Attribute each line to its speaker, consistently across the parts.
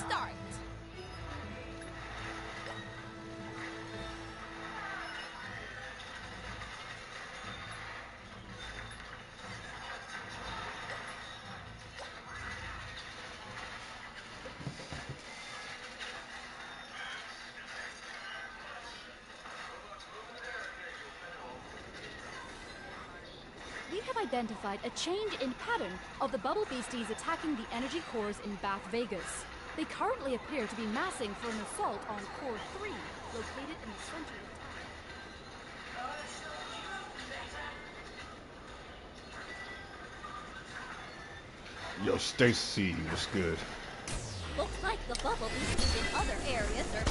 Speaker 1: start. We have identified a change in pattern of the bubble beasties attacking the energy cores in Bath Vegas. They currently appear to be massing for an assault on Core 3, located in the center of town.
Speaker 2: Yo, Stacy, what's good?
Speaker 1: Looks like the bubble beasties in other areas are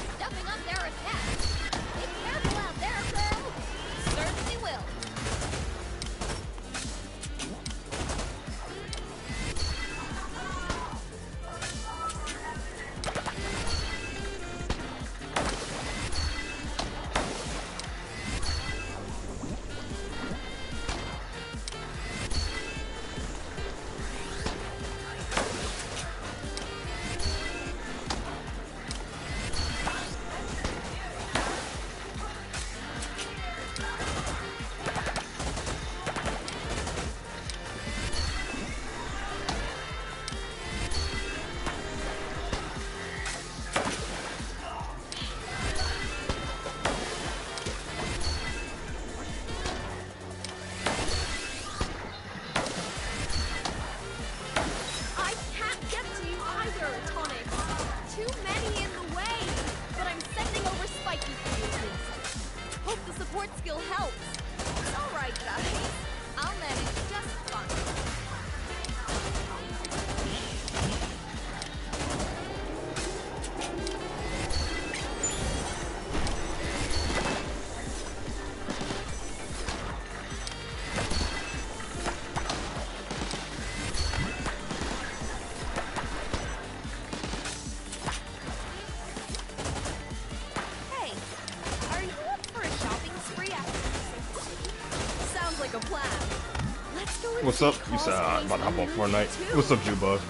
Speaker 2: What's up? You said uh,
Speaker 1: face
Speaker 2: about to hop on Fortnite. What's up, Jubug?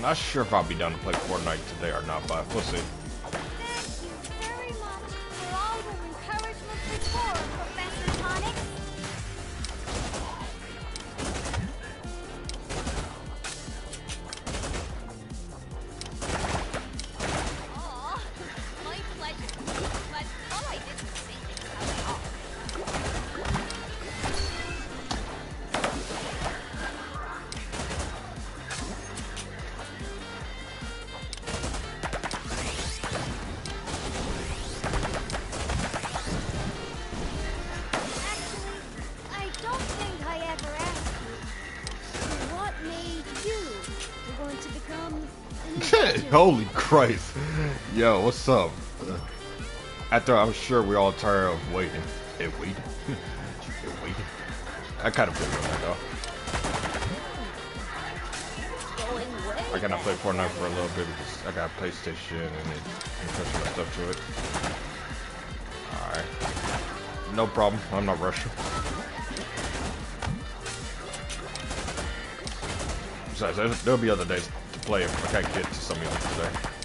Speaker 2: Not sure if I'll be down to play Fortnite today or not, but we'll see. Up? After I'm sure we're all tired of waiting. And waiting. and waiting. I kind of feel that though. I gotta play Fortnite for a little bit because I got PlayStation and it and touch my stuff to it. Alright. No problem. I'm not rushing. Besides, there- there'll be other days to play if I can't get to some of y'all today.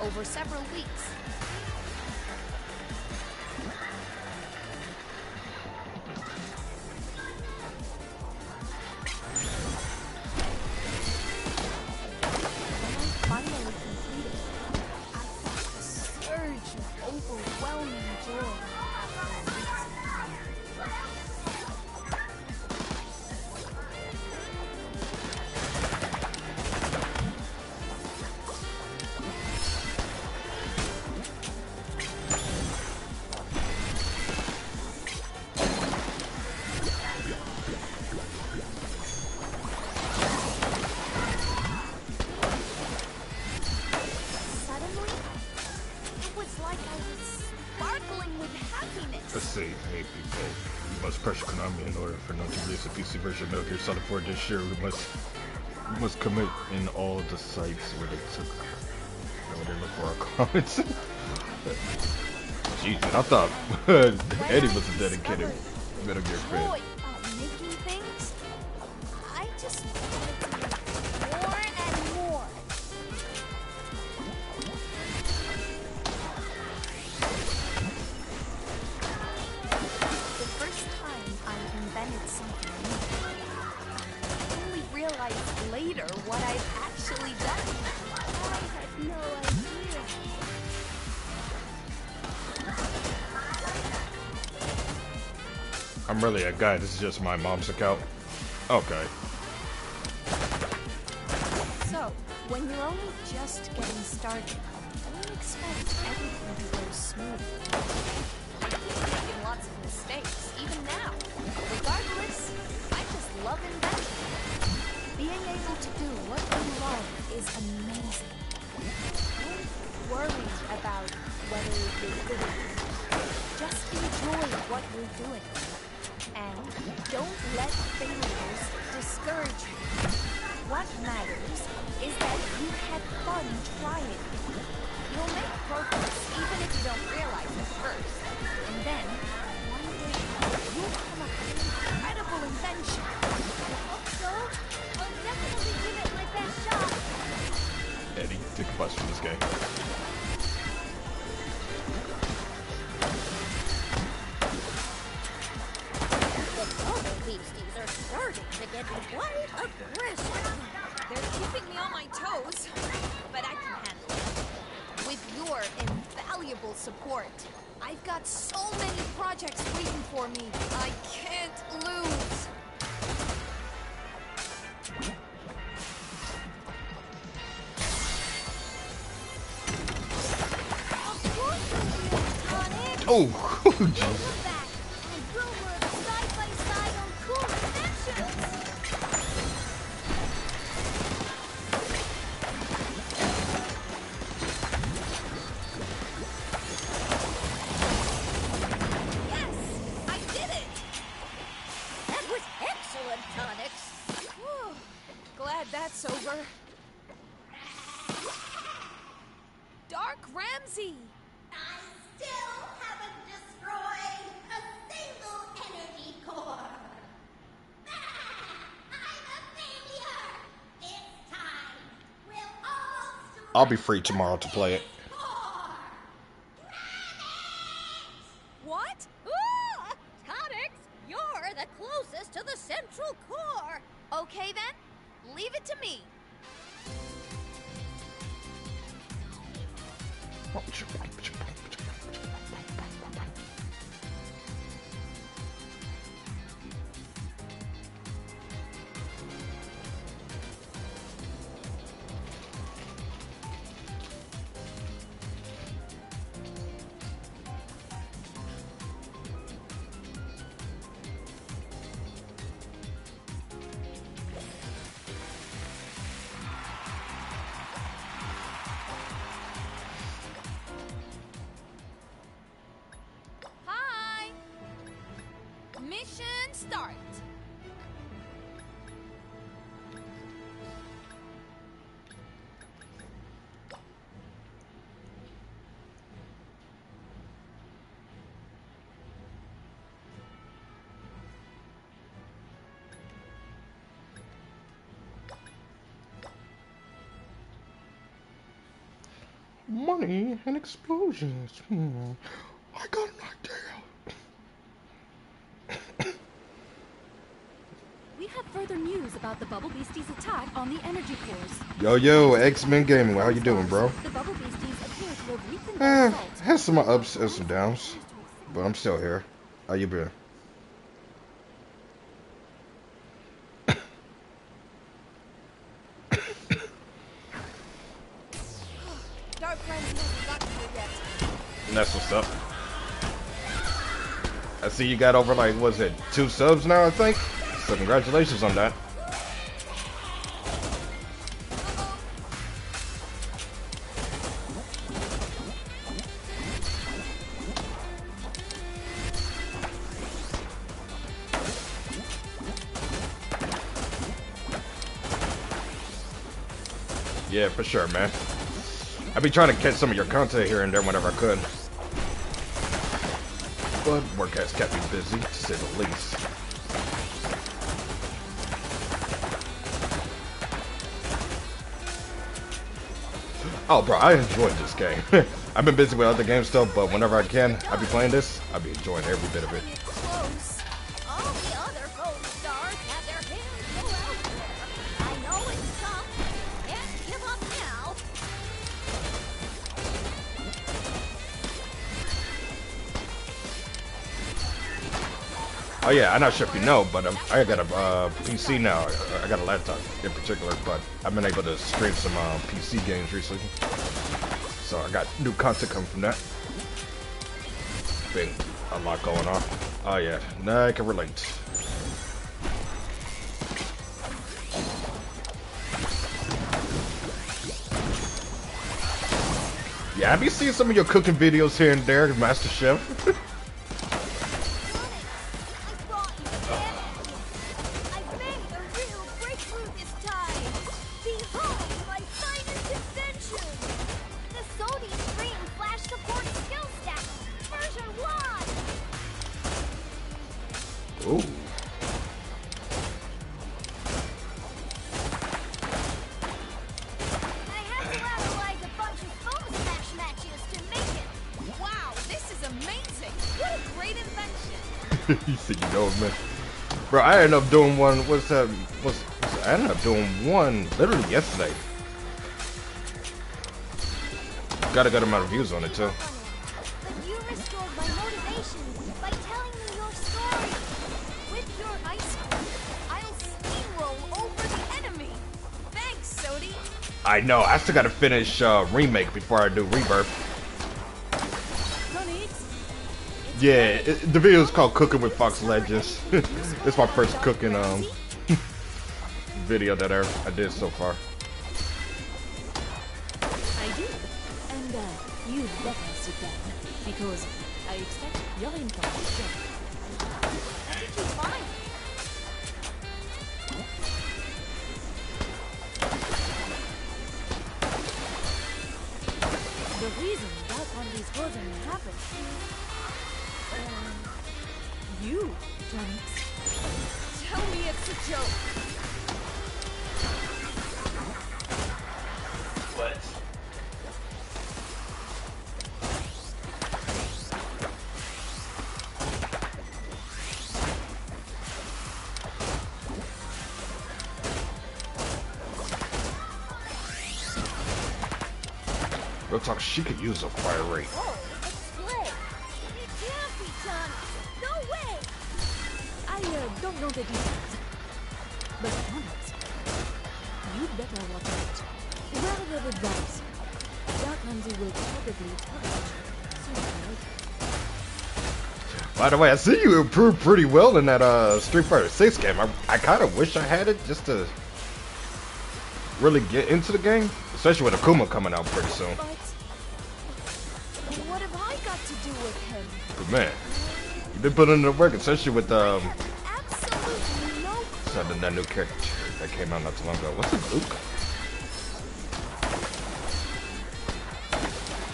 Speaker 2: over several weeks.
Speaker 3: version of your Sonic 4 this year, we must, we must commit in all the sites where they took, where they look for our comments. Jeez, I thought Eddie was a dedicated Metal Gear fan. This is just my mom's account. Okay.
Speaker 2: I'll
Speaker 3: be free tomorrow to play it.
Speaker 2: And explosions. Hmm. I got an idea.
Speaker 1: We have further news about the Bubble Beasties' attack on the energy cores.
Speaker 2: Yo, yo, X-Men Gaming, how you doing, bro?
Speaker 1: The Bubble Beasties appear to have weakened
Speaker 2: Eh, has some ups and some downs, but I'm still here. How you been? See you got over like, was it two subs now? I think. So congratulations on that. Yeah, for sure, man. I'd be trying to catch some of your content here and there whenever I could. But work has kept me busy, to say the least. Oh, bro, I enjoyed this game. I've been busy with other games stuff, but whenever I can, I be playing this. I be enjoying every bit of it. Oh yeah, I'm not sure if you know, but um, I got a uh, PC now. I got a laptop in particular, but I've been able to stream some uh, PC games recently. So I got new content coming from that. Been a lot going on. Oh yeah, nah, I can relate. Yeah, I be seeing some of your cooking videos here and there, Master Chef. ended up doing one. What's that? What's, what's I ended up doing one literally yesterday. Got a good amount of views on it too.
Speaker 4: But you restored my motivation by telling me your story.
Speaker 3: With your ice cream, I'll steamroll over the enemy! Thanks, Sodi!
Speaker 2: I know. I still got to finish uh, remake before I do rebirth. Yeah, it, the video is called "Cooking with Fox Legends." it's my first cooking um video that I, I did so far.
Speaker 1: I do. And uh, you better sit down, because I expect you're in
Speaker 2: she could use a fire rate.
Speaker 4: Oh. It can't be done. No way.
Speaker 1: I uh, don't know the details. But you'd better watch out. Well, would advise. Dark Ramsey will probably target you sooner or later.
Speaker 2: By the way, I see you improved pretty well in that uh, Street Fighter 6 game. I, I kind of wish I had it just to really get into the game, especially with Akuma coming out pretty soon. Been putting in the work, especially with um,
Speaker 3: no
Speaker 2: so that, that new character that came out not too long ago. What's it, Luke?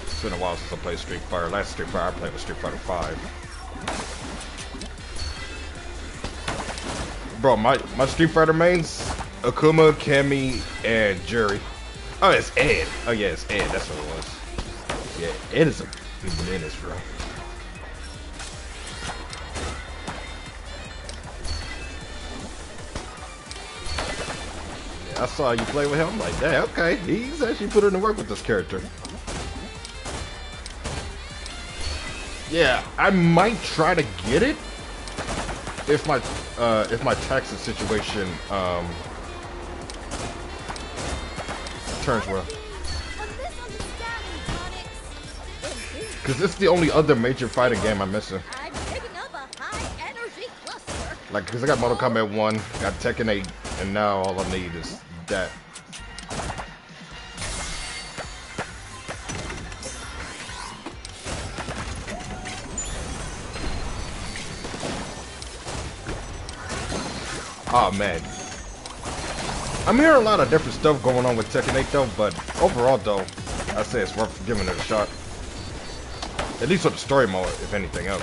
Speaker 2: It's been a while since I played Street Fighter. Last Street Fighter I played was Street Fighter 5. Bro, my, my Street Fighter mains, Akuma, Cammy, and Juri. Oh, it's Ed. Oh yeah, it's Ed. That's what it was. Yeah, Ed is a menace, bro. I saw you play with him. I'm like, damn, okay. He's actually put in the work with this character. Yeah, I might try to get it if my uh, if my taxes situation um, turns well. Because it's the only other major fighting game I'm missing. Like, because I got Mortal Kombat 1, got Tekken 8, and now all I need is that. Oh man. I'm hearing a lot of different stuff going on with Tekken 8 though, but overall though, I say it's worth giving it a shot. At least with the story mode, if anything else.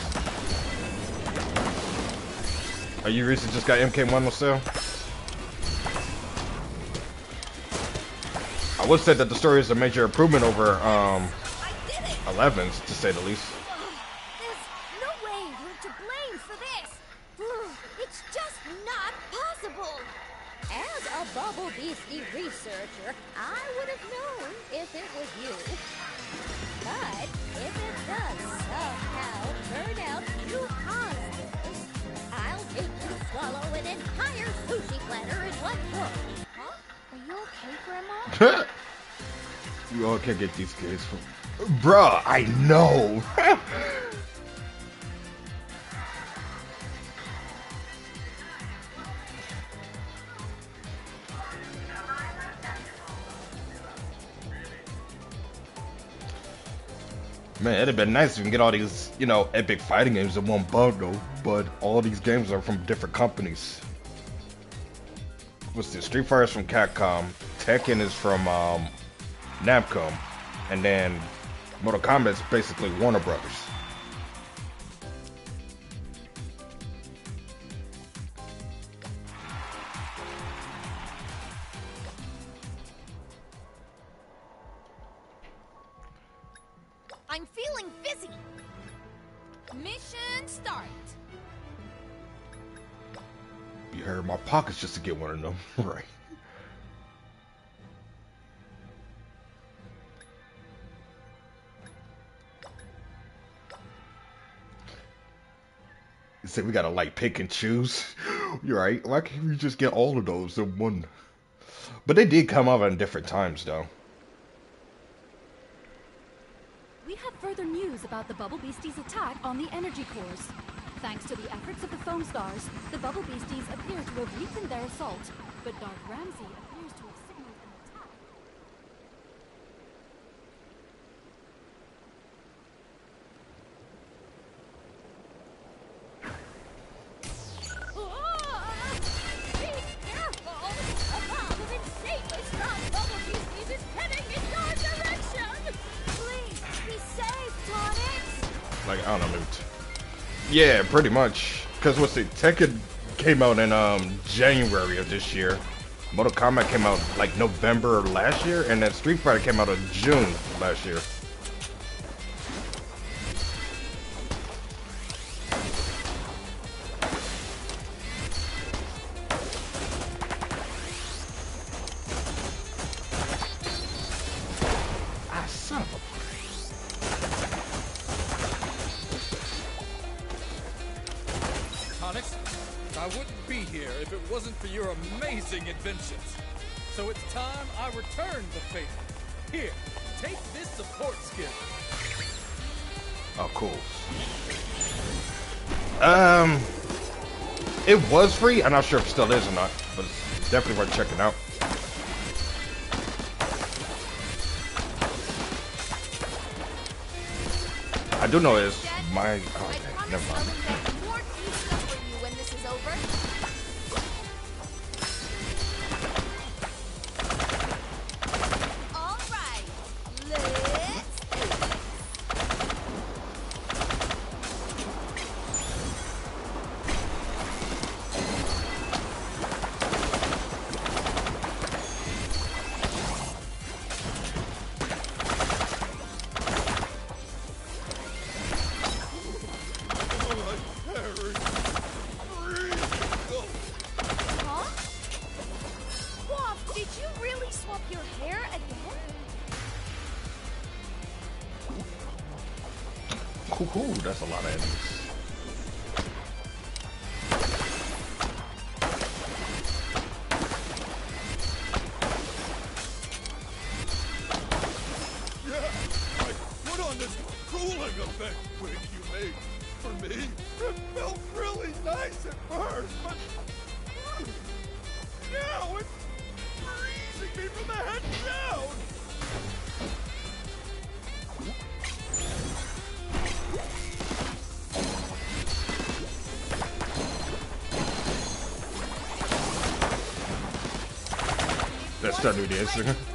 Speaker 2: Are you recently just got MK1 on sale? Would say that the story is a major improvement over um,
Speaker 4: I did it.
Speaker 2: 11's, to say the least.
Speaker 4: There's no way we're to blame for this. It's just not possible. As a Bubble Beastie researcher, I would have known if it was you. But if it does somehow turn out you caused this, I'll make you swallow an entire sushi platter in one go.
Speaker 3: Huh? Are you okay, Grandma?
Speaker 2: you all can't get these kids from. Bruh, I know! Man, it'd have been nice if we can get all these, you know, epic fighting games in one bundle, but all these games are from different companies. What's this? Street Fighter is from Capcom, Tekken is from um, Namco, and then Mortal Kombat is basically Warner Brothers.
Speaker 3: I'm feeling busy. Mission start.
Speaker 2: You heard my pockets just to get one of them, right? You say we gotta like pick and choose. You're right. Why can't we just get all of those in one? But they did come out in different times, though.
Speaker 1: We have further news about the Bubble Beasties' attack on the energy cores. Thanks to the efforts of the Foamstars, the Bubble Beasties appear to have weakened their assault, but Dark Ramsey
Speaker 2: yeah, pretty much. Cause what's it? Tekken came out in um January of this year. Mortal Kombat came out like November last year, and then Street Fighter came out in June last year. Was free. I'm not sure if it still is or not, but it's definitely worth checking out. I do know it's my. Oh, okay, never mind.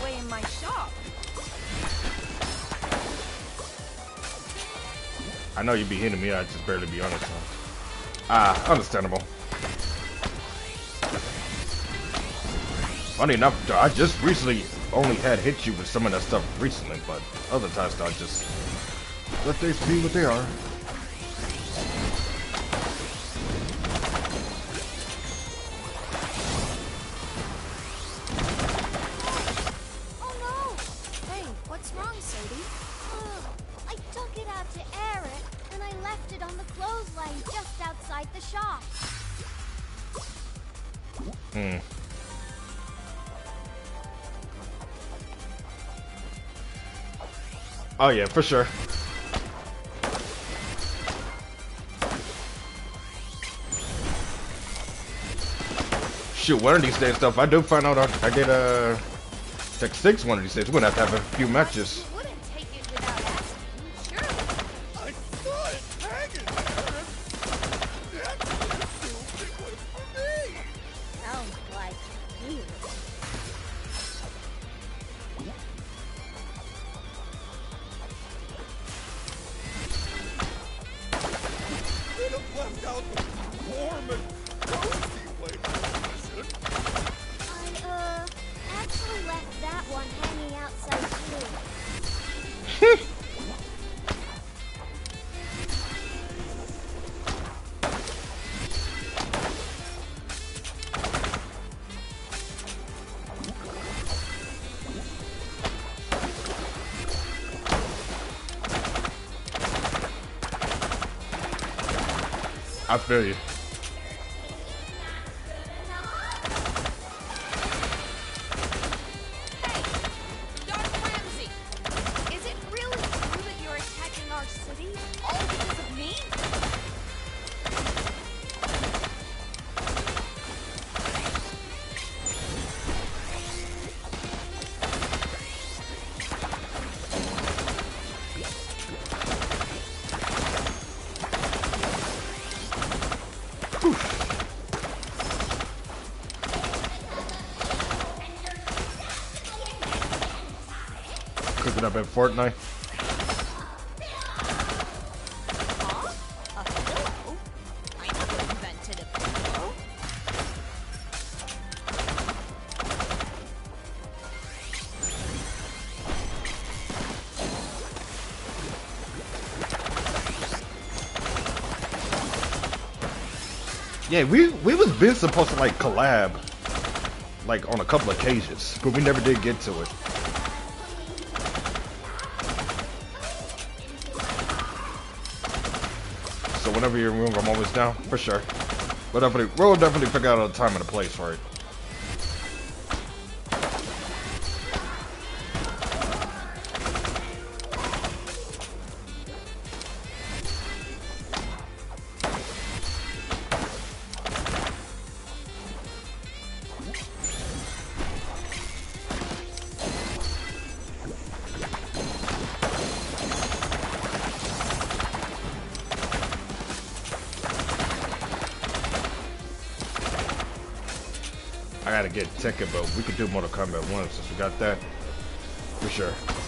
Speaker 3: away in my shop.
Speaker 2: I know you'd be hitting me. I'd just barely be honest. So. Ah, understandable. Funny enough, I just recently only had hit you with some of that stuff recently, but other times I just let things be what they are.
Speaker 3: Oh
Speaker 2: yeah, for sure. Shoot, one of these days, stuff I do find out I, I get a uh, Tech Six one of these days. We're gonna have to have a few matches.
Speaker 5: I
Speaker 3: never invented a pillow.
Speaker 2: Yeah, we we was been supposed to like collab, like on a couple occasions, but we never did get to it. Whenever you move, I'm always down for sure. We'll definitely, we'll definitely figure out a time and a place for it. Tekken, but we could do Mortal Kombat 1 since we got that. For sure.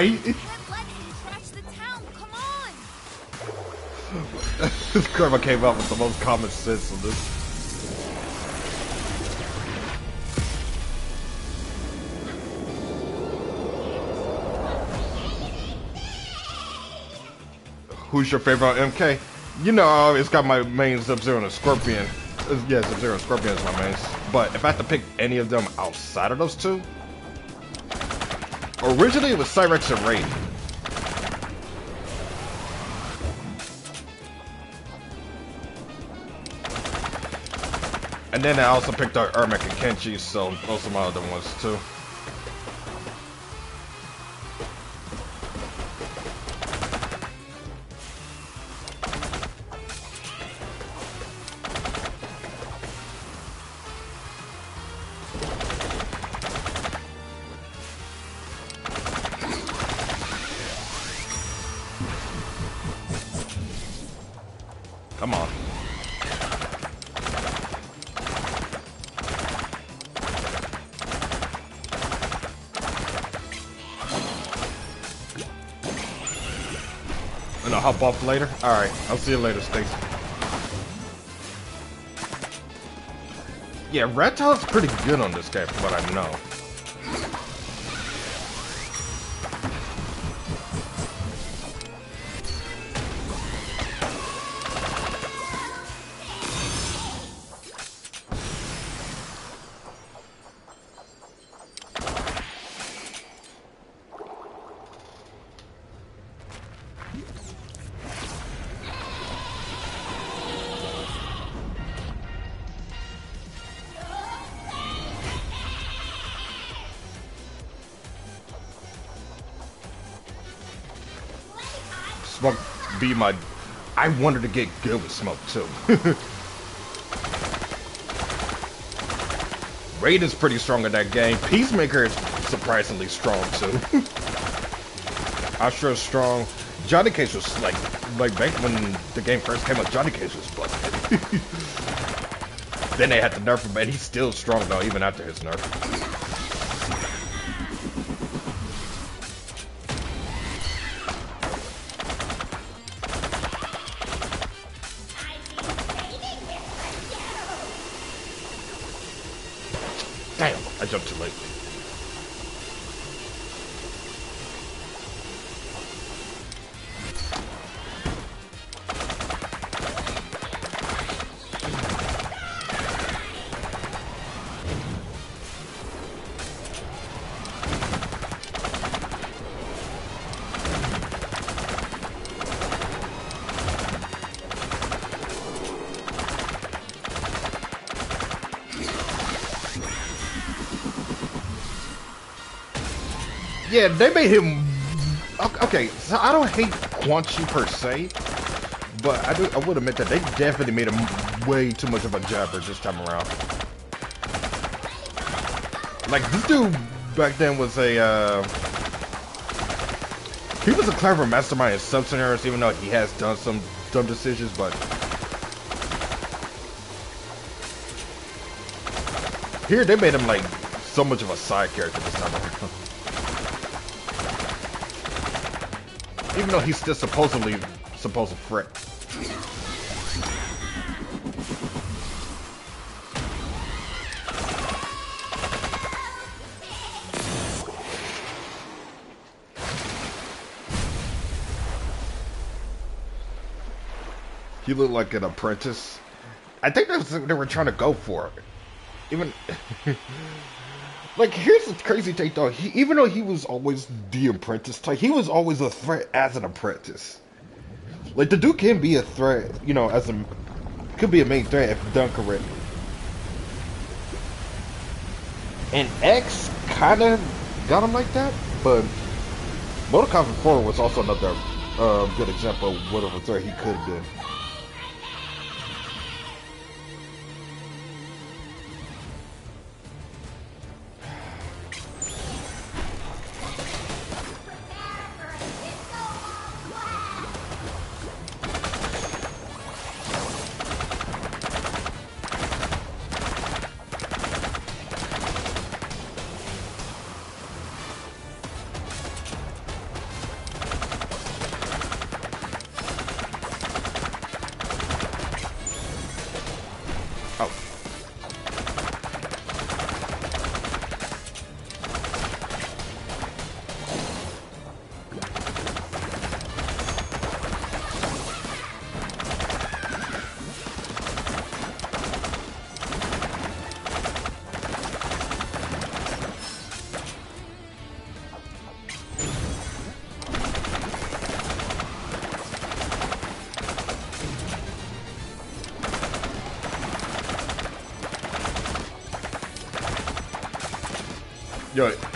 Speaker 2: Right?
Speaker 3: Let Legend trash the town. Come.
Speaker 2: Karma came up with the most common sense of this. Who's your favorite MK? You know, it's got my main Sub-Zero and a Scorpion. Uh, Yeah, Sub-Zero and Scorpion is my main. But if I had to pick any of them outside of those two, originally it was Cyrax and Raiden. And then I also picked up Ermac and Kenshi, so those are my other ones too. Hop off later? Alright, I'll see you later, Stacy. Yeah, Reptile's pretty good on this game from what I know. I wanted to get good with Smoke too. Raiden's pretty strong in that game. Peacemaker is surprisingly strong too. Astro's strong. Johnny Cage was like, like back when the game first came out, Johnny Cage was busted. then they had to nerf him, and he's still strong though, even after his nerf. Yeah, they made him. Okay, so I don't hate Quan Chi per se, but I do. I would admit that they definitely made him way too much of a jabber this time around. Like this dude back then was a. Uh, he was a clever mastermind in some scenarios, even though he has done some dumb decisions, but. Here they made him like so much of a side character this time around. Even though he's still supposedly supposed to fret. He looked like an apprentice. I think that's what they were trying to go for. Even like here's the crazy thing though. He, even though he was always the apprentice type, he was always a threat as an apprentice. Like the dude can be a threat, you know, as a could be a main threat if done correct. And X kind of got him like that, but Mortal Kombat 4 was also another uh, good example of what a threat he could have been.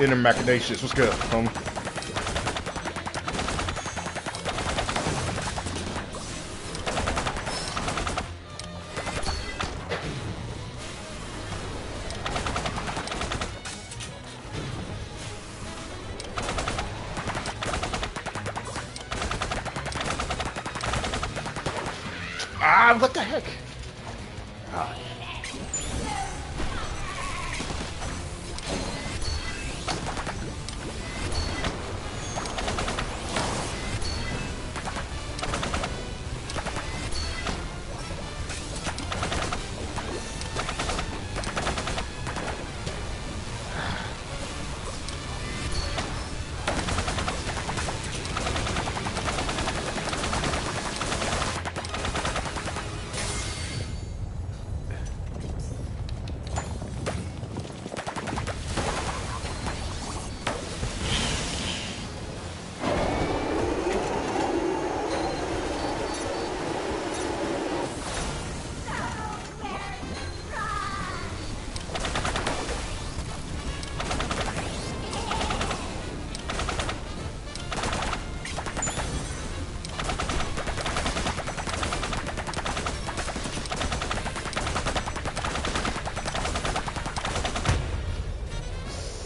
Speaker 2: Yo, inner machinations, what's good, homie?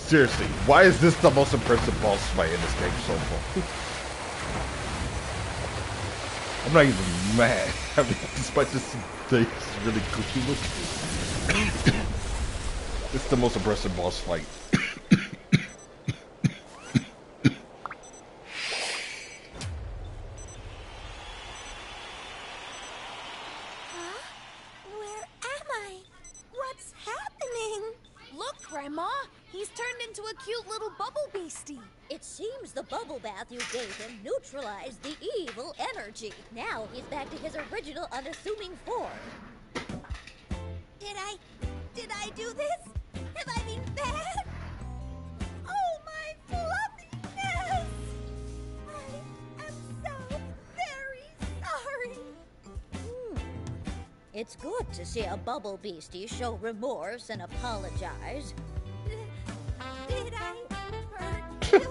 Speaker 2: Seriously, why is this the most impressive boss fight in this game so far? I'm not even mad. I mean, despite this thing, it's really goofy looking. it's the most impressive boss fight.
Speaker 4: Huh? Where am I? What's happening?
Speaker 3: Look Grandma. He's turned into a cute little bubble beastie.
Speaker 5: It seems the bubble bath you gave him neutralized the energy. Now he's back to his original unassuming form. Did I. Did I do this? Have I been bad? Oh, my fluffiness! I am so very sorry. Hmm. It's good to see a bubble beastie show remorse and apologize. Did I hurt you?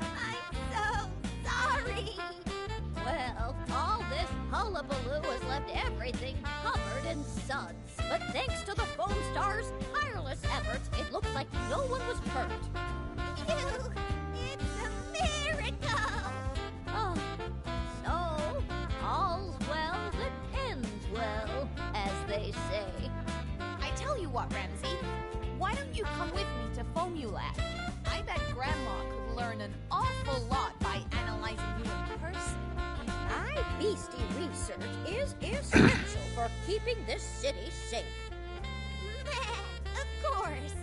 Speaker 5: I'm so sorry. Well, all this hullabaloo has left everything covered in suds. But thanks to the Foam Star's tireless efforts, it looks like no one was hurt. You, it's a miracle. Oh, so all's well that ends well, as they say.
Speaker 3: I tell you what, Ramsey. Why don't you come with me to Formulab? I bet Grandma could learn an awful lot by analyzing you in person.
Speaker 5: My beastie research is essential for keeping this city safe. of course.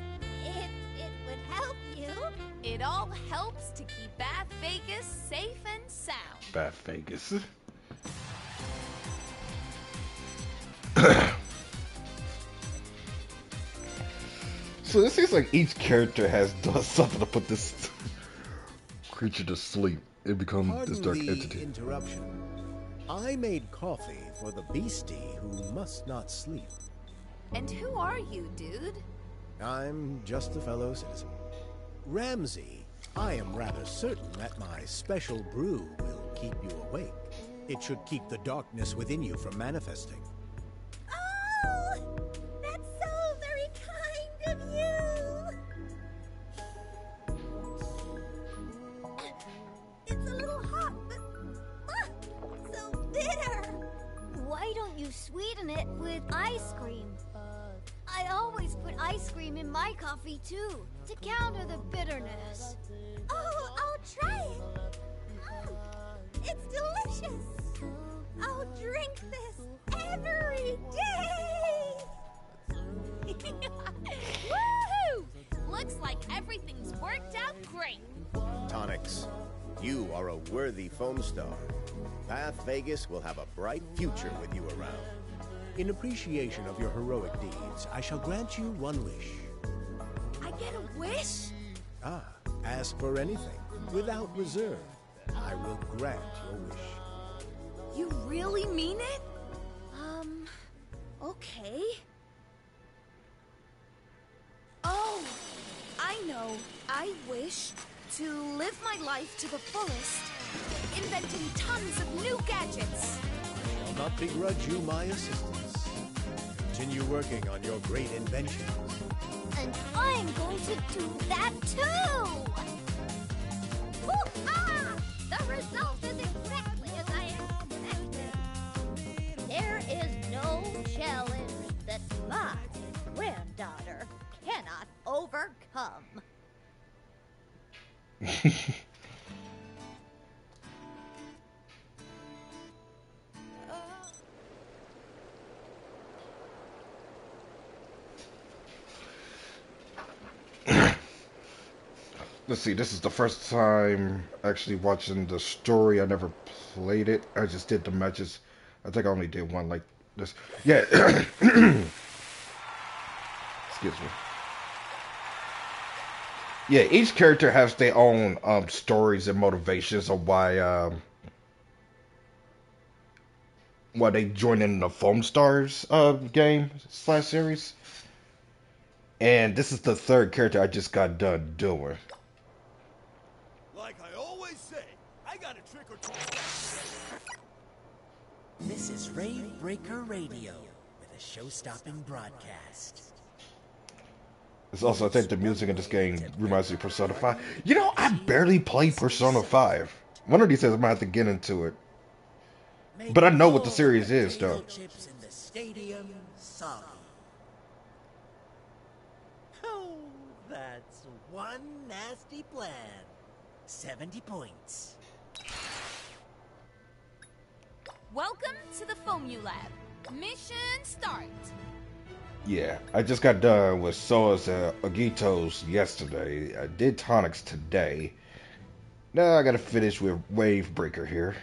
Speaker 5: If it would help you.
Speaker 3: It all helps to keep Bath Vegas safe and sound.
Speaker 2: Bad Vegas. so it seems like each character has done something to put this creature to sleep. It becomes this dark entity.
Speaker 6: interruption. I made coffee for the beastie who must not sleep.
Speaker 3: And who are you, dude?
Speaker 6: I'm just a fellow citizen. Ramsey, I am rather certain that my special brew will keep you awake. It should keep the darkness within you from manifesting.
Speaker 5: Coffee too, to counter the bitterness. Oh, I'll try it. Mm, it's delicious. I'll drink this every day.
Speaker 3: Woohoo! Looks like everything's worked out great.
Speaker 6: Tonix, you are a worthy foam star. Bath Vegas will have a bright future with you around. In appreciation of your heroic deeds, I shall grant you one wish.
Speaker 5: Get a wish?
Speaker 6: Ah, ask for anything, without reserve. I will grant your wish.
Speaker 3: You really mean it?
Speaker 5: Um, okay.
Speaker 3: Oh, I know. I wish to live my life to the fullest, inventing tons of new gadgets.
Speaker 6: I'll not begrudge you my assistance. Continue working on your great inventions.
Speaker 5: And I'm going to do that too! Hoo-ha! The result is exactly as I expected. There is no challenge that my granddaughter cannot overcome.
Speaker 2: Let's see, this is the first time actually watching the story. I never played it. I just did the matches. I think I only did one like this. Yeah. Excuse me. Yeah, each character has their own um, stories and motivations of why um, why they joined in the Foamstars uh, game slash series. And this is the third character I just got done doing.
Speaker 7: Like I always say, I got a trick or two.
Speaker 8: This is Rave Breaker Radio with a show-stopping broadcast.
Speaker 2: It's also, I think the music in this game reminds me of Persona 5. You know, I barely play Persona 5. One of these days I might have to get into it. But I know what the series is, though.
Speaker 8: Chips in the stadium soggy. Oh, that's one nasty plan. 70 points.
Speaker 3: Welcome to the FOMU Lab. Mission start.
Speaker 2: Yeah, I just got done with Soa's uh, Agitos yesterday. I did Tonix today. Now I gotta finish with Wave Breaker here.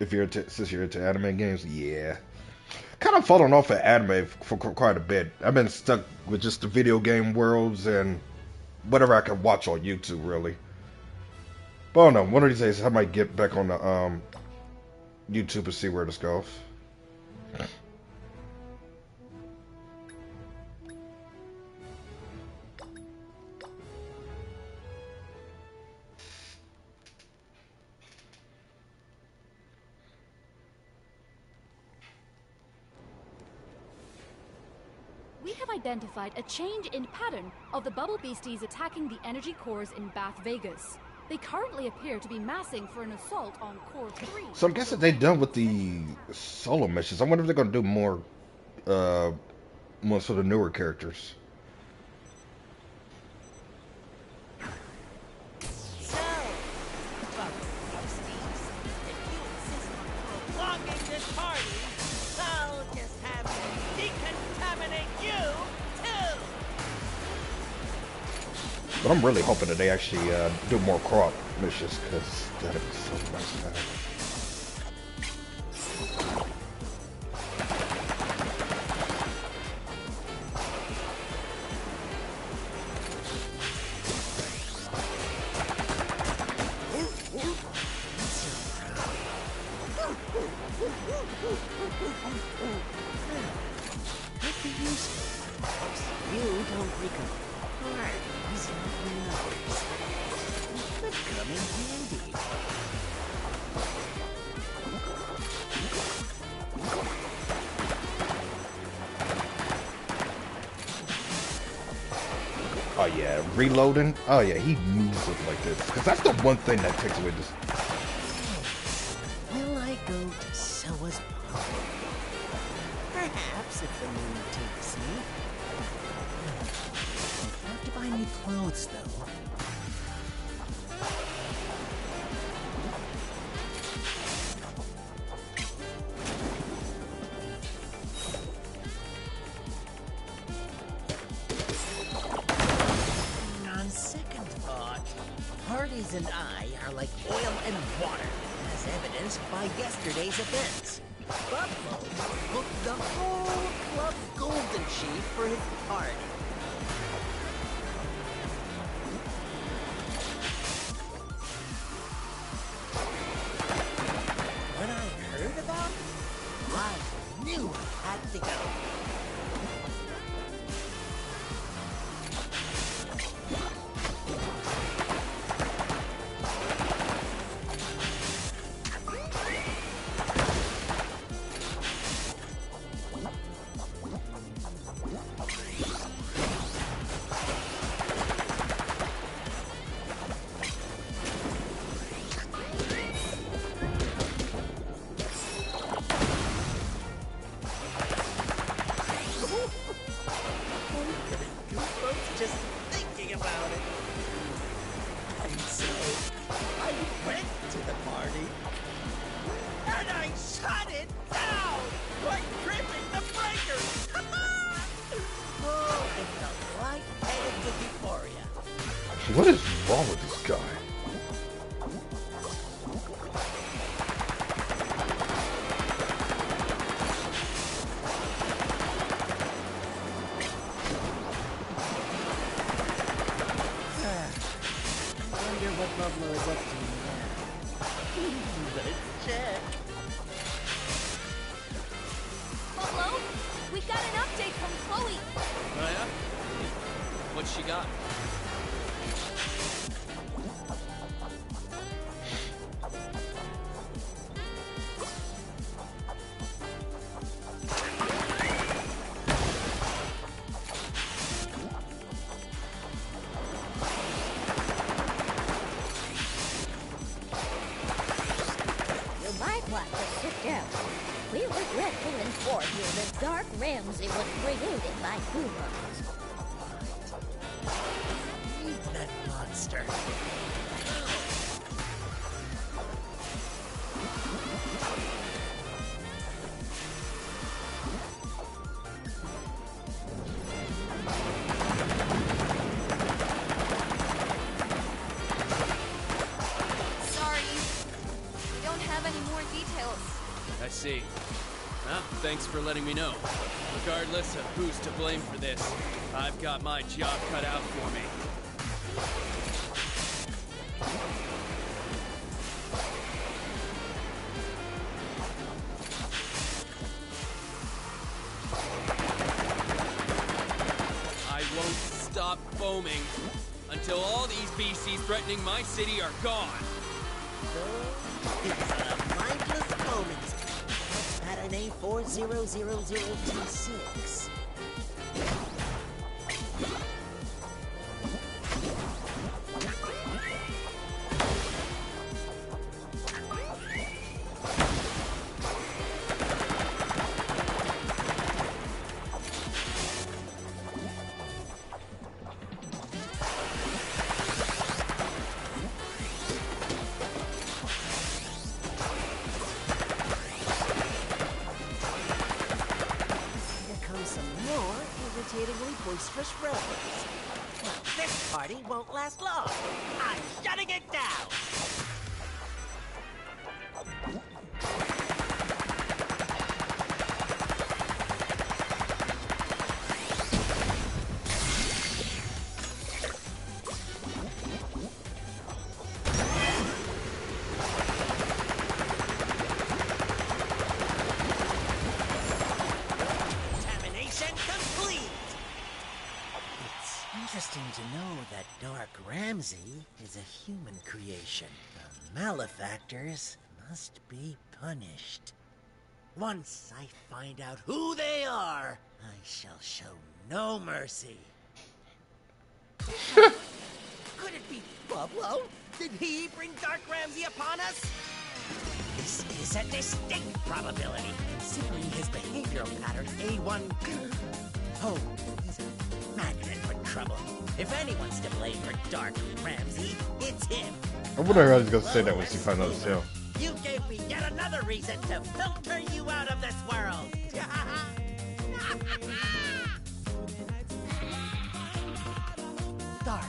Speaker 2: If you're into, since you're into anime games, yeah. Kind of fallen off of anime for quite a bit. I've been stuck with just the video game worlds and whatever I can watch on YouTube, really. But I don't know. One of these days, I might get back on the um, YouTube and see where this goes.
Speaker 1: We have identified a change in pattern of the bubble beasties attacking the energy cores in Bath Vegas. They currently appear to be massing for an assault on Core 3.
Speaker 2: So I'm guessing they're done with the solo missions. I wonder if they're gonna do more, uh, more sort of newer characters. But I'm really hoping that they actually uh, do more co-op missions because that'd be so nice to Oh yeah, he moves it like this because that's the one thing that takes away this.
Speaker 8: And I are like oil and water, as evidenced by yesterday's events. Buffalo booked the whole Club Golden Sheep for his party.
Speaker 9: Thanks for letting me know. Regardless of who's to blame for this, I've got my job cut out for me. I won't stop foaming until all these beasties threatening my city are gone.
Speaker 8: Zero zero zero two six. Is a human creation. The malefactors must be punished. Once I find out who they are, I shall show no mercy. Could it be Pablo? Did he bring Dark Ramsey upon us? This is a distinct probability, considering his behavioral pattern A1. Oh, he's a for trouble. If anyone's to blame for Dark Ramsey, it's him.
Speaker 2: I wonder how he's gonna say that once he finds out it's him.
Speaker 8: You gave me yet another reason to filter you out of this world. Dark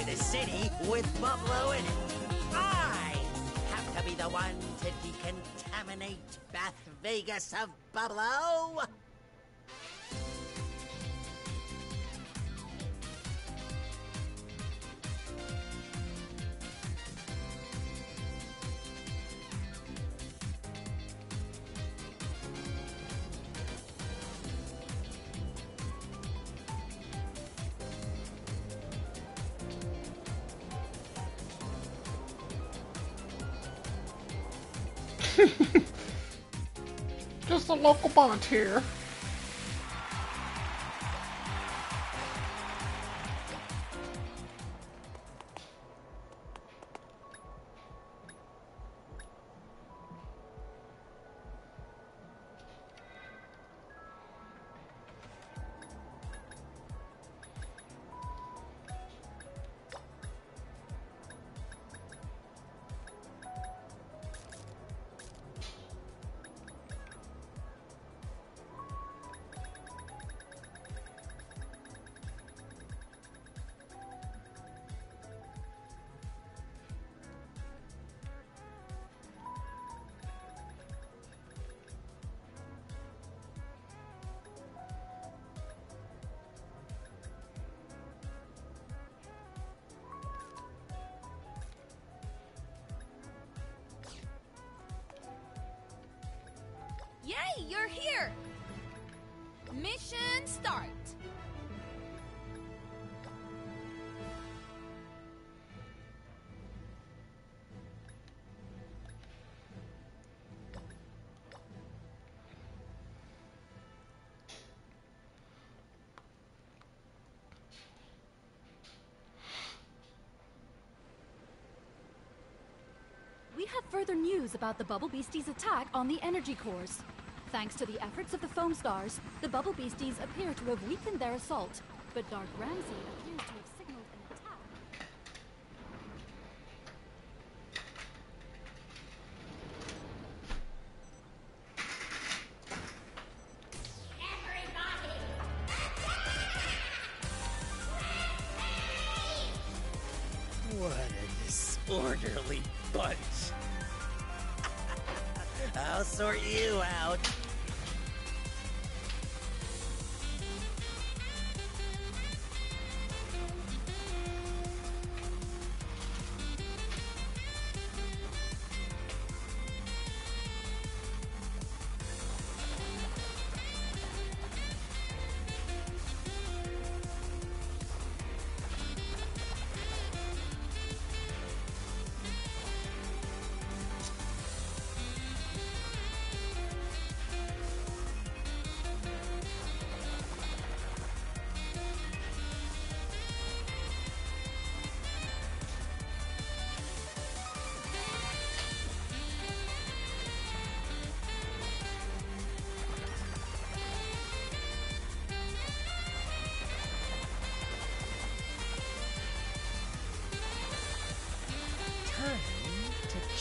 Speaker 8: destroy the city with Buffalo in it. I have to be the one to decontaminate Bath Vegas of Buffalo.
Speaker 2: Just a local volunteer.
Speaker 4: Yay, you're here! Mission start!
Speaker 1: We have further news about the Bubble Beasties' attack on the energy cores. Thanks to the efforts of the Foamstars, the Bubble Beasties appear to have weakened their assault, but Dark Ramsey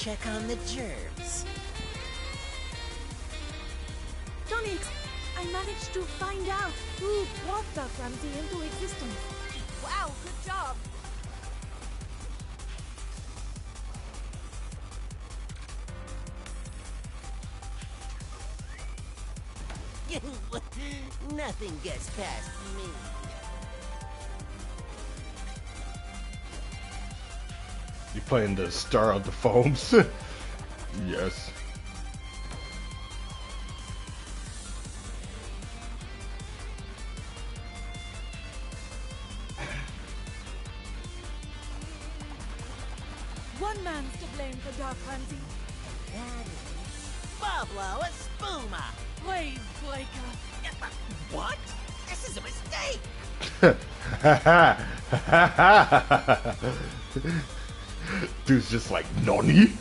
Speaker 8: check on the germs.
Speaker 3: Tonix, I managed to find out who brought Dark Ramsey into existence.
Speaker 10: Wow, good job.
Speaker 8: Nothing gets past me.
Speaker 2: Playing the Star of the Foams? yes.
Speaker 3: One man's to blame for Dark Ramsey.
Speaker 8: That is Pablo Espuma.
Speaker 3: Wave Breaker.
Speaker 8: What? This is a mistake.
Speaker 2: Dude's just like, Nani?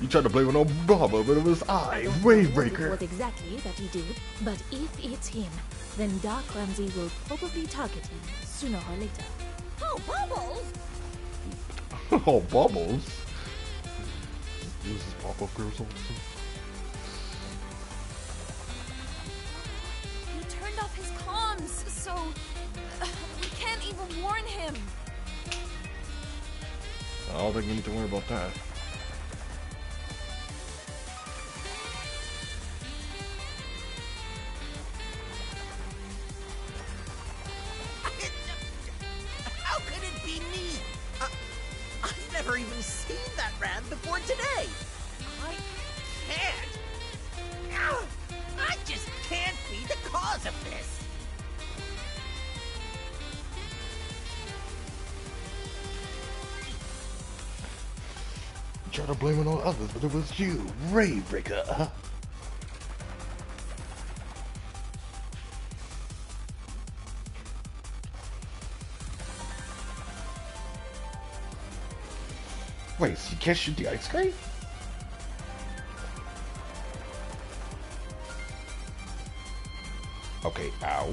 Speaker 2: You tried to blame it on Baba, but it was ah, I, Wavebreaker.
Speaker 3: What exactly that he did, but if it's him, then Dark Ramsey will probably target him sooner or later.
Speaker 5: Oh, Bubbles!
Speaker 2: oh, Bubbles. This is pop-up girls also. Need to worry about that. But it was you, Wavebreaker. Wait, so you can't shoot the ice cream? Okay, ow.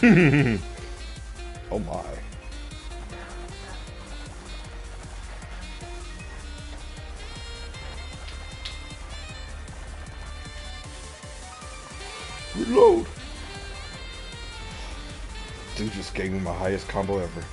Speaker 2: oh my. Reload! Dude just gave me my highest combo ever.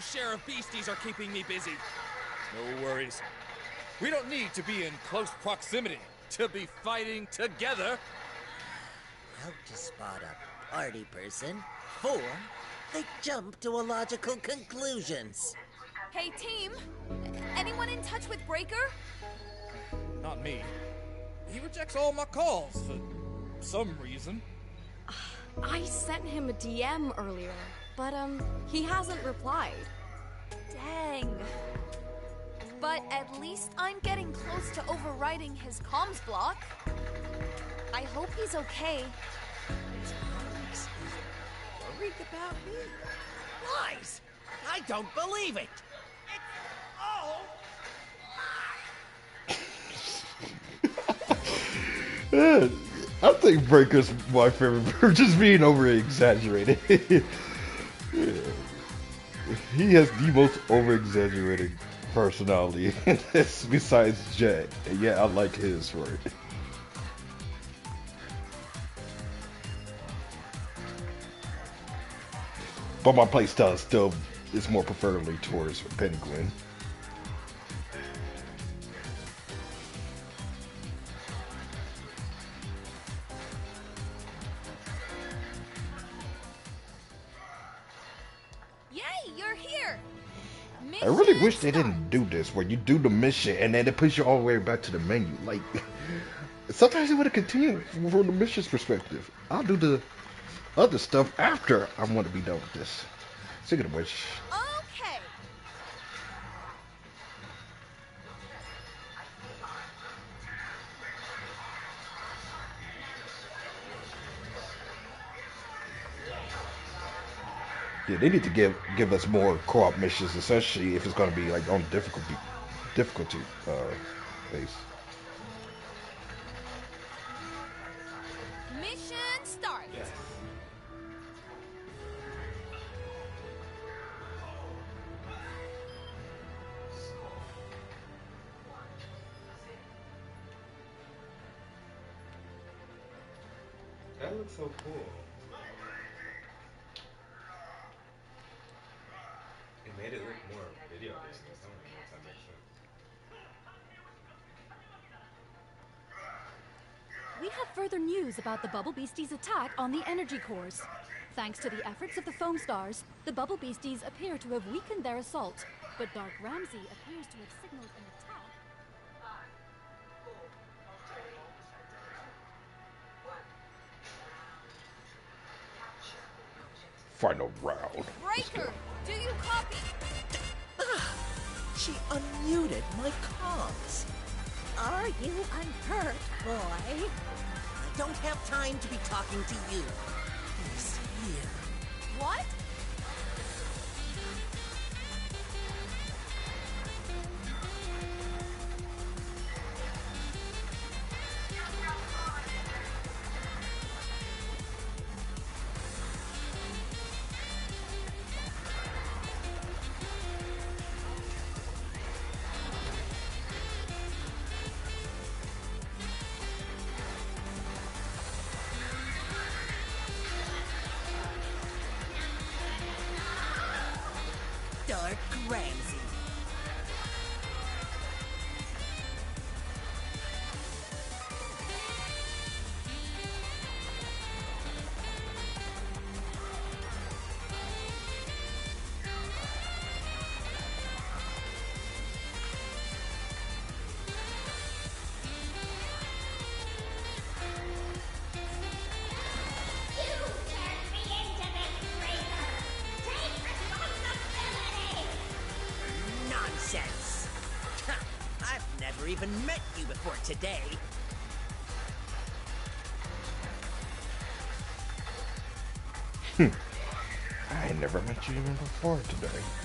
Speaker 9: My share of beasties are keeping me busy.
Speaker 11: No worries. We don't need to be in close proximity to be fighting together.
Speaker 8: How to spot a party person? Four, they jump to illogical conclusions.
Speaker 3: Hey, team! Anyone in touch with Breaker?
Speaker 11: Not me. He rejects all my calls for some reason.
Speaker 3: I sent him a DM earlier, but um, he hasn't replied. Dang. But at least I'm getting close to overriding his comms block. I hope he's okay.
Speaker 8: Is worried about me? Lies! I don't believe it! It's all
Speaker 2: Yeah, I think Breaker's my favorite just being over exaggerated. he has the most over exaggerated personality besides Jet. And yeah, I like his for it. But my playstyle still is more preferably towards Penguin. I really wish they didn't do this where you do the mission and then it puts you all the way back to the menu. Like sometimes it would have continued from the mission's perspective. I'll do the other stuff after I want to be done with this. Speaking of which, yeah, they need to give give us more co-op missions, especially if it's going to be like on difficulty difficulty uh, base.
Speaker 3: Mission start.
Speaker 12: That looks so cool. It made it look more video based or something, if that makes sense.
Speaker 1: We have further news about the Bubble Beasties' attack on the energy cores. Thanks to the efforts of the Foamstars, the Bubble Beasties appear to have weakened their assault, but Dark Ramsey appears to have signaled an attack.
Speaker 2: Final round.
Speaker 3: Breaker, do you copy?
Speaker 8: Ah, she unmuted my comms.
Speaker 13: Are you unhurt, boy?
Speaker 8: Don't have time to be talking to you.
Speaker 3: What?
Speaker 8: You
Speaker 2: even before today.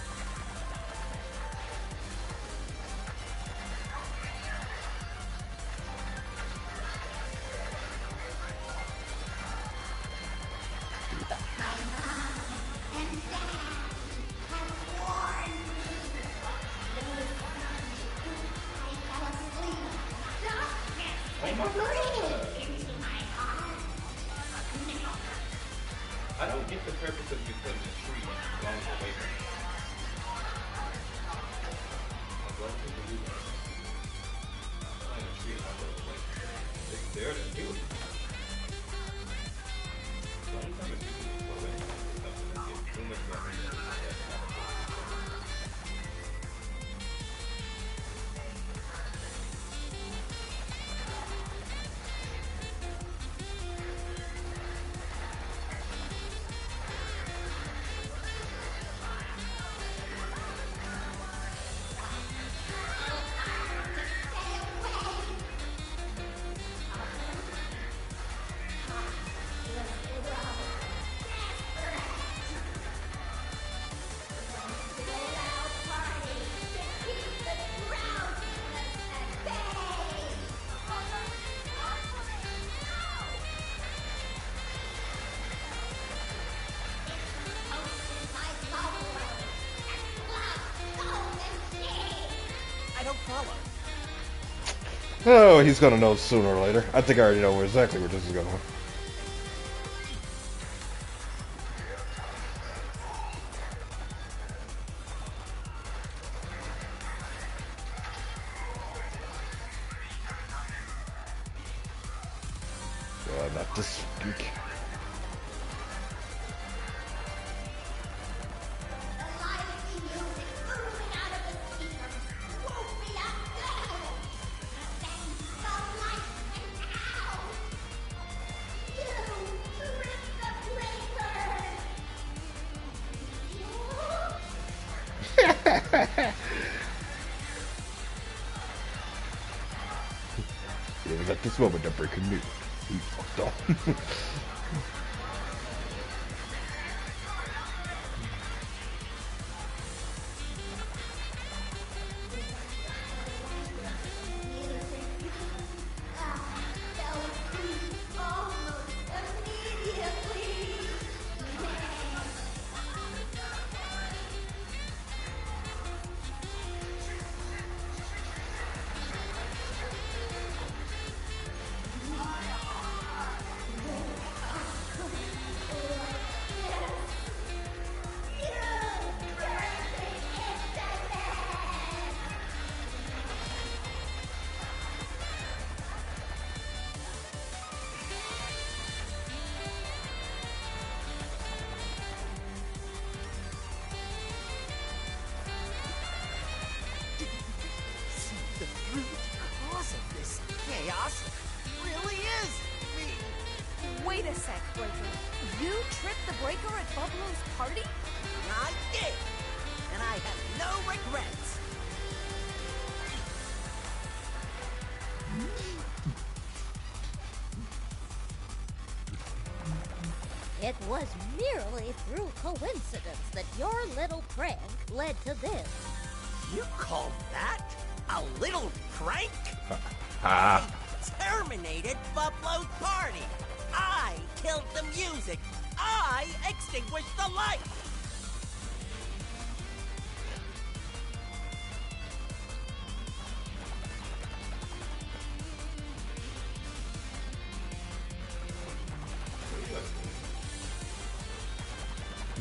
Speaker 2: Oh, he's gonna know sooner or later. I think I already know exactly where this is going.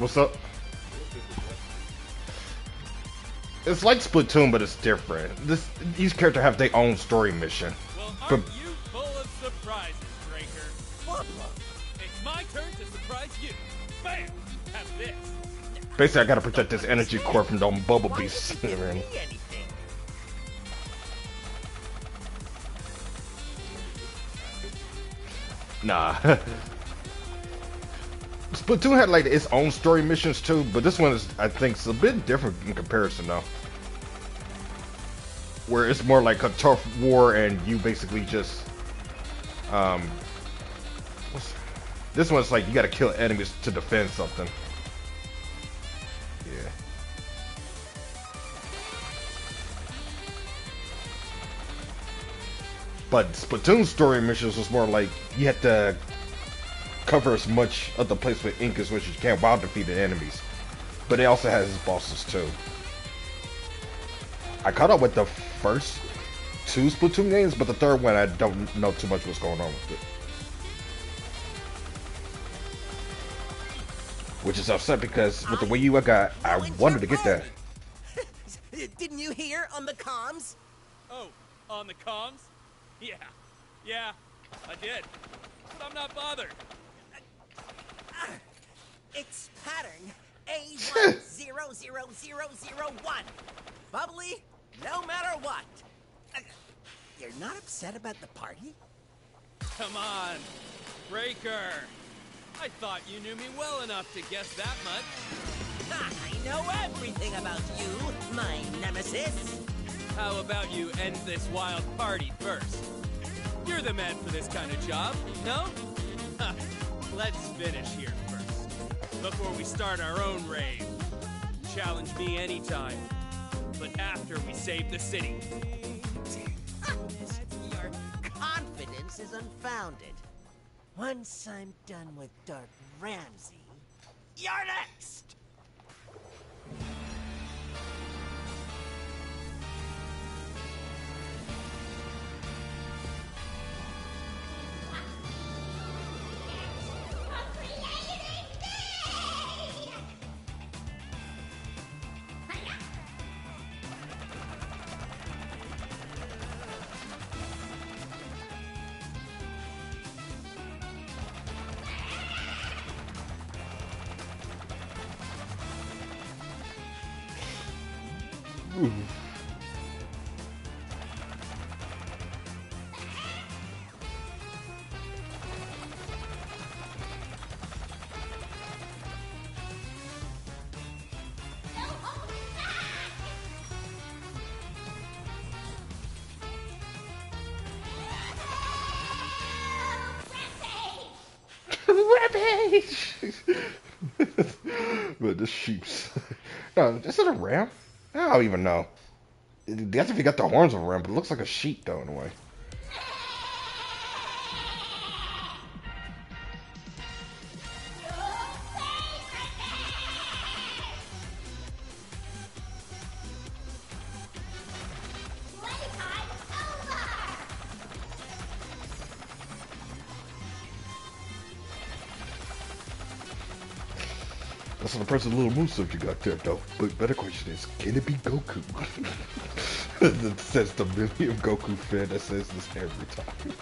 Speaker 2: What's up? It's like Splatoon, but it's different. This these characters have their own story mission. But
Speaker 9: You full of surprises, Breaker.
Speaker 8: Buffalo.
Speaker 9: It's my turn to surprise you. Bam! Have this.
Speaker 2: basically, I gotta protect this energy core from them bubble beasts. Nah. Splatoon had like its own story missions too, but this one is, I think, is a bit different in comparison though. Where it's more like a tough war, and you basically just, um, this one's like you gotta kill enemies to defend something. Yeah. But Splatoon story missions was more like you had to cover as much of the place with ink as much as you can while defeating enemies. But it also has its bosses too. I caught up with the first two Splatoon games, but the third one I don't know too much what's going on with it. which is upset because with the Wii U I got, I wanted to get that.
Speaker 8: Didn't you hear on the comms?
Speaker 9: Oh, on the comms? Yeah, yeah, I did. But I'm not bothered.
Speaker 8: It's pattern A100001. Bubbly, no matter what. Uh, You're not upset about the party?
Speaker 9: Come on, Breaker. I thought you knew me well enough to guess that much.
Speaker 8: I know everything about you, my nemesis.
Speaker 9: How about you end this wild party first? You're the man for this kind of job, no? Let's finish here before we start our own rave. Challenge me anytime, but after we save the city.
Speaker 8: Your confidence is unfounded. Once I'm done with Dark Ramsey, you're next!
Speaker 2: but the sheeps. No, is it a ram? I don't even know. That's if he got the horns of a ram, but it looks like a sheep though in a way. Person little moveset you got there though. But better question is, can it be Goku? that says the million Goku fan that says this every time.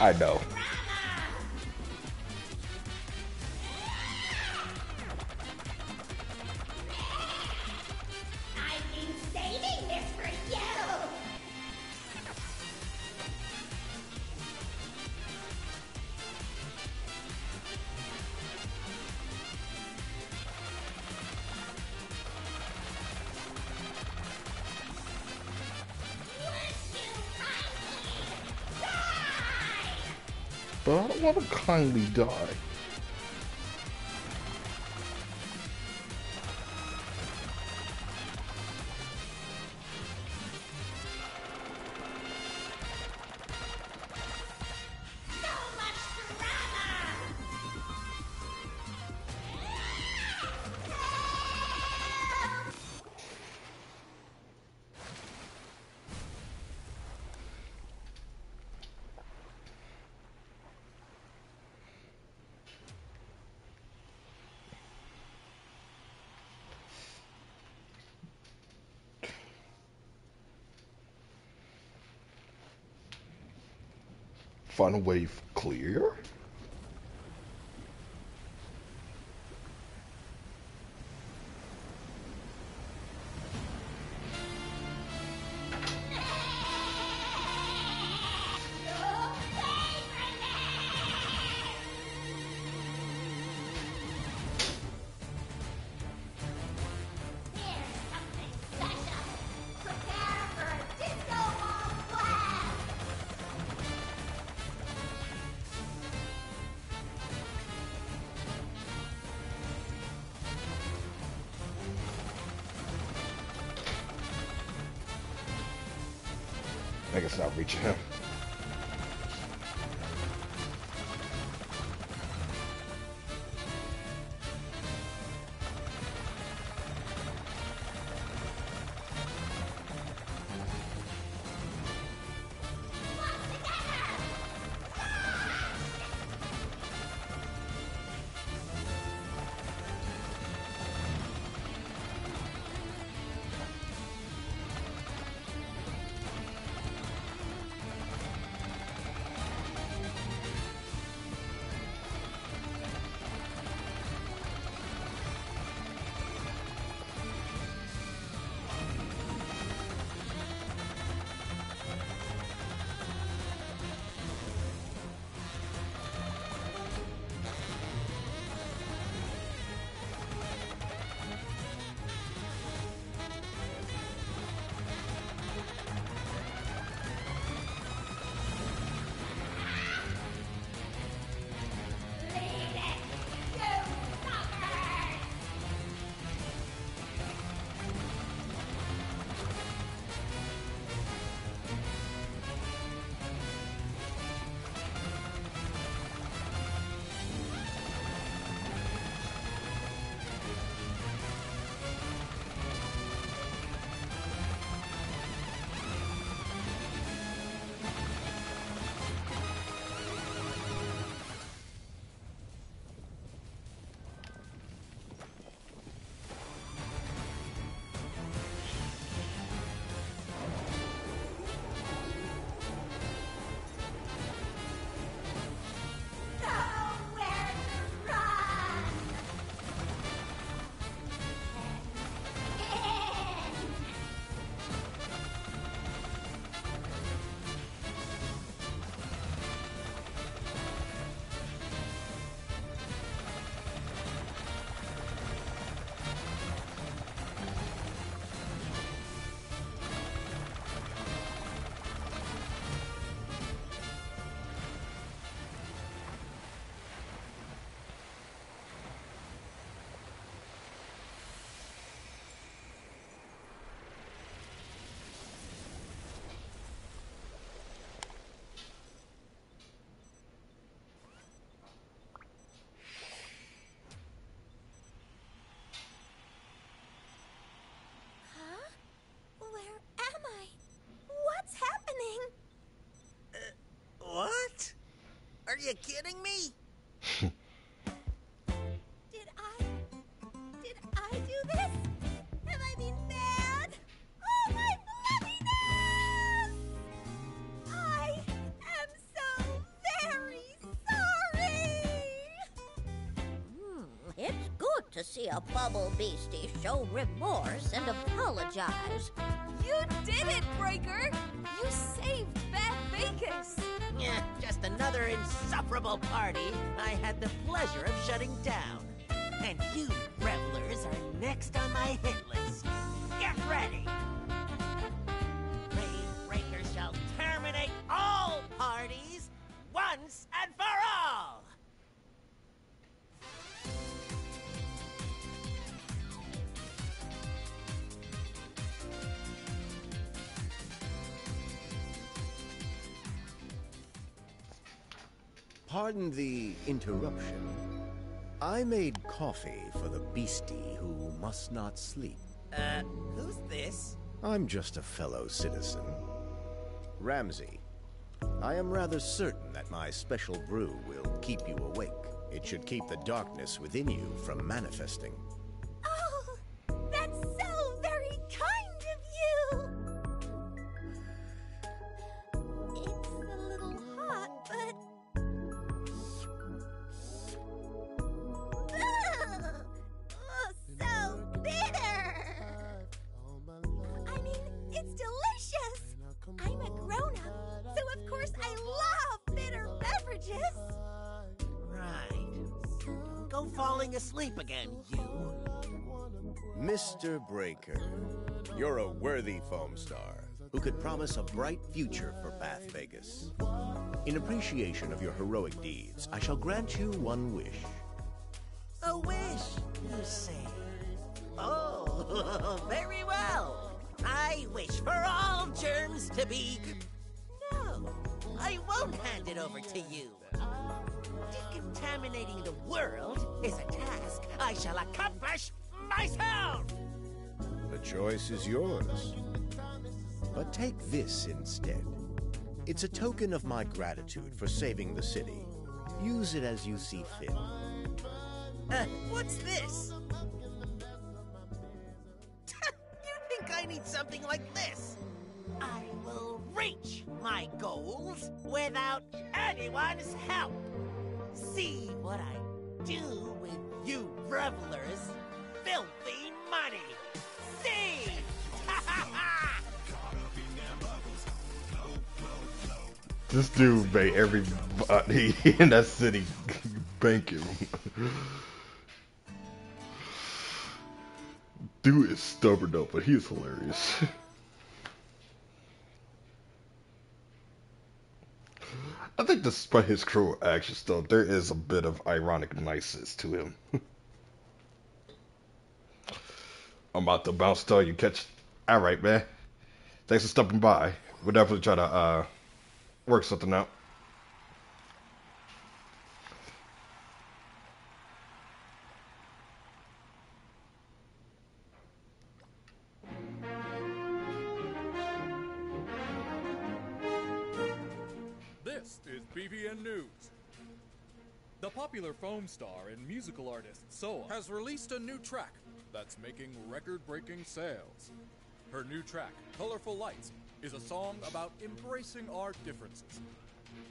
Speaker 2: I know. To kindly die. Final wave clear?
Speaker 8: You kidding me?
Speaker 4: Did I? Did I do this? Have I been bad? Oh my bloodiness! I am so very sorry!
Speaker 13: Hmm, it's good to see a bubble beastie show remorse and apologize.
Speaker 3: You did it, Breaker!
Speaker 8: Another insufferable party I had the pleasure of shutting down. And you revelers are next on my hit list. Get ready!
Speaker 6: Pardon the interruption. I made coffee for the beastie who must not sleep.
Speaker 8: Uh, who's this?
Speaker 6: I'm just a fellow citizen. Ramsey, I am rather certain that my special brew will keep you awake. It should keep the darkness within you from manifesting. Could promise a bright future for Bath Vegas. In appreciation of your heroic deeds, I shall grant you one wish.
Speaker 8: A wish, you say? Oh, very well. I wish for all germs to be. No, I won't hand it over to you. Decontaminating the world is a task I shall accomplish myself.
Speaker 6: The choice is yours. But take this instead. It's a token of my gratitude for saving the city. Use it as you see fit.
Speaker 8: Uh, what's this? you think I need something like this? I will reach my goals without anyone's help. See what I do with you revelers' filthy money. See!
Speaker 2: This dude made everybody in that city banking. Dude is stubborn though, but he is hilarious. I think despite his cruel actions though, there is a bit of ironic niceness to him. I'm about to bounce till you catch. Alright, man. Thanks for stopping by. We'll definitely try to uh, work something out.
Speaker 11: This is BVN News. The popular foam star and musical artist Soa has released a new track that's making record-breaking sales. Her new track, Colorful Lights, is a song about embracing our differences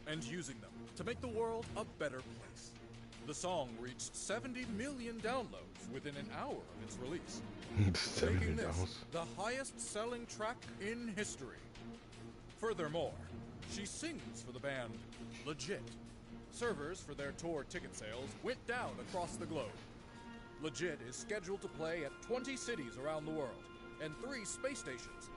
Speaker 11: and using them to make the world a better place. The song reached 70 million downloads within an hour of its release, making this
Speaker 2: dollars.
Speaker 11: the highest-selling track in history. Furthermore, she sings for the band Legit. Servers for their tour ticket sales went down across the globe. Legit is scheduled to play at 20 cities around the world and three space stations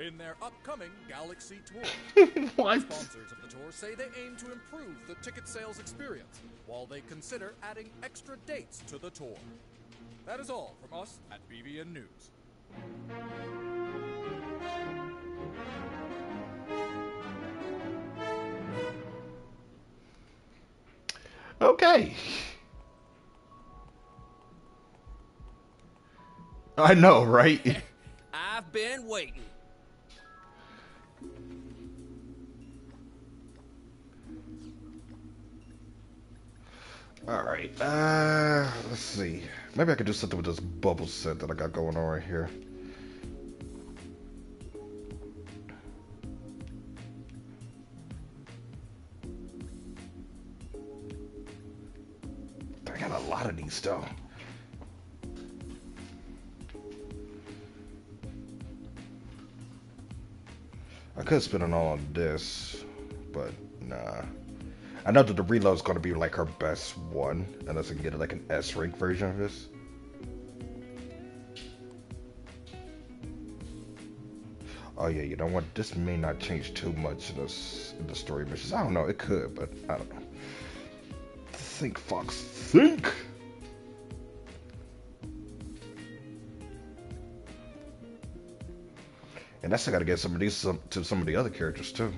Speaker 11: in their upcoming Galaxy tour.
Speaker 2: what?
Speaker 11: Sponsors of the tour say they aim to improve the ticket sales experience while they consider adding extra dates to the tour. That is all from us at BVN News.
Speaker 2: Okay. I know, right?
Speaker 9: I've been waiting.
Speaker 2: Alright, uh, let's see. Maybe I could do something with this bubble set that I got going on right here. I got a lot of these though. I could spend it all on this, but nah. I know that the reload is going to be like her best one, unless I can get like an S rank version of this. Oh yeah, you know what? This may not change too much in this in the story missions. I don't know. It could, but I don't know. Think, Fox. Think. And I still got to get some of these some, to some of the other characters too.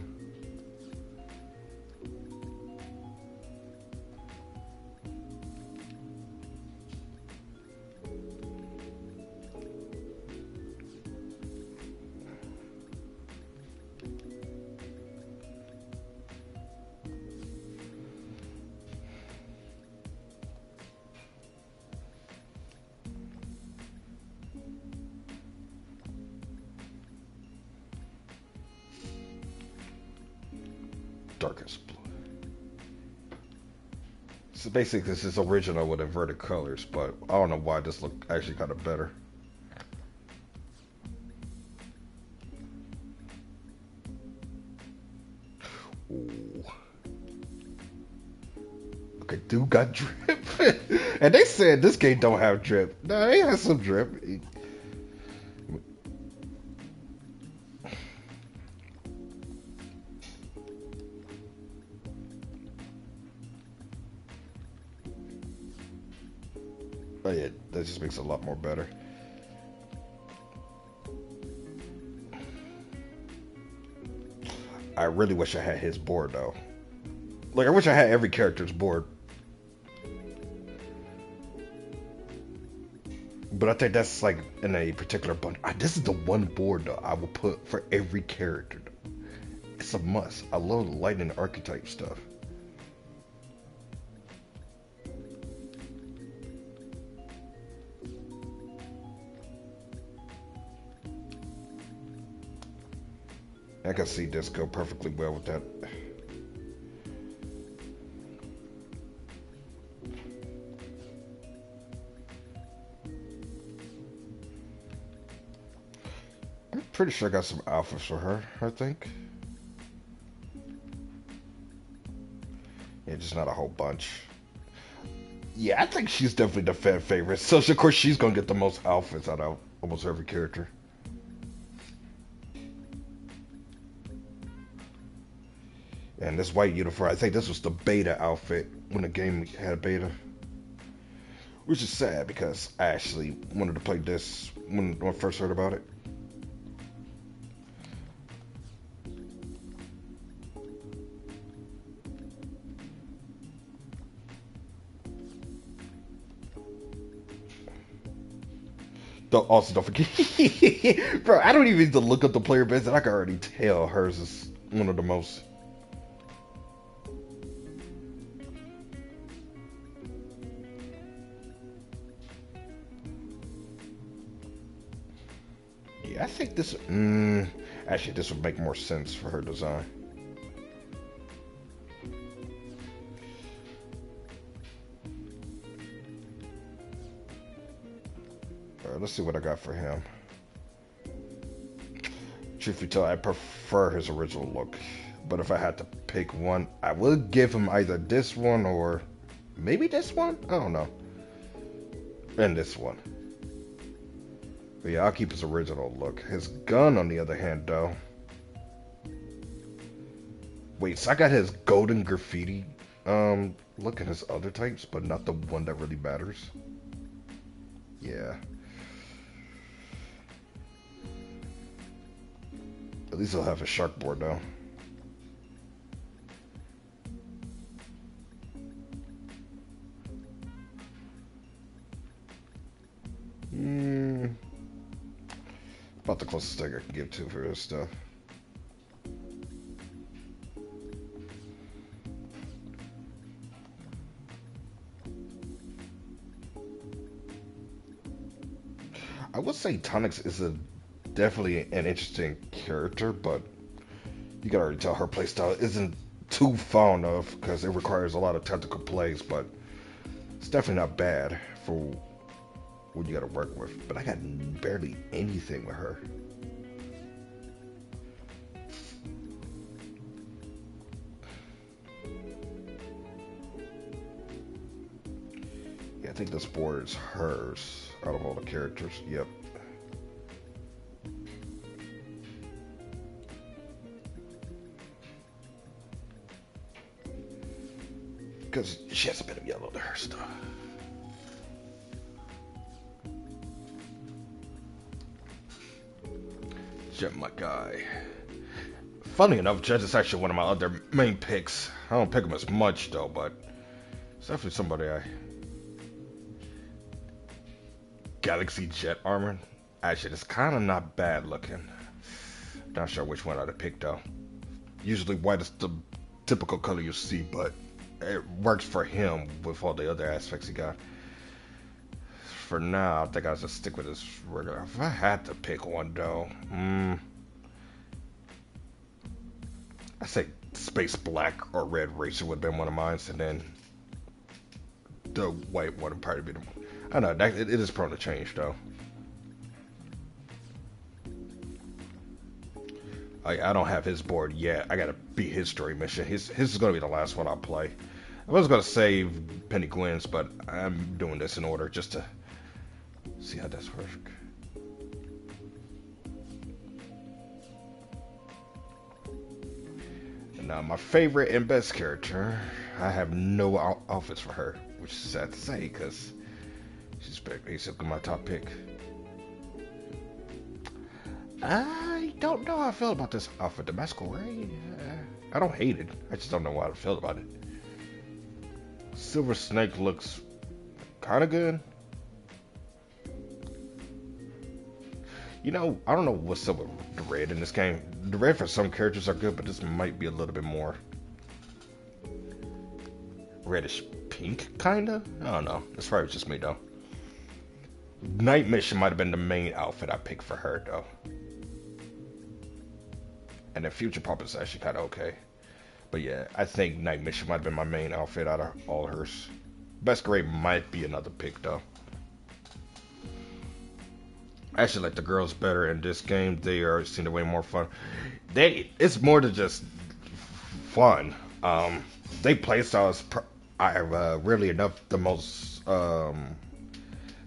Speaker 2: Basically, this is original with inverted colors, but I don't know why this look actually kind of better. Ooh. Okay, dude got drip, and they said this game don't have drip. No, it has some drip. A lot more better. I really wish I had his board though. Like I wish I had every character's board. But I think that's like in a particular bunch. I, this is the one board though I will put for every character. It's a must. I love the lightning archetype stuff. I can see this go perfectly well with that. I'm pretty sure I got some alphas for her, I think. Yeah, just not a whole bunch. Yeah, I think she's definitely the fan favorite. So, of course, she's going to get the most alphas out of almost every character. This white uniform, I think this was the beta outfit when the game had a beta. Which is sad because I actually wanted to play this when, I first heard about it. Don't, also, don't forget, bro. I don't even need to look up the player base, and I can already tell hers is one of the most this. Mm, actually, this would make more sense for her design. Alright, let's see what I got for him. Truth be told, I prefer his original look. But if I had to pick one, I would give him either this one or maybe this one? I don't know. And this one. But yeah, I'll keep his original look. His gun, on the other hand, though. Wait, so I got his golden graffiti um, look in his other types, but not the one that really matters. Yeah. At least he'll have a shark board, though. the closest thing I can give to for this stuff. I would say Tonix is a definitely an interesting character, but you can already tell her playstyle isn't too fond of because it requires a lot of tactical plays, but it's definitely not bad for what you got to work with. But I got barely anything with her. Yeah, I think this board is hers out of all the characters. Yep. Because she has guy. Funny enough, Jet is actually one of my other main picks. I don't pick him as much though, but it's definitely somebody I. Galaxy Jet armor. Actually, it's kind of not bad looking. Not sure which one I'd have picked though. Usually white is the typical color you see, but it works for him with all the other aspects he got. For now, I think I'll just stick with this regular. If I had to pick one though, hmm. I say space black or red racer would have been one of mine, and then the white one would probably be the. I know that it, it is prone to change though. I, I don't have his board yet. I gotta beat his story mission. His his is gonna be the last one I'll play. I was gonna save Penny Gwen's, but I'm doing this in order just to see how this works. Now my favorite and best character, I have no outfits for her, which is sad to say because she's basically my top pick. I don't know how I feel about this outfit, the masquerade. Uh, I don't hate it. I just don't know how I feel about it. Silver Snake looks kind of good. You know, I don't know what's up with the red in this game. The red for some characters are good, but this might be a little bit more reddish pink, kinda. I don't know. That's probably just me though. Night Mission might have been the main outfit I picked for her though. And the Future Pop is actually kind of okay. But yeah, I think Night Mission might have been my main outfit out of all hers. Best Grade might be another pick though. I actually like the girls better in this game. They are seem to way more fun. They it's more than just fun. Um, they playstyle is pr- I uh, really enough the most um,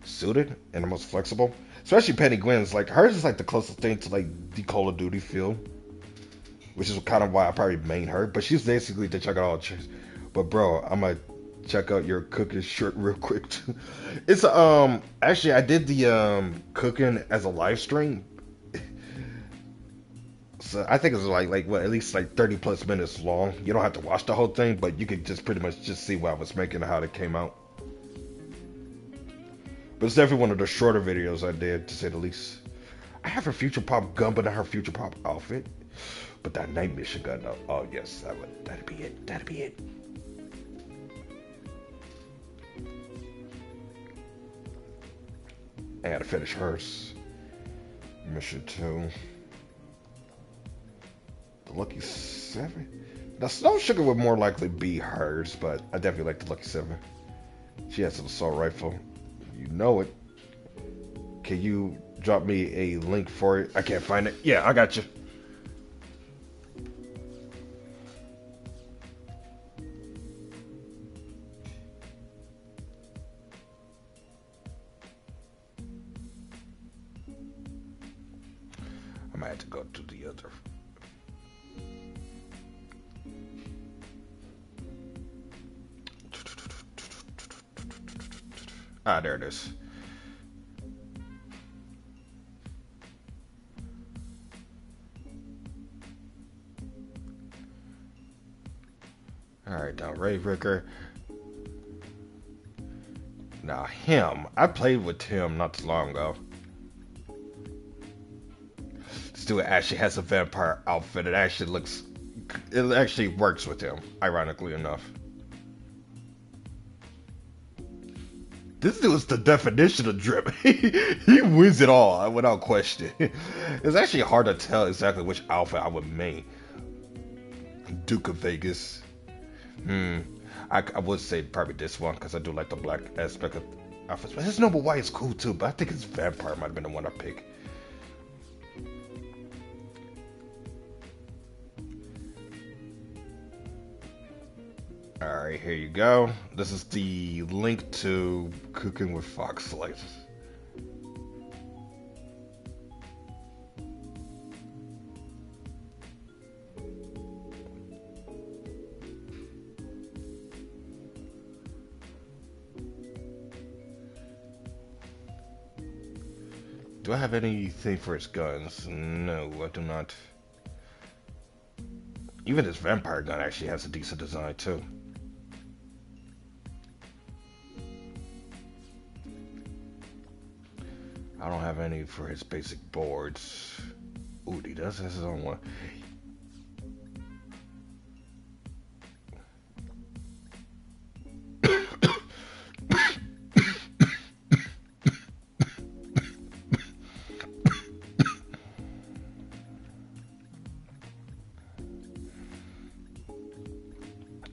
Speaker 2: suited and the most flexible. Especially Penny Gwen's like hers is like the closest thing to like the Call of Duty feel which is kind of why I probably main her. But she's basically the out all. But bro, I'm gonna check out your cooking shirt real quick. Too. It's um actually I did the um cooking as a live stream. So I think it's like like what at least like 30 plus minutes long. You don't have to watch the whole thing, but you could just pretty much just see what I was making and how it came out. But it's definitely one of the shorter videos I did, to say the least. I have her Future Pop gun, but not her Future Pop outfit. But that night mission gun, oh, oh yes, that would that'd be it. That'd be it. I gotta finish hers. Mission two. The Lucky Seven. Now Snow Sugar would more likely be hers, but I definitely like the Lucky Seven. She has an assault rifle. You know it. Can you drop me a link for it? I can't find it. Yeah, I got you. Ah, there it is. Alright, now Ray Ricker. Now him, I played with him not too long ago. This dude actually has a vampire outfit. It actually looks, it actually works with him, ironically enough. This dude dude's the definition of drip. he, wins it all without question. It's actually hard to tell exactly which outfit I would main. Duke of Vegas. Hmm. I, I would say probably this one because I do like the black aspect of outfits. But his Noble White is cool too, but I think his Vampire might have been the one I pick. Alright, here you go. This is the link to Cooking with Foxlight. Do I have anything for his guns? No, I do not. Even this vampire gun actually has a decent design too. I don't have any for his basic boards. Ooh, he does have his own one.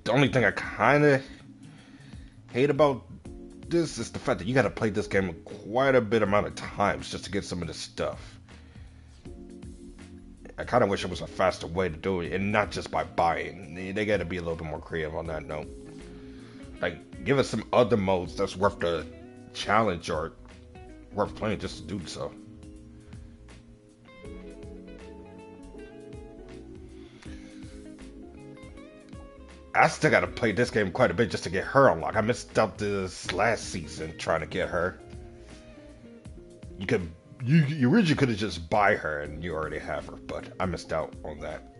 Speaker 2: the only thing I kind of hate about this is the fact that you got to play this game quite a bit amount of times just to get some of this stuff. I kind of wish there was a faster way to do it, and not just by buying. They, they got to be a little bit more creative on that note. Like, give us some other modes that's worth the challenge or worth playing just to do so. I still gotta play this game quite a bit just to get her unlocked. I missed out this last season trying to get her. You could you you originally could have just buy her and you already have her, but I missed out on that.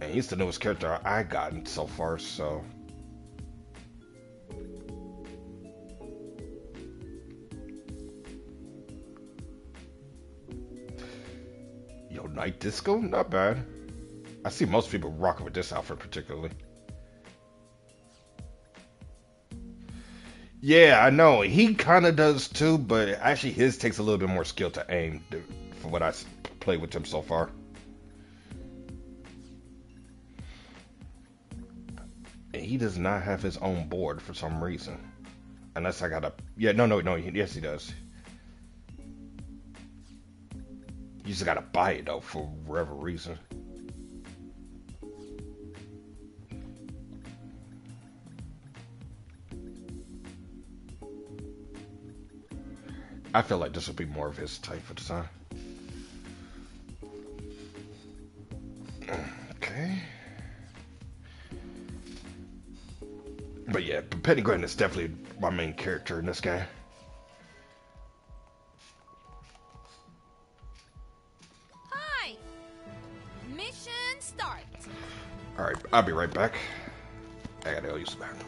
Speaker 2: And he's the newest character I gotten so far, so Yo, Night Disco? Not bad. I see most people rocking with this outfit particularly. Yeah, I know. He kind of does too, but actually his takes a little bit more skill to aim for what I played with him so far. And he does not have his own board for some reason. Unless I got a... Yeah, no, no, no. Yes, he does. You just gotta buy it though for whatever reason. I feel like this would be more of his type of design. Okay. But yeah, Penny Grant is definitely my main character in this game.
Speaker 3: Hi! Mission start!
Speaker 2: Alright, I'll be right back. I gotta go use the bathroom.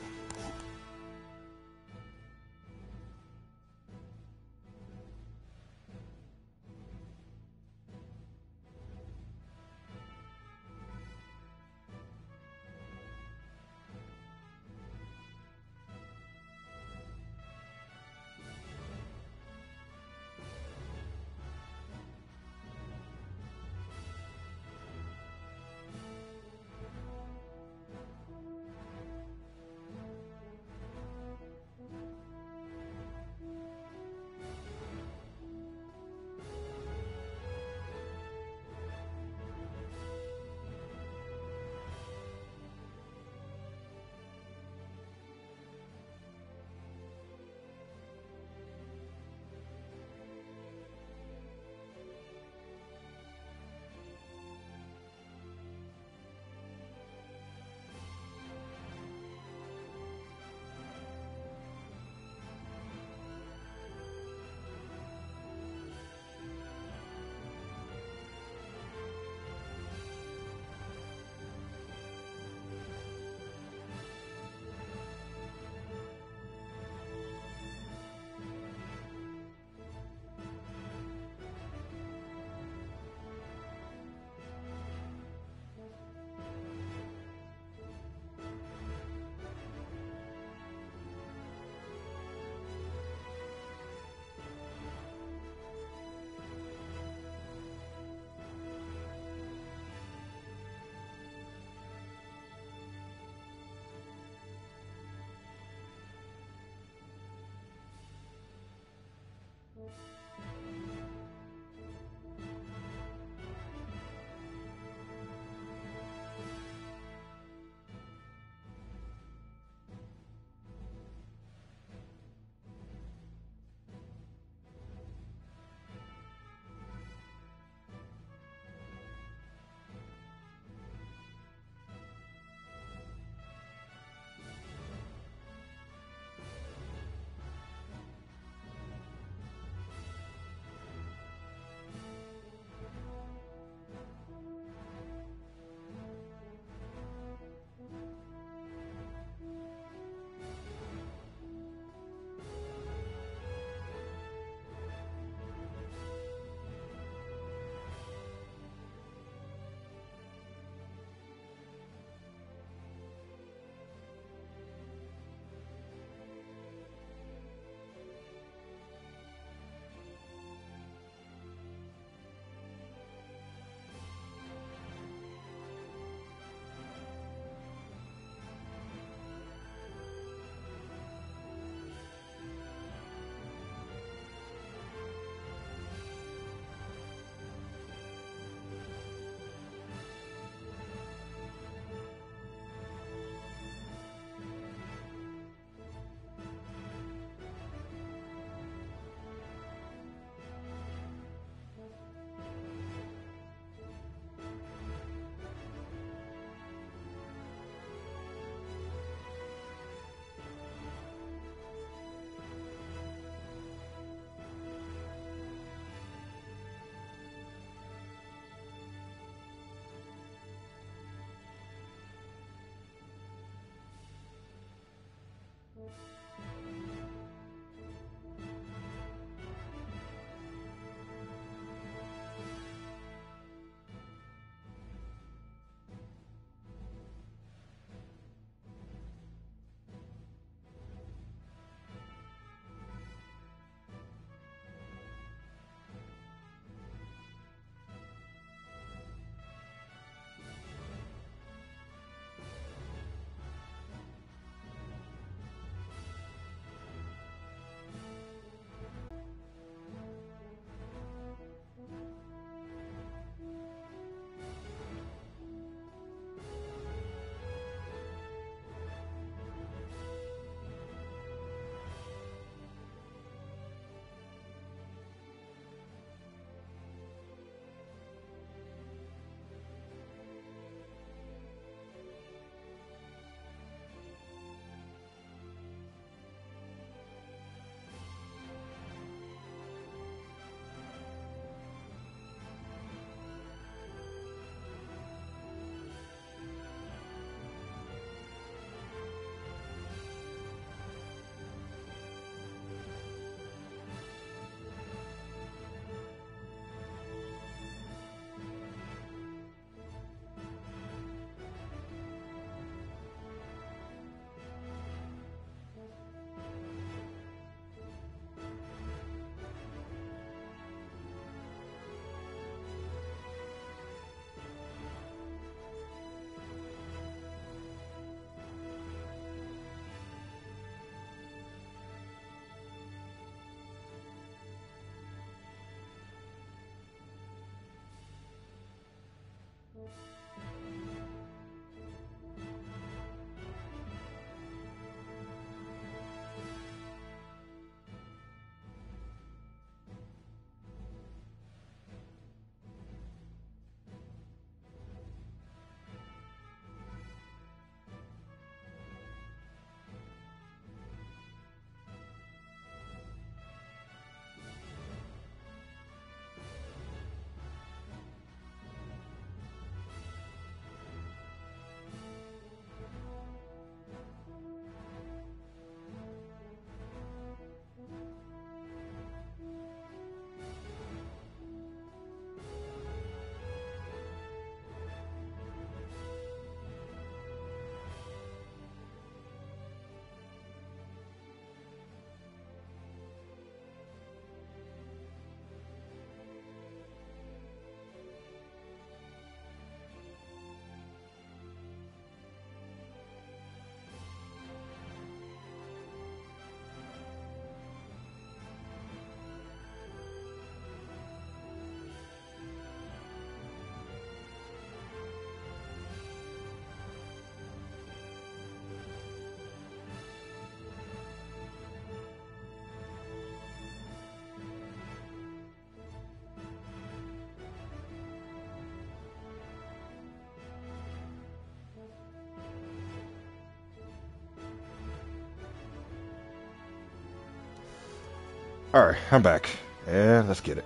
Speaker 2: Alright, I'm back. And let's get it.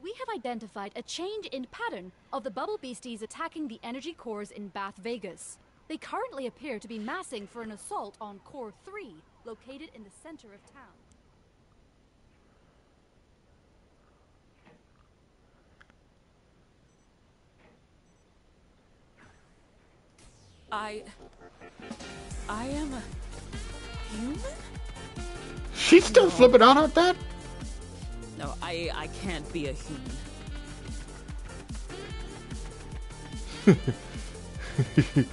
Speaker 1: We have identified a change in pattern of the bubble beasties attacking the energy cores in Bath Vegas. They currently appear to be massing for an assault on Core 3, located in the center of town.
Speaker 14: I. I am a human?
Speaker 2: She's still flipping out at that?
Speaker 14: No, I I can't be a human.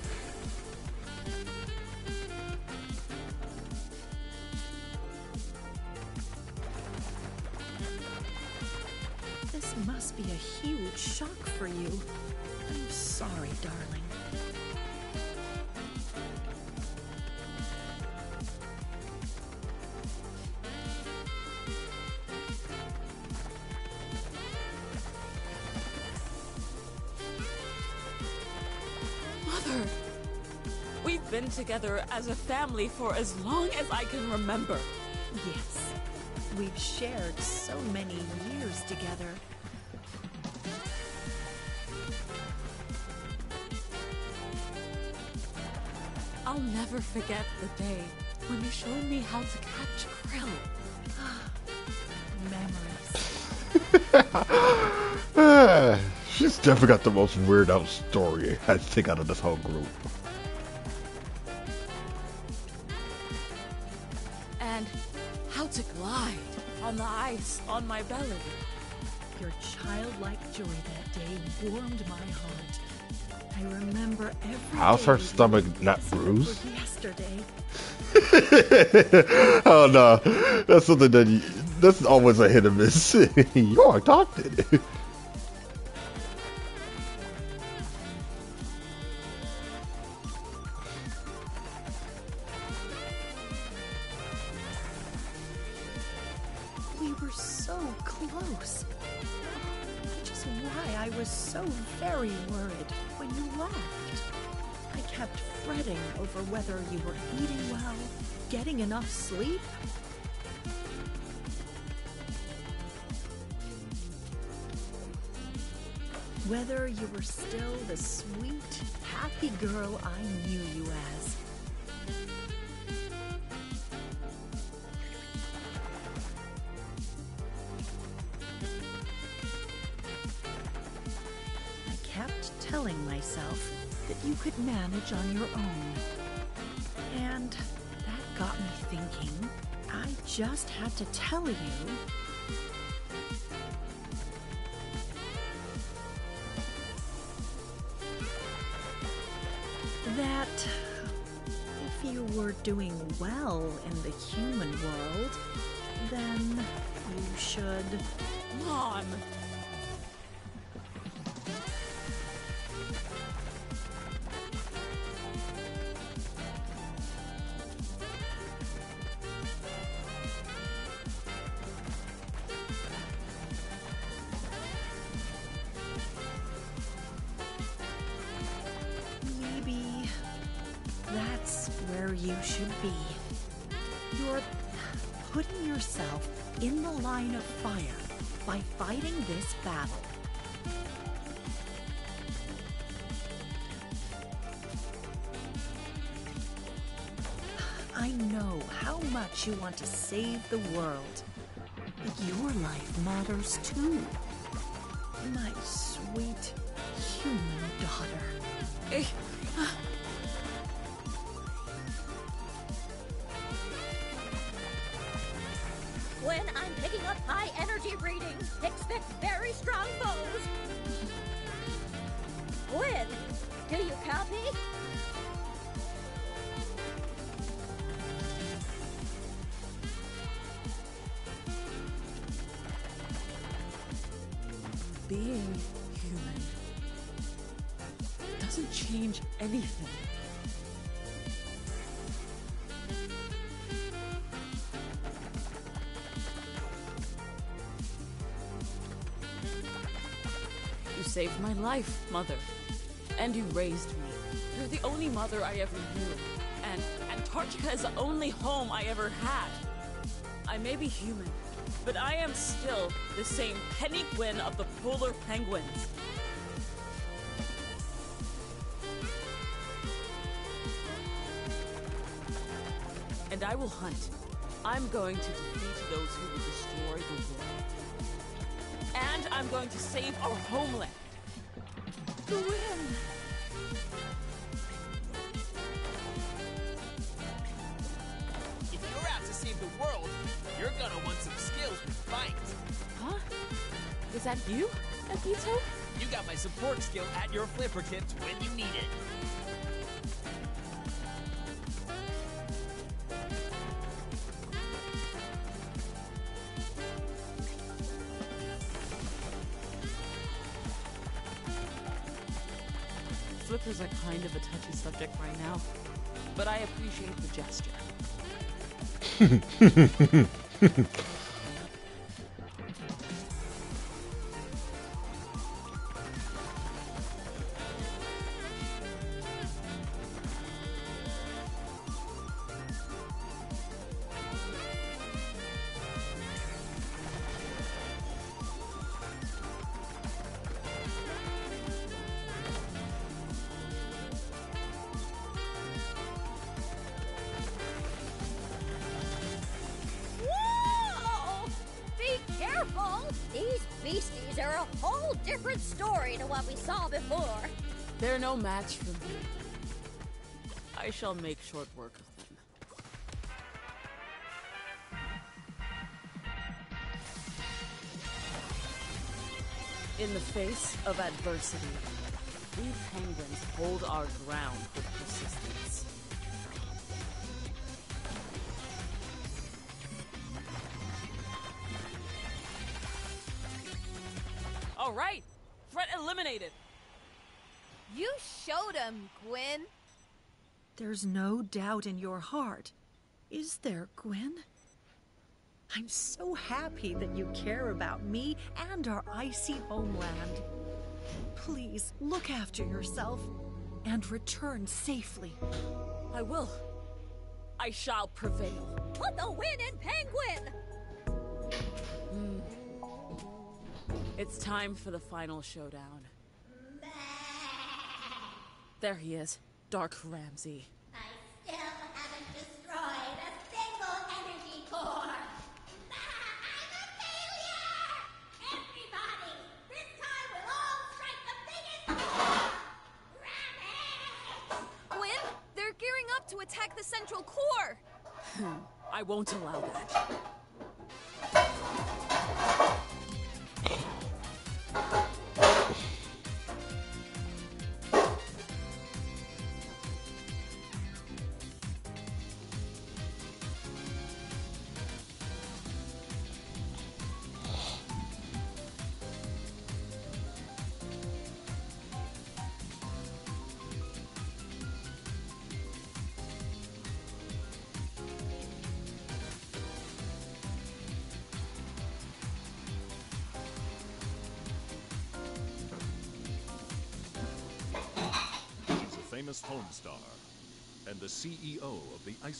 Speaker 14: family for as long as I can remember.
Speaker 15: Yes, we've shared so many years together.
Speaker 14: I'll never forget the day when you showed me how to catch krill.
Speaker 15: Memories.
Speaker 2: She's definitely got the most weird out story, I think, out of this whole group.
Speaker 15: Warmed my heart. I remember every
Speaker 2: How's her stomach not
Speaker 15: it
Speaker 2: bruised?
Speaker 15: Yesterday.
Speaker 2: oh no, that's something that you, that's always a hit or miss. You're adopted.
Speaker 15: We I knew you as. I kept telling myself that you could manage on your own. And that got me thinking I just had to tell you. Doing well in the human world, then you should.
Speaker 14: Mom!
Speaker 15: In the line of fire by fighting this battle. I know how much you want to save the world, but your life matters too. My sweet human daughter.
Speaker 14: Eh, anything. saved my life, Mother. And you raised me. You're the only mother I ever knew. And Antarctica is the only home I ever had. I may be human, but I am still the same Penny of the Polar Penguins. Will hunt. I'm going to defeat those who will destroy the world. And I'm going to save our homeland.
Speaker 3: Gwyn!
Speaker 7: If you're out to save the world, you're gonna want some skills with fight.
Speaker 14: Huh? Is that you, Akito?
Speaker 7: You got my support skill at your flipper tips when you need it.
Speaker 14: Are kind of a touchy subject right now, but I appreciate the gesture. shall make short work of them. In the face of adversity, we penguins hold our ground with persistence. All right, threat eliminated.
Speaker 3: You showed him, Gwyn.
Speaker 15: There's no doubt in your heart. Is there, Gwen? I'm so happy that you care about me and our icy homeland. Please look after yourself and return safely.
Speaker 14: I will. I shall prevail.
Speaker 5: Put the win in Penguin! Hmm.
Speaker 14: It's time for the final showdown. There he is, Dark Ramsey.
Speaker 5: I still haven't destroyed a single energy core. I'm a failure! Everybody, this time we'll all strike the biggest core!
Speaker 3: Gwyn, they're gearing up to attack the central core.
Speaker 14: Hmm, I won't allow that.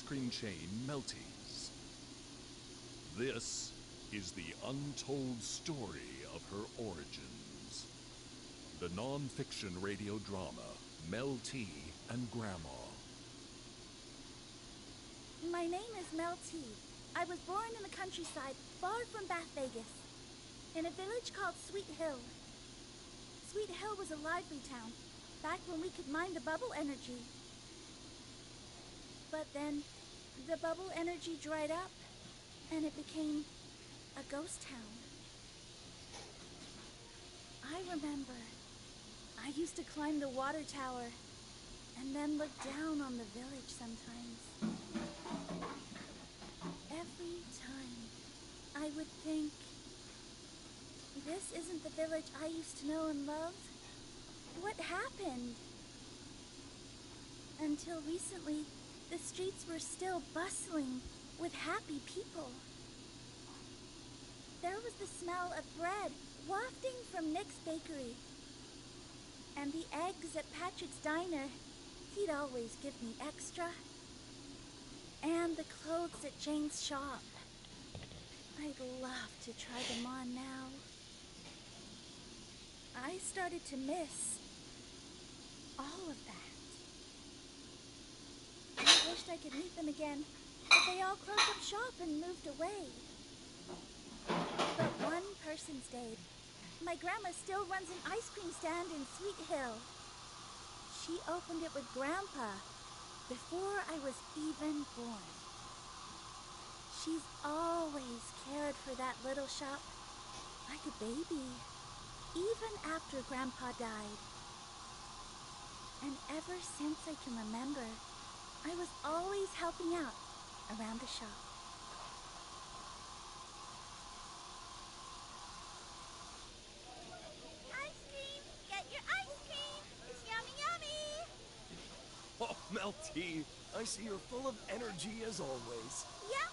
Speaker 16: Chain Melties. This is the untold story of her origins. The non-fiction radio drama Mel T and Grandma.
Speaker 4: My name is Mel T. I was born in the countryside, far from Bath Vegas, in a village called Sweet Hill. Sweet Hill was a lively town, back when we could mine the bubble energy. But then, the bubble energy dried up, and it became a ghost town. I remember, I used to climb the water tower, and then look down on the village sometimes. Every time, I would think, this isn't the village I used to know and love. What happened? Until recently, the streets were still bustling with happy people. There was the smell of bread wafting from Nick's bakery, And the eggs at Patrick's Diner, he'd always give me extra. And the clothes at Jane's shop. I'd love to try them on now. I started to miss all of that. I wished I could meet them again, but they all closed up shop and moved away. But one person stayed. My grandma still runs an ice cream stand in Sweet Hill. She opened it with Grandpa before I was even born. She's always cared for that little shop like a baby, even after Grandpa died. And ever since I can remember, I was always helping out around the shop. Ice cream! Get your ice cream! It's yummy yummy!
Speaker 8: Oh, Melty, I see you're full of energy as always.
Speaker 4: Yep,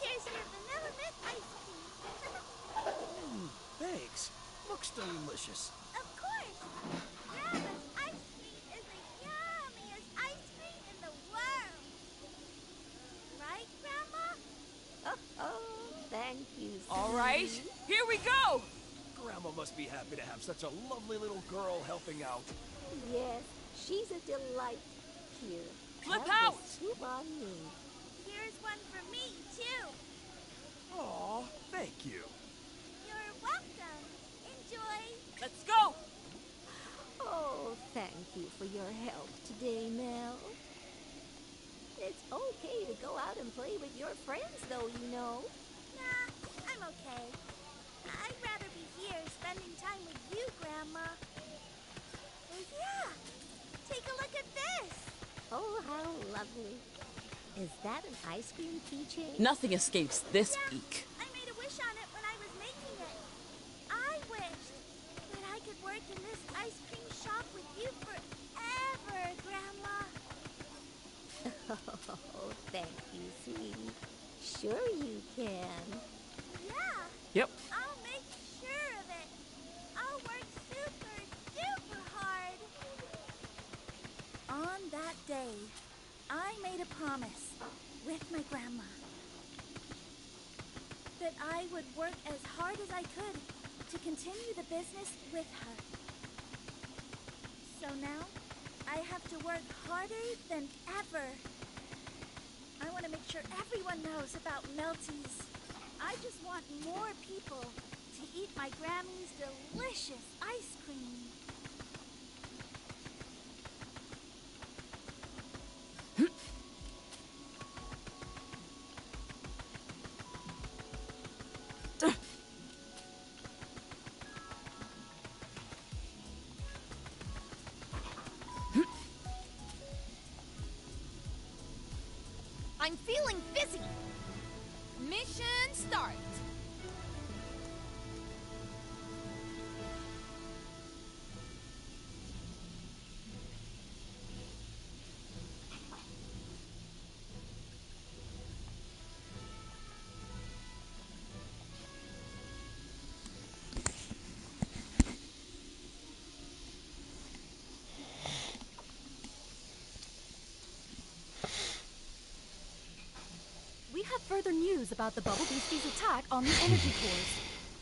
Speaker 4: here's your vanilla mint ice cream.
Speaker 8: Mm, thanks. Looks delicious.
Speaker 4: of course! Grandma's ice cream is the yummiest ice cream in the world! Right, Grandma?
Speaker 5: Oh, thank you.
Speaker 14: All right, here we go!
Speaker 8: Grandma must be happy to have such a lovely little girl helping out.
Speaker 5: Yes, she's a delight. Here.
Speaker 14: Flip out!
Speaker 5: on me.
Speaker 4: Here's one for me, too.
Speaker 8: Aw, thank you.
Speaker 4: You're welcome. Enjoy.
Speaker 14: Let's go!
Speaker 5: Oh, thank you for your help today, Mel. It's okay to go out and play with your friends, though, you know.
Speaker 4: Nah, I'm okay. I'd rather be here spending time with you, Grandma. Oh, yeah. Take a look at this.
Speaker 5: Oh, how lovely. Is that an ice cream keychain?
Speaker 14: Nothing escapes this beak.
Speaker 4: I made a wish on it when I was making it. I wished that I could work in this ice cream shop with you forever, Grandma.
Speaker 5: Oh, thank you, sweetie. Sure you can.
Speaker 4: Yeah,
Speaker 14: Yep.
Speaker 4: I'll make sure of it. I'll work super duper hard. On that day, I made a promise with my grandma that I would work as hard as I could to continue the business with her. So now, I have to work harder than ever. I want to make sure everyone knows about Melties. I just want more people to eat my Grammy's delicious ice cream.
Speaker 3: I'm feeling fizzy. Start.
Speaker 1: Further news about the Bubble Beasties' attack on the energy cores.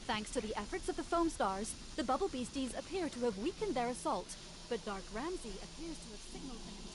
Speaker 1: Thanks to the efforts of the Foamstars, the Bubble Beasties appear to have weakened their assault, but Dark Ramsey appears to have signaled an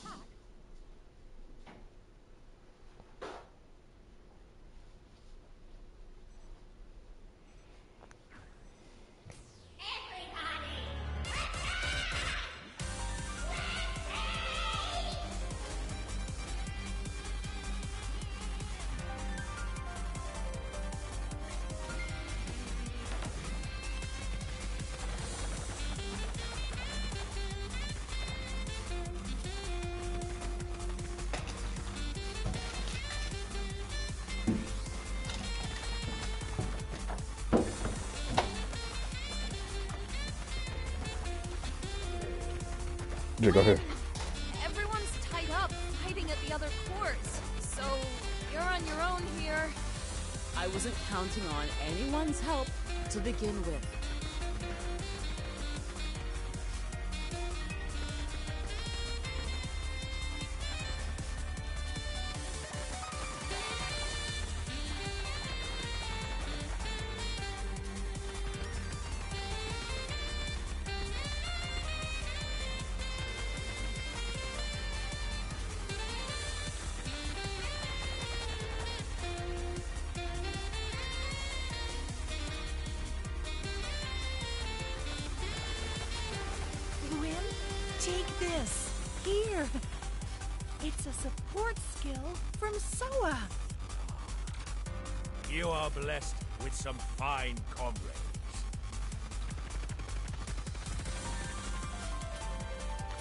Speaker 17: are blessed with some fine comrades.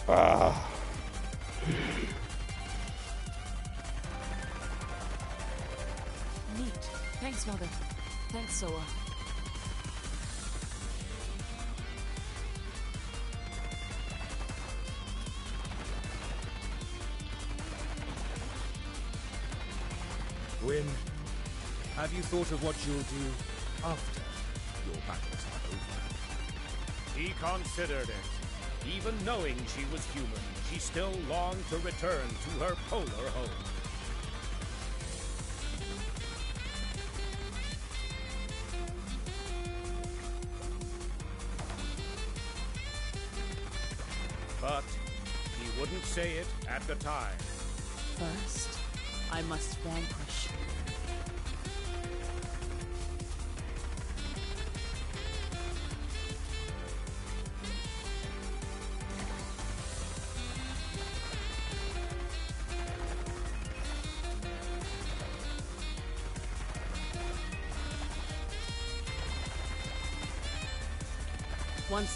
Speaker 2: Ah.
Speaker 14: Neat. Thanks, Mother. Thanks, Soa.
Speaker 17: Thought of what you'll do after your battles are over? He considered it. Even knowing she was human, she still longed to return to her polar home. But he wouldn't say it at the time.
Speaker 14: First, I must vanquish.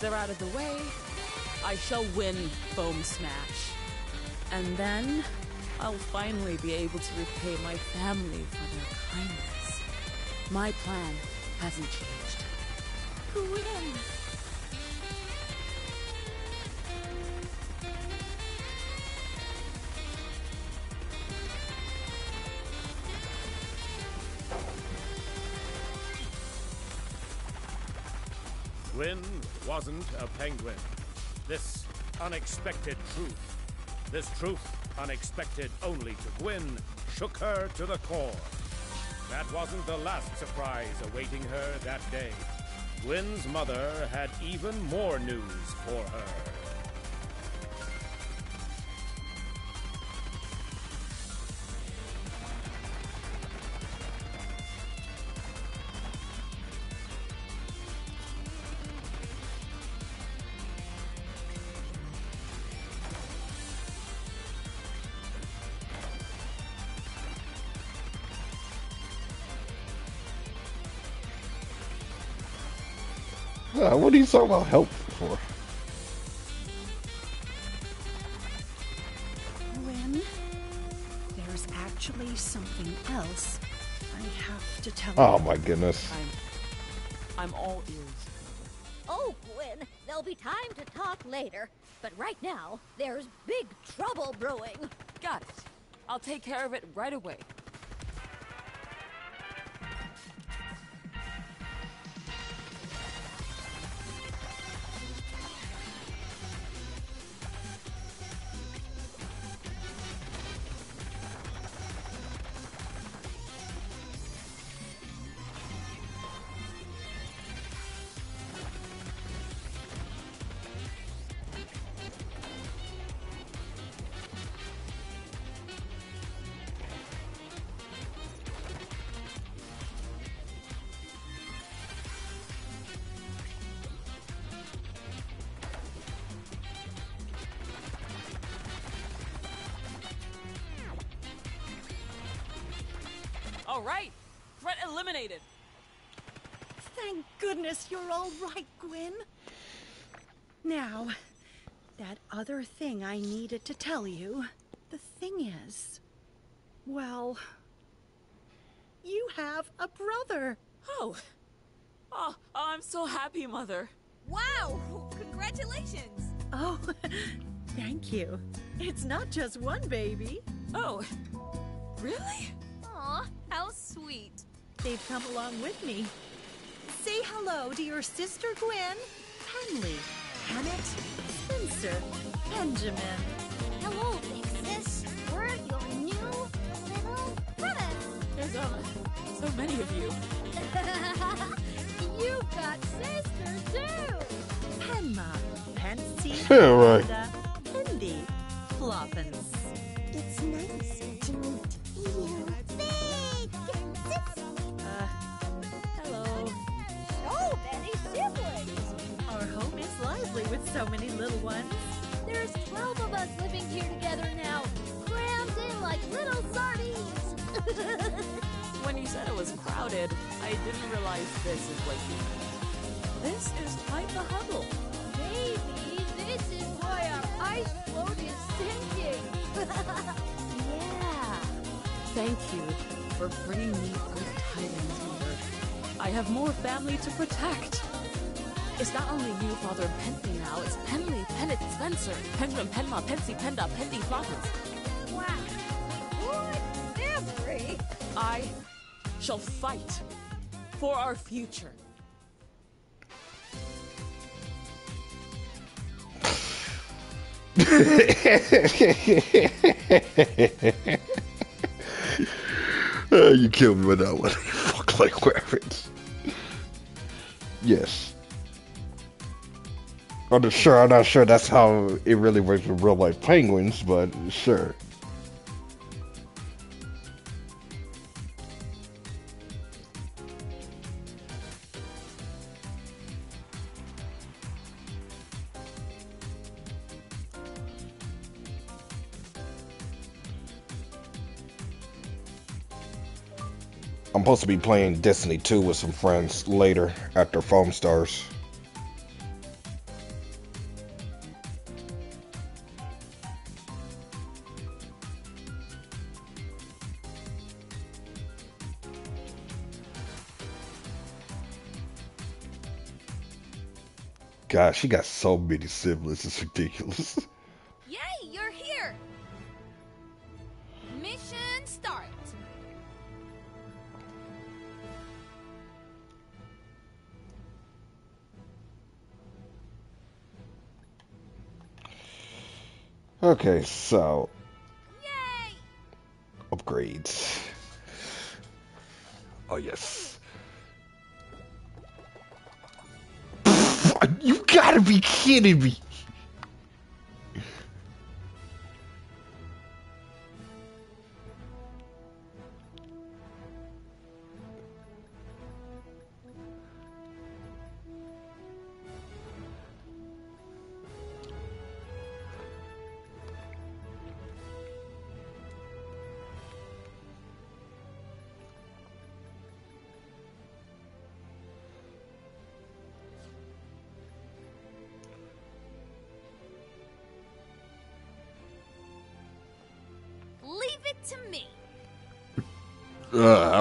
Speaker 14: They're out of the way, I shall win Foam Smash. And then I'll finally be able to repay my family for their kindness. My plan hasn't changed.
Speaker 3: Gwyn!
Speaker 17: Wasn't a penguin. This unexpected truth, this truth unexpected only to Gwyn, shook her to the core. That wasn't the last surprise awaiting her that day. Gwyn's mother had even more news for her.
Speaker 2: What are you talking about help for?
Speaker 3: Gwyn, there's actually something else I have to tell
Speaker 2: Oh
Speaker 3: you.
Speaker 2: my goodness.
Speaker 14: I'm all ears.
Speaker 5: Oh, Gwyn, there'll be time to talk later. But right now, there's big trouble brewing.
Speaker 14: Got it. I'll take care of it right away.
Speaker 3: To tell you. The thing is, well, you have a brother.
Speaker 14: Oh. Oh, oh I'm so happy, Mother.
Speaker 13: Wow! Congratulations!
Speaker 3: Oh, thank you. It's not just one baby.
Speaker 14: Oh, really?
Speaker 13: Aw, how sweet.
Speaker 3: They've come along with me. Say hello to your sister Gwen, Henley, Hammett, Spencer, Benjamin.
Speaker 18: Friends.
Speaker 14: Um, so many of you.
Speaker 18: You've got sisters too.
Speaker 3: Penma, Pansy,
Speaker 2: Yeah, right.
Speaker 3: Amanda, Floppins.
Speaker 18: It's nice to meet you. Big sis.
Speaker 3: Uh, hello.
Speaker 18: So many siblings.
Speaker 3: Our home is lively with so many little ones.
Speaker 18: There's 12 of us living here together now. Crammed
Speaker 4: Smarties!
Speaker 14: When you said it was crowded, I didn't realize this is what you This is quite the huddle.
Speaker 4: Maybe this is why our ice float is sinking.
Speaker 14: Yeah. Thank you for bringing me good tidings, Mother. I have more family to protect. It's not only you, Father Pentley now. It's Penley, Pennant, Spencer, Pendrum, Penma, Pensy, Penda, Pendy, Floppers. I shall fight for our future.
Speaker 2: Uh, you killed me with that one. Fuck like rabbits. Yes. I'm not sure. I'm not sure that's how it really works with real life penguins, but sure. I'm supposed to be playing Destiny 2 with some friends later after Foamstars. God, she got so many siblings. It's ridiculous. Okay, so upgrades. Oh yes. You gotta be kidding me.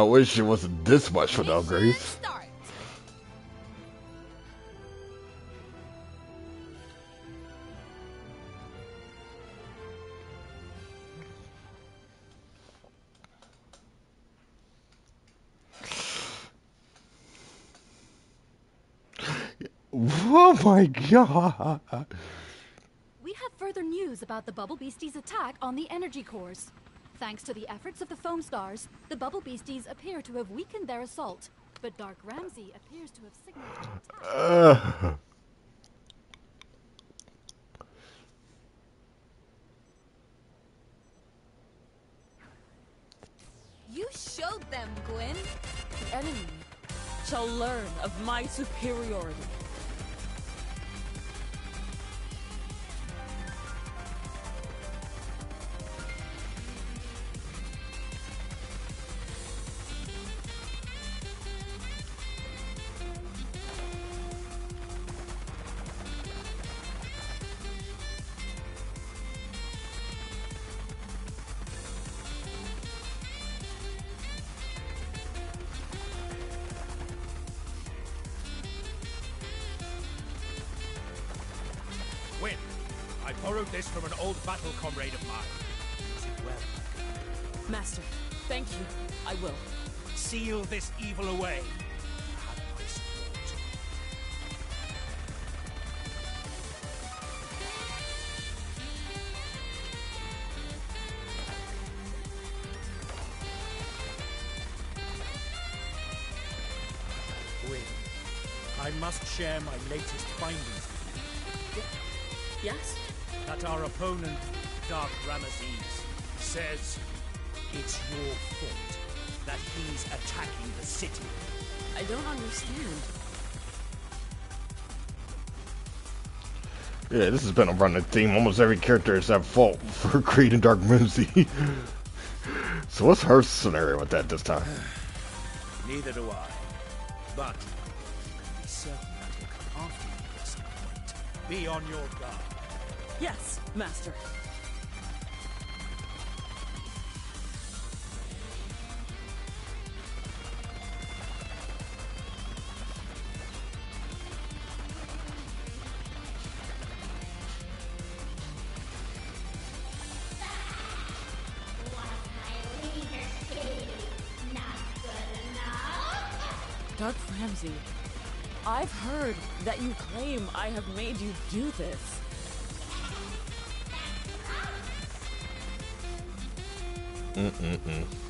Speaker 2: Wish it wasn't this much for the upgrades.
Speaker 3: Start.
Speaker 2: Oh my god.
Speaker 1: We have further news about the Bubble Beasties' attack on the energy cores. Thanks to the efforts of the Foamstars, the Bubble Beasties appear to have weakened their assault, but Dark Ramsey appears to have signaled.
Speaker 3: You showed them, Gwyn.
Speaker 14: The enemy shall learn of my superiority.
Speaker 17: Must share my latest findings with you.
Speaker 14: Yes?
Speaker 17: That our opponent, Dark Ramsey, says it's your fault that he's attacking the city.
Speaker 14: I don't understand.
Speaker 2: yeah, this has been a running theme. Almost every character is at fault for creating Dark Whimsy.
Speaker 5: So what's her scenario with that this time?
Speaker 17: Neither do I. But Be on your guard.
Speaker 14: Yes, Master. Dark Ramsey, I've heard that you claim I have made you do this.
Speaker 5: Mm-mm-mm.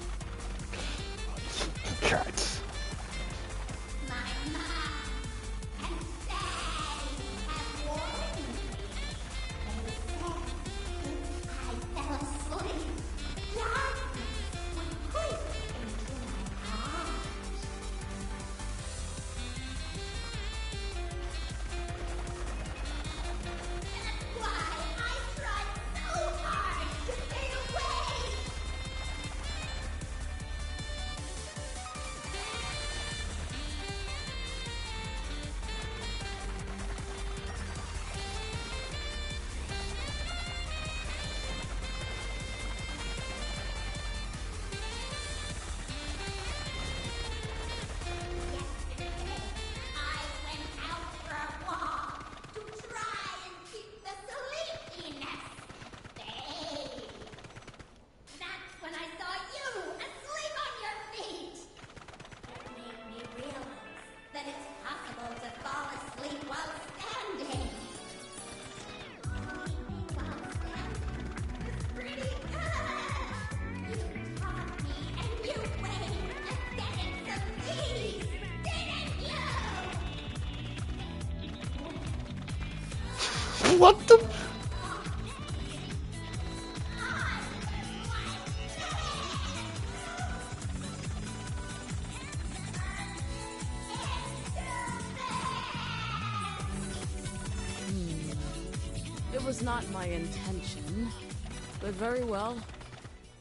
Speaker 14: But very well.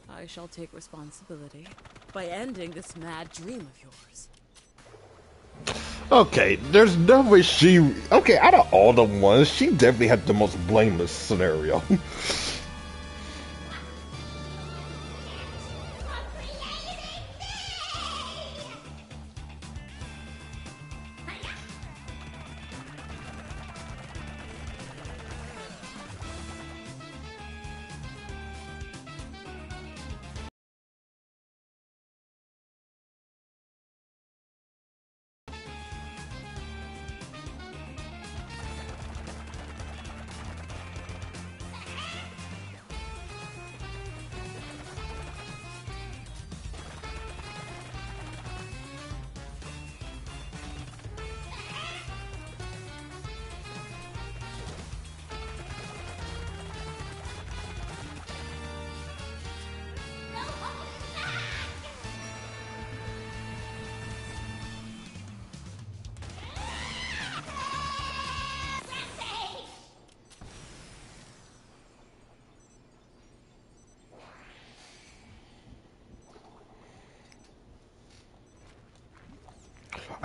Speaker 14: I shall take responsibility by ending this mad dream of yours.
Speaker 5: Okay, there's no way she. Okay, out of all the ones, she definitely had the most blameless scenario.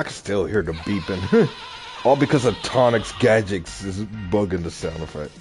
Speaker 5: I can still hear the beeping. All because of Tonix's gadgets is bugging the sound effect.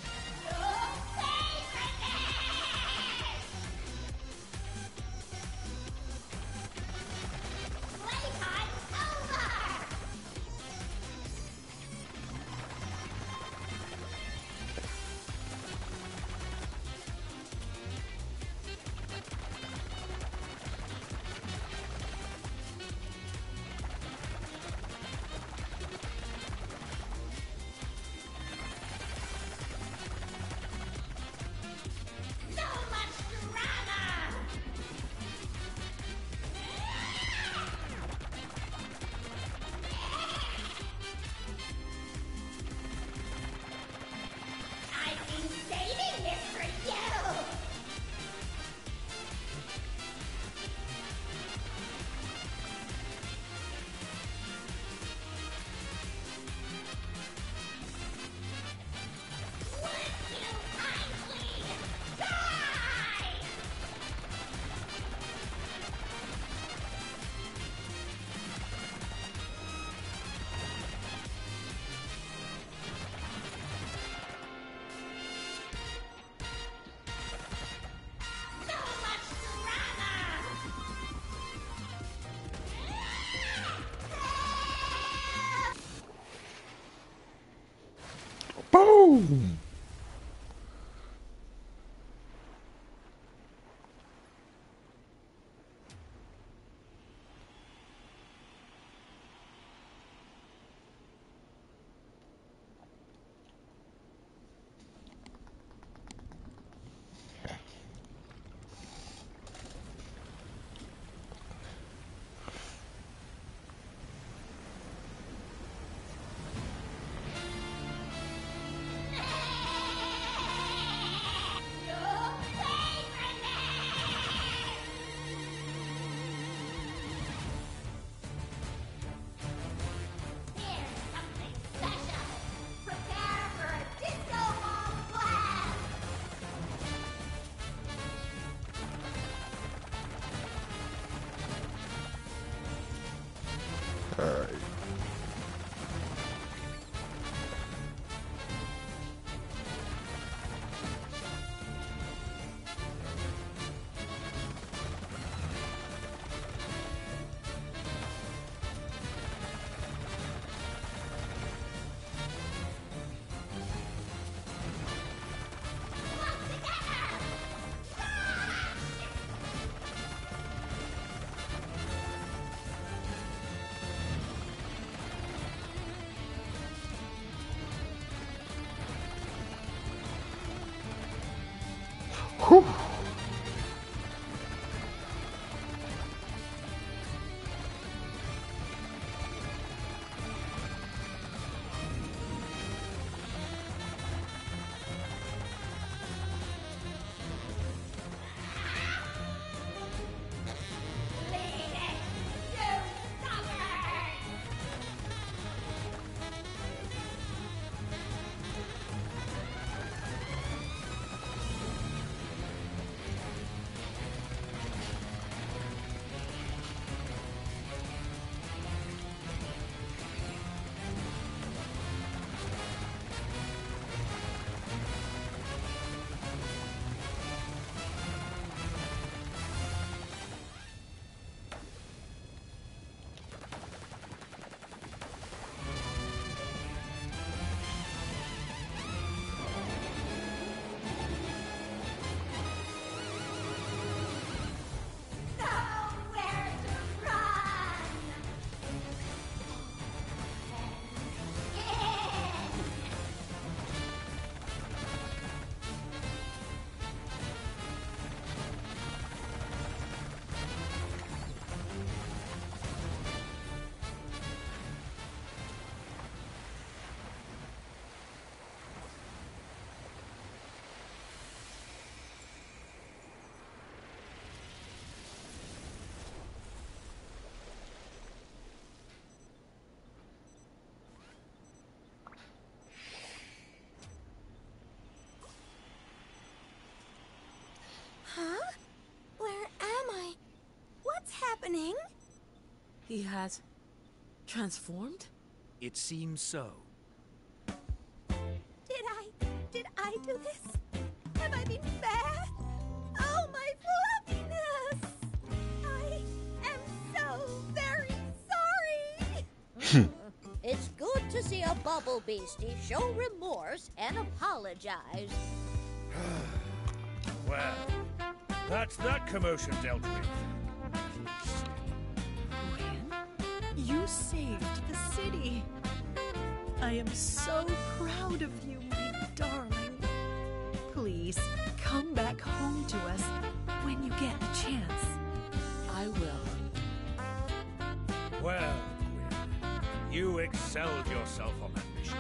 Speaker 4: Happening?
Speaker 14: He has transformed?
Speaker 17: It seems so.
Speaker 4: Did I. Did I do this? Have I been bad? Oh, my fluffiness! I am so very sorry! Hmm.
Speaker 5: It's good to see a bubble beastie show remorse and apologize.
Speaker 17: Well, that's that commotion dealt with.
Speaker 19: Saved the city. I am so proud of you, my darling. Please, come back home to us when you get a chance.
Speaker 14: I will.
Speaker 17: Well, Gwyn, you excelled yourself on that mission.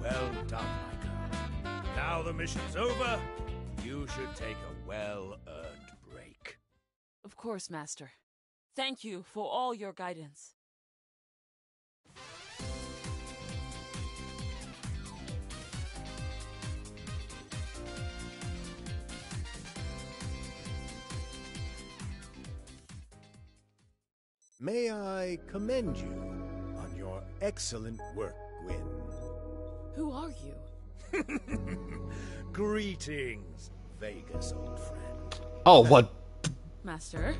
Speaker 17: Well done, my girl. Now the mission's over, you should take a well-earned break.
Speaker 14: Of course, Master. Thank you for all your guidance.
Speaker 6: May I commend you on your excellent work, Gwyn.
Speaker 14: Who are you?
Speaker 17: Greetings, Vegas, old friend.
Speaker 2: Oh, what?
Speaker 14: Master?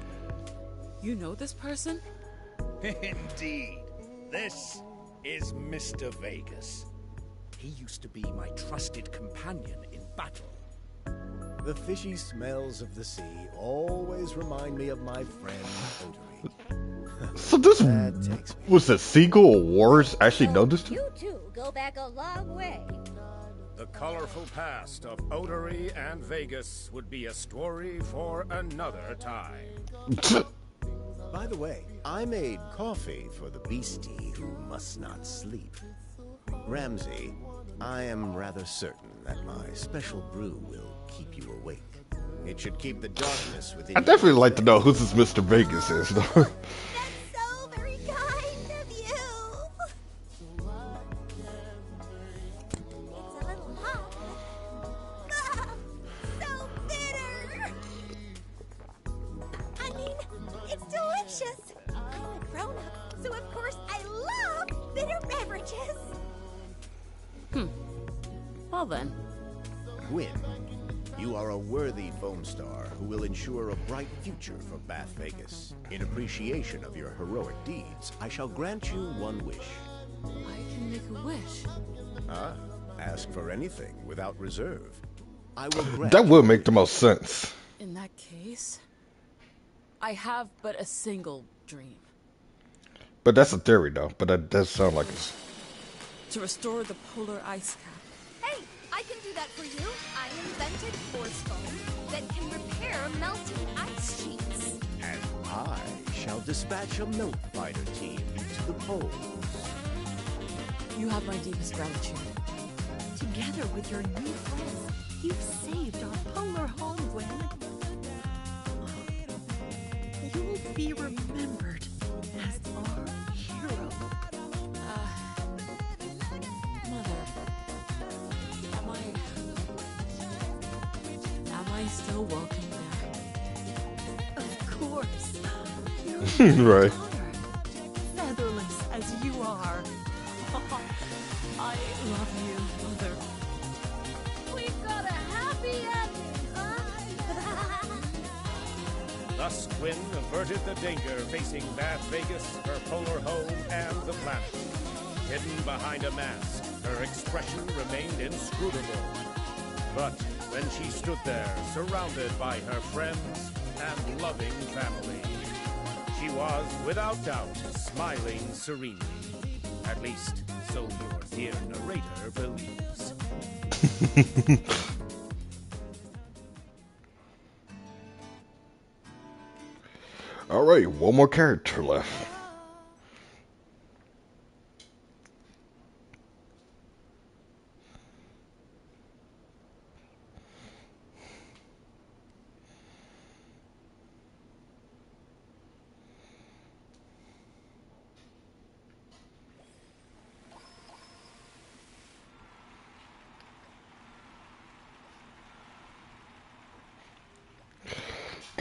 Speaker 14: You know this person?
Speaker 17: Indeed. This is Mr. Vegas. He used to be my trusted companion in battle.
Speaker 6: The fishy smells of the sea always remind me of my friend Odori.
Speaker 4: So this was the Seagull Wars actually know this?
Speaker 5: You two go back a long way.
Speaker 17: The colorful past of Odori and Vegas would be a story for another time.
Speaker 6: By the way, I made coffee for the beastie who must not sleep. Ramsey, I am rather certain that my special brew will keep you awake. It should keep the darkness within
Speaker 4: I definitely like to know who this Mr. Vegas is, though.
Speaker 5: A
Speaker 6: worthy foam star who will ensure a bright future for Bath Vegas. In appreciation of your heroic deeds, I shall grant you one wish.
Speaker 14: I can make a wish.
Speaker 6: Ah, ask for anything without reserve. I will grant
Speaker 4: That would make the most sense.
Speaker 14: In that case, I have but a single dream.
Speaker 4: But that's a theory, though. But that does sound like it's.
Speaker 14: To restore the polar ice cap.
Speaker 3: Hey, I can do that for you. I invented force foam that can repair melting ice sheets.
Speaker 6: And I shall dispatch a milk fighter team to the poles.
Speaker 14: You have my deepest gratitude.
Speaker 19: Together with your new friends, you've saved our polar home, Gwyn. You'll be remembered as our hero.
Speaker 14: Mother, still welcome there?
Speaker 19: Of course.
Speaker 4: right.
Speaker 19: Featherless as you are.
Speaker 14: I love you, Mother.
Speaker 5: We've got a happy ending, huh?
Speaker 17: Thus, Gwyn averted the danger facing Bath Vegas, her polar home, and the planet. Hidden behind a mask, her expression remained inscrutable. But when she stood there, surrounded by her friends and loving family, she was, without doubt, smiling serenely. At least, so your dear narrator believes.
Speaker 4: All right, one more character left.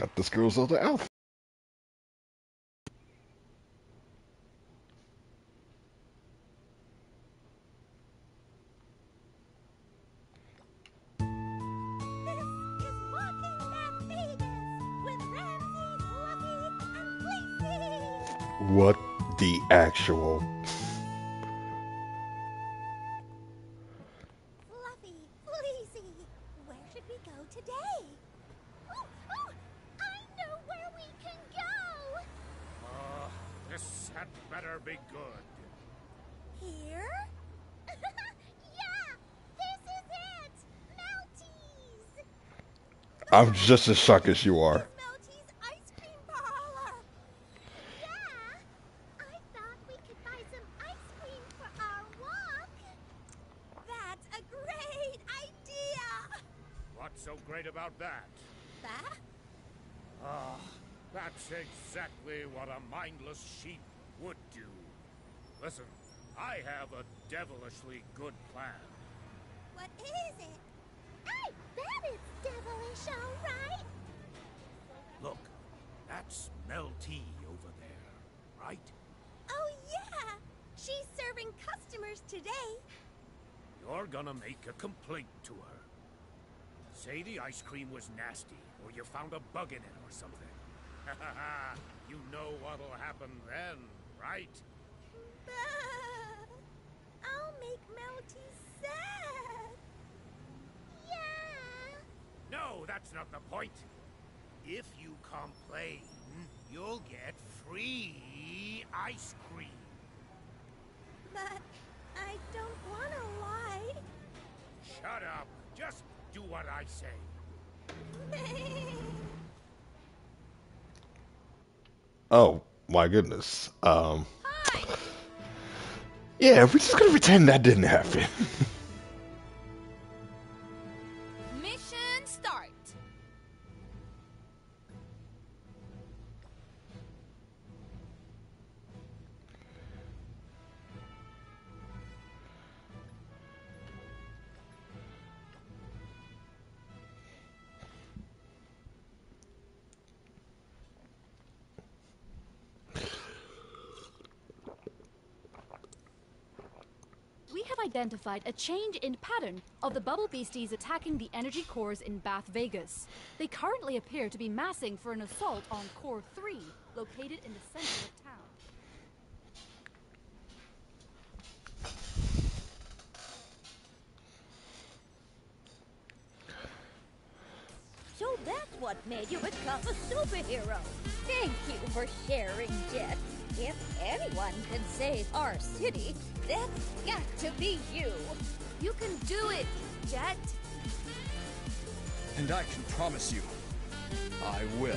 Speaker 4: Got this girl's other outfit. What the actual? I'm just as shocked as you are.
Speaker 17: Complaint to her. Say the ice cream was nasty, or you found a bug in it or something. Ha ha ha! you know what'll happen then, right?
Speaker 5: I'll make Melty sad. Yeah!
Speaker 17: No, that's not the point. If you complain, you'll get free ice cream.
Speaker 5: But
Speaker 17: Shut up. Just do what I say.
Speaker 2: Oh my goodness. Um. Yeah, we're just gonna pretend that didn't happen.
Speaker 1: identified a change in pattern of the bubble beasties attacking the energy cores in Bath Vegas. They currently appear to be massing for an assault on Core 3, located in the center of town.
Speaker 5: So that's what made you become a superhero. Thank you for sharing, Jet. If anyone can save our city, that's got to be you.
Speaker 3: You can do it, Jet.
Speaker 11: And I can promise you, I will.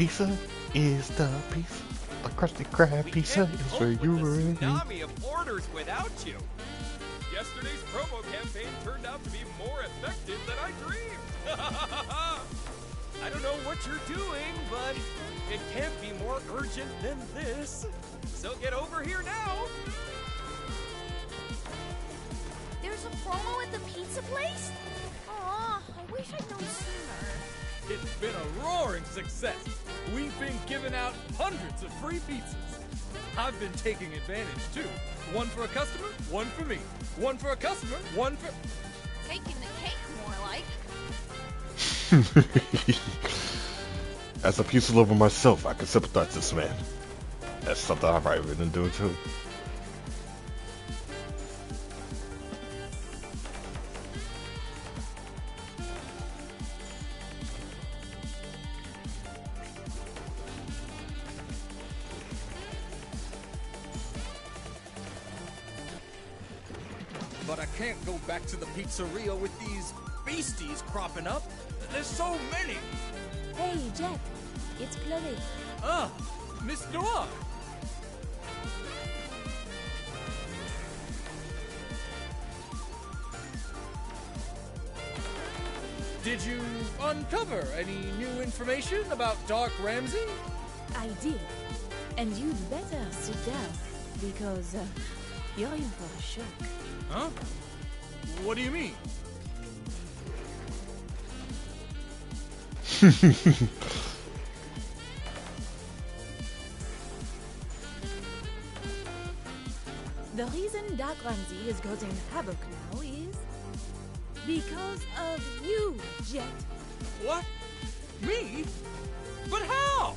Speaker 2: pizza is the pizza. The Krusty Krab pizza is where you and me.
Speaker 9: Tsunami of orders without you. Yesterday's promo campaign turned out to be more effective than I dreamed. I don't know what you're doing, but it can't be more urgent than this. So get over here now.
Speaker 3: There's a promo at the pizza place? Aw, I wish I'd known sooner.
Speaker 11: It's been a roaring success. We've been giving out hundreds of free pizzas. I've been taking advantage too. One for a customer, one for me. One for a customer, one for.
Speaker 3: Taking the cake, more like.
Speaker 2: As a pizza lover myself, I can sympathize with this man. That's something I've probably been doing too.
Speaker 11: Pizzeria with these beasties cropping up. There's so many.
Speaker 20: Hey, Jack. It's Chloe.
Speaker 11: Ah, Miss Noir. Did you uncover any new information about Dark Ramsey?
Speaker 20: I did. And you'd better sit down because uh, you're in for a shock.
Speaker 11: Huh? What do you mean?
Speaker 20: The reason Dark Ramsey is causing havoc now is because of you, Jet.
Speaker 11: What? Me? But how?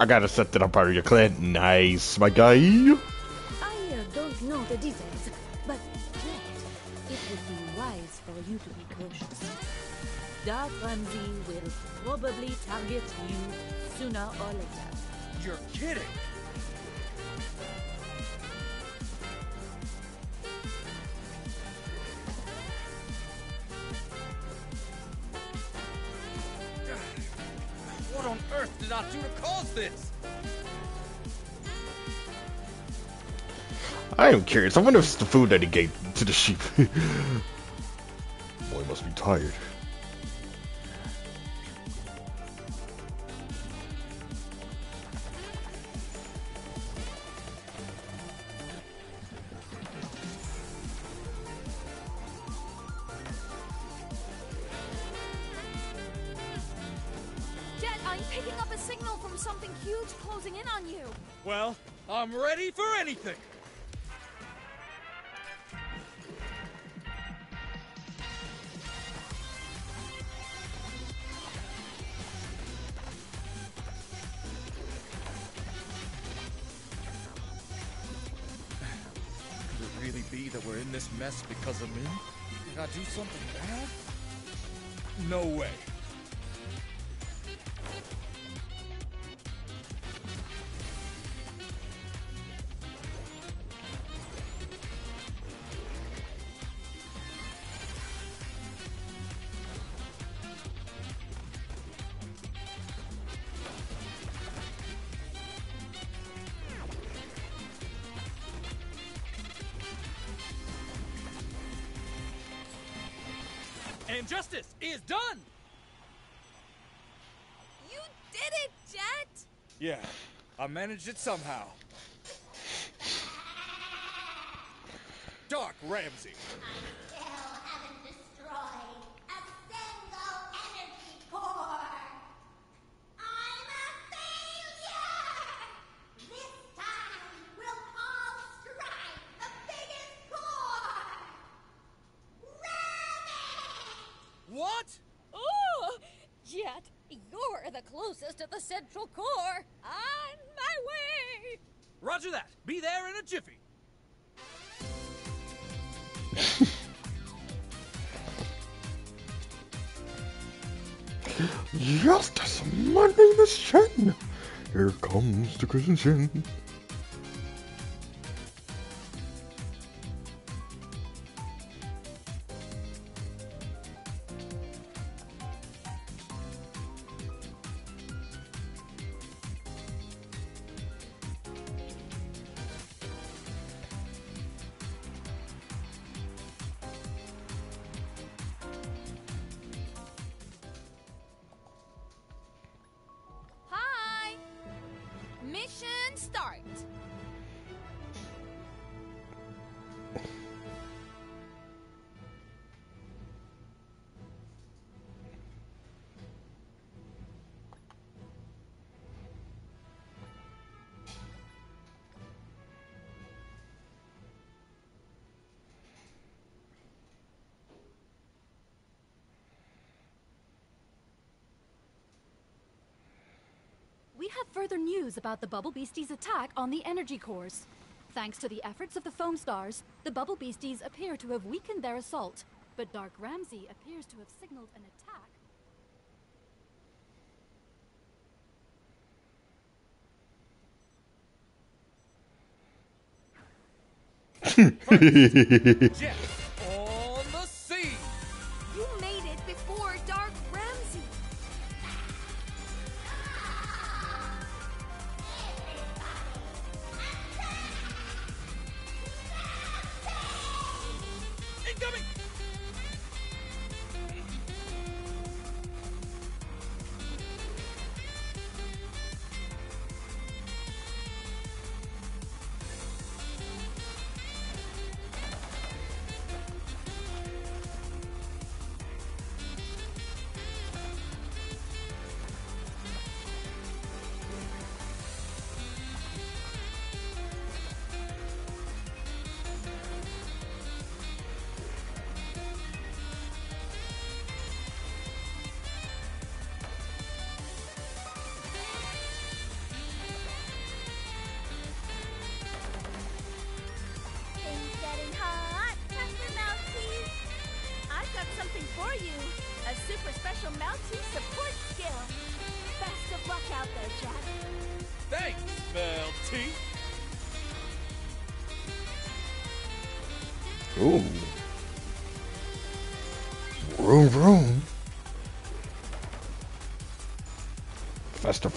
Speaker 2: I gotta set that up part of your clan. Nice, my guy.
Speaker 20: I uh, don't know the details, but Jet, it would be wise for you to be cautious. Dark Ramsey will probably target you sooner or later.
Speaker 11: You're kidding. Do to cause this?
Speaker 2: I am curious. I wonder if it's the food that he gave to the sheep. Boy must be tired.
Speaker 11: Done!
Speaker 3: You did it, Jet!
Speaker 11: Yeah, I managed it somehow. Doc Ramsey.
Speaker 2: Comes
Speaker 1: have further news about the Bubble Beastie's attack on the energy cores. Thanks to the efforts of the Foamstars, the bubble beasties appear to have weakened their assault, but Dark Ramsey appears to have signaled an attack.
Speaker 11: Jet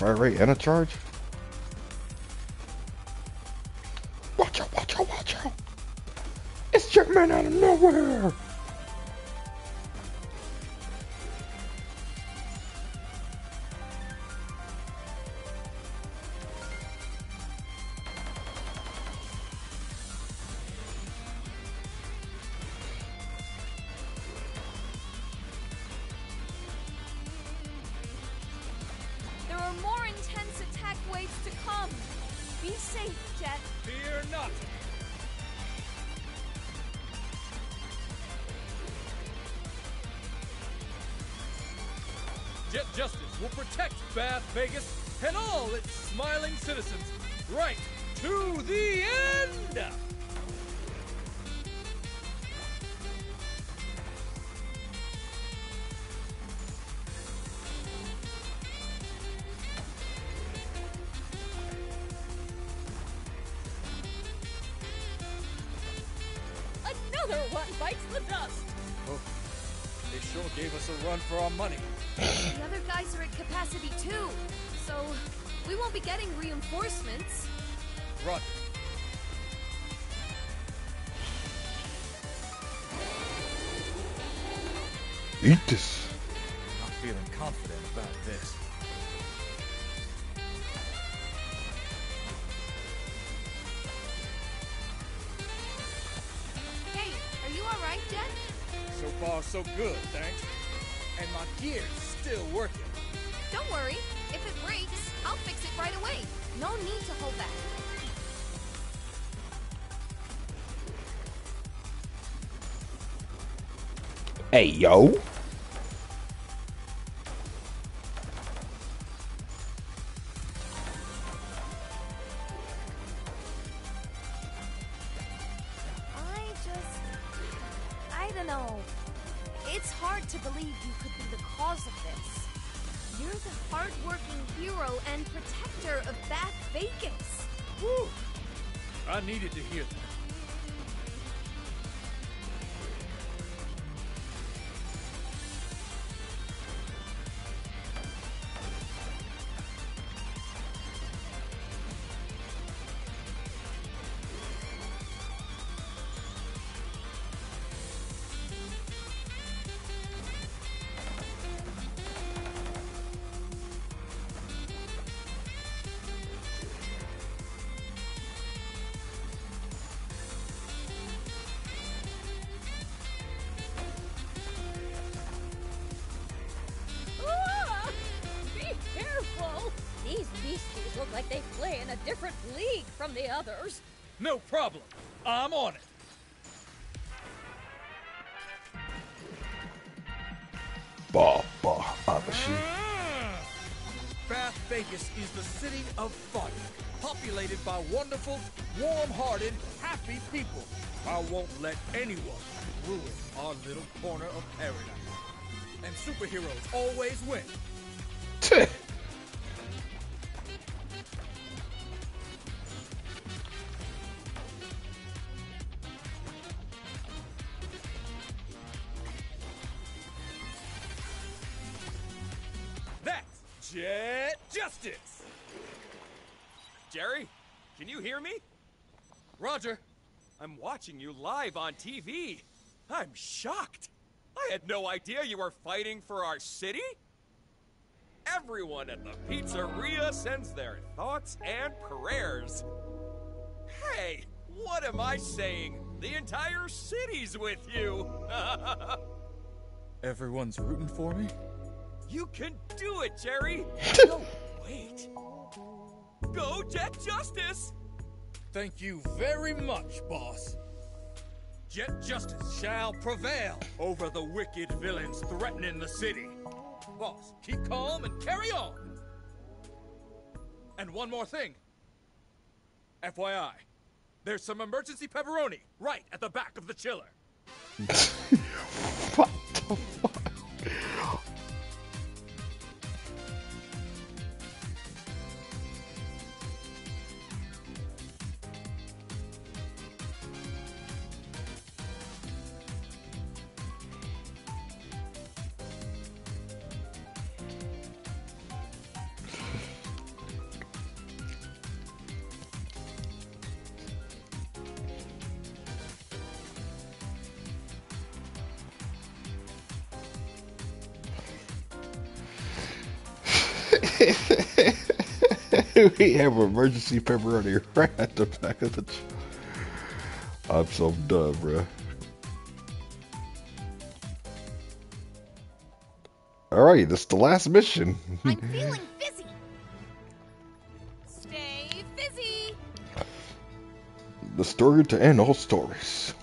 Speaker 2: fire rate and a charge? Watch out, watch out, watch out! It's Jetman out of nowhere!
Speaker 14: Another one bites the dust!
Speaker 11: Oh, they sure gave us a run for our money.
Speaker 3: The other guys are at capacity too, so we won't be getting reinforcements.
Speaker 11: Run.
Speaker 2: Eat this.
Speaker 11: Good, thanks. And my gear's still working.
Speaker 3: Don't worry. If it breaks, I'll fix it right away. No need to hold back.
Speaker 2: Hey, yo.
Speaker 11: Populated by wonderful, warm-hearted, happy people. I won't let anyone ruin our little corner of paradise. And superheroes always win.
Speaker 9: Jerry, can you hear me?
Speaker 11: Roger.
Speaker 9: I'm watching you live on TV. I'm shocked. I had no idea you were fighting for our city. Everyone at the pizzeria sends their thoughts and prayers. Hey, what am I saying? The entire city's with you.
Speaker 11: Everyone's rooting for me?
Speaker 9: you can do it, Jerry. no, wait. Go Jet Justice!
Speaker 11: Thank you very much, boss. Jet justice shall prevail over the wicked villains threatening the city. Boss, keep calm and carry on. And one more thing. FYI, there's some emergency pepperoni right at the back of the chiller.
Speaker 2: what the fuck? we have emergency pepperoni right at the back of the. Ch- I'm so done, bruh. All right, this is the last mission.
Speaker 13: I'm feeling fizzy. Stay fizzy.
Speaker 2: the story to end all stories.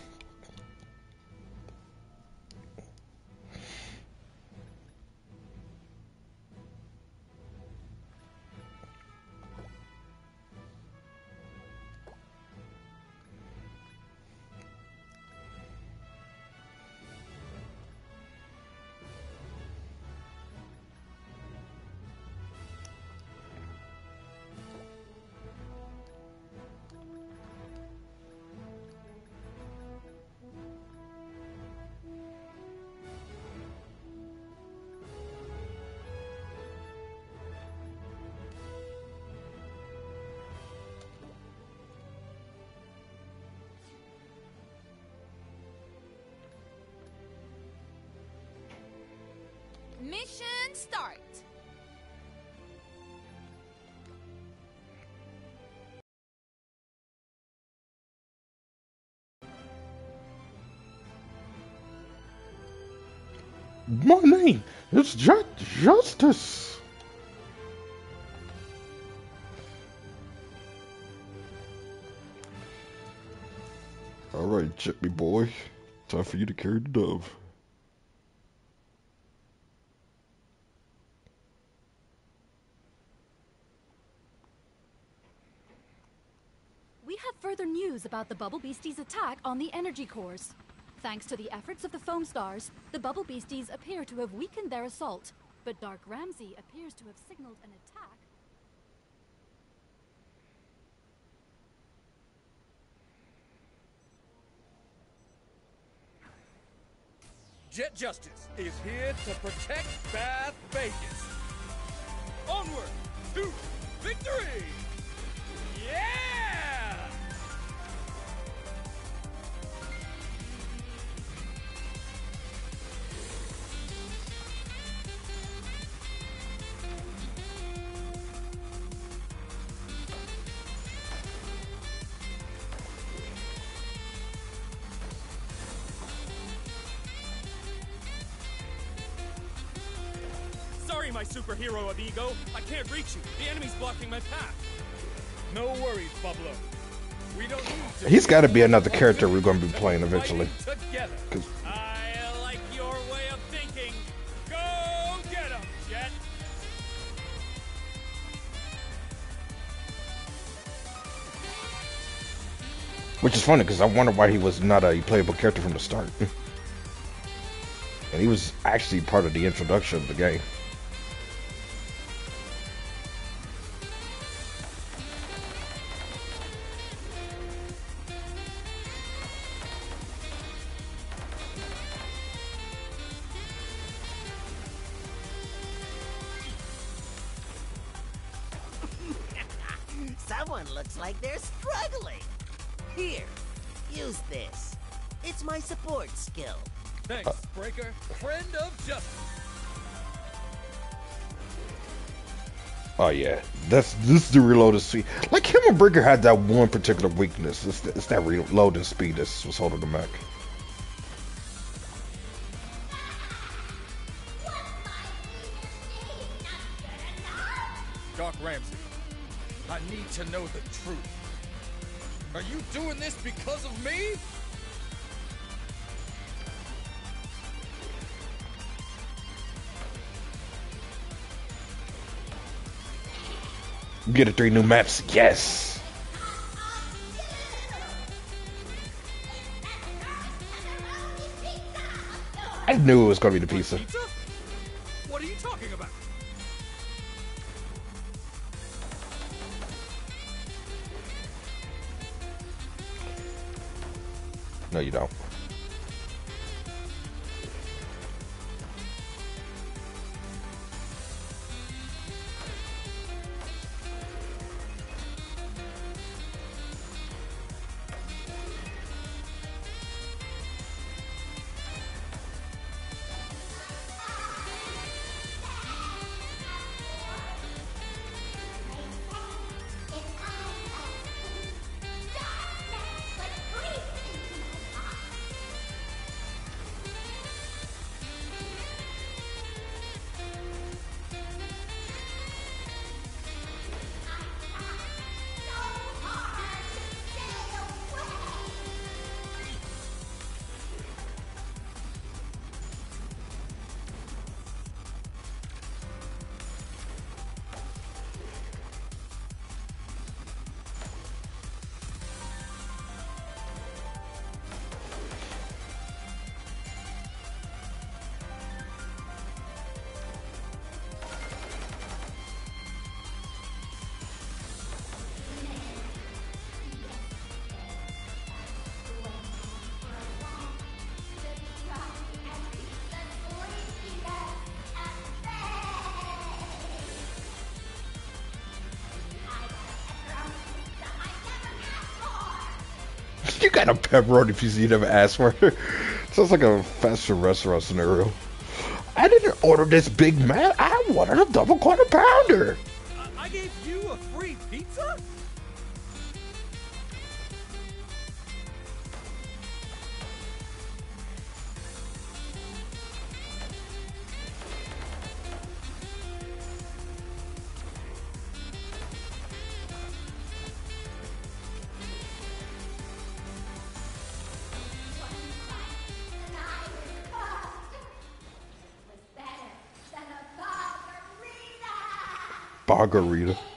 Speaker 2: Chippy boy, time for you to carry the dove.
Speaker 1: We have further news about the Bubble Beasties' attack on the energy cores. Thanks to the efforts of the Foamstars, the Bubble Beasties appear to have weakened their assault, but Dark Ramsey appears to have signaled an attack.
Speaker 11: Jet Justice is here to protect Bath Vegas. Onward to victory! Yeah!
Speaker 9: My superhero of ego. I can't reach you. The enemy's blocking my path.
Speaker 11: No worries, Pablo. We don't need to
Speaker 2: He's got to be another character we're going to be playing eventually. 'Cause-
Speaker 9: I like your way of thinking. Go get 'em, Jet.
Speaker 5: Which is funny because I wonder why he was not a playable character from the start. and he was actually part of the introduction of the game. Oh, yeah, that's this is the reloading speed. Like him and Breaker had that one particular weakness. It's, it's that reloading speed that was holding them back.
Speaker 11: Dark Ramsey, I need to know the truth. Are you doing this because of me?
Speaker 5: Get the three new maps. Yes. I knew it was gonna be the pizza.
Speaker 11: Pizza? What are you talking about?
Speaker 5: No, you don't. Got a pepperoni pizza you never asked for. Sounds like a fast food restaurant scenario. I didn't order this Big Mac. I wanted a double quarter pounder. Bargarita.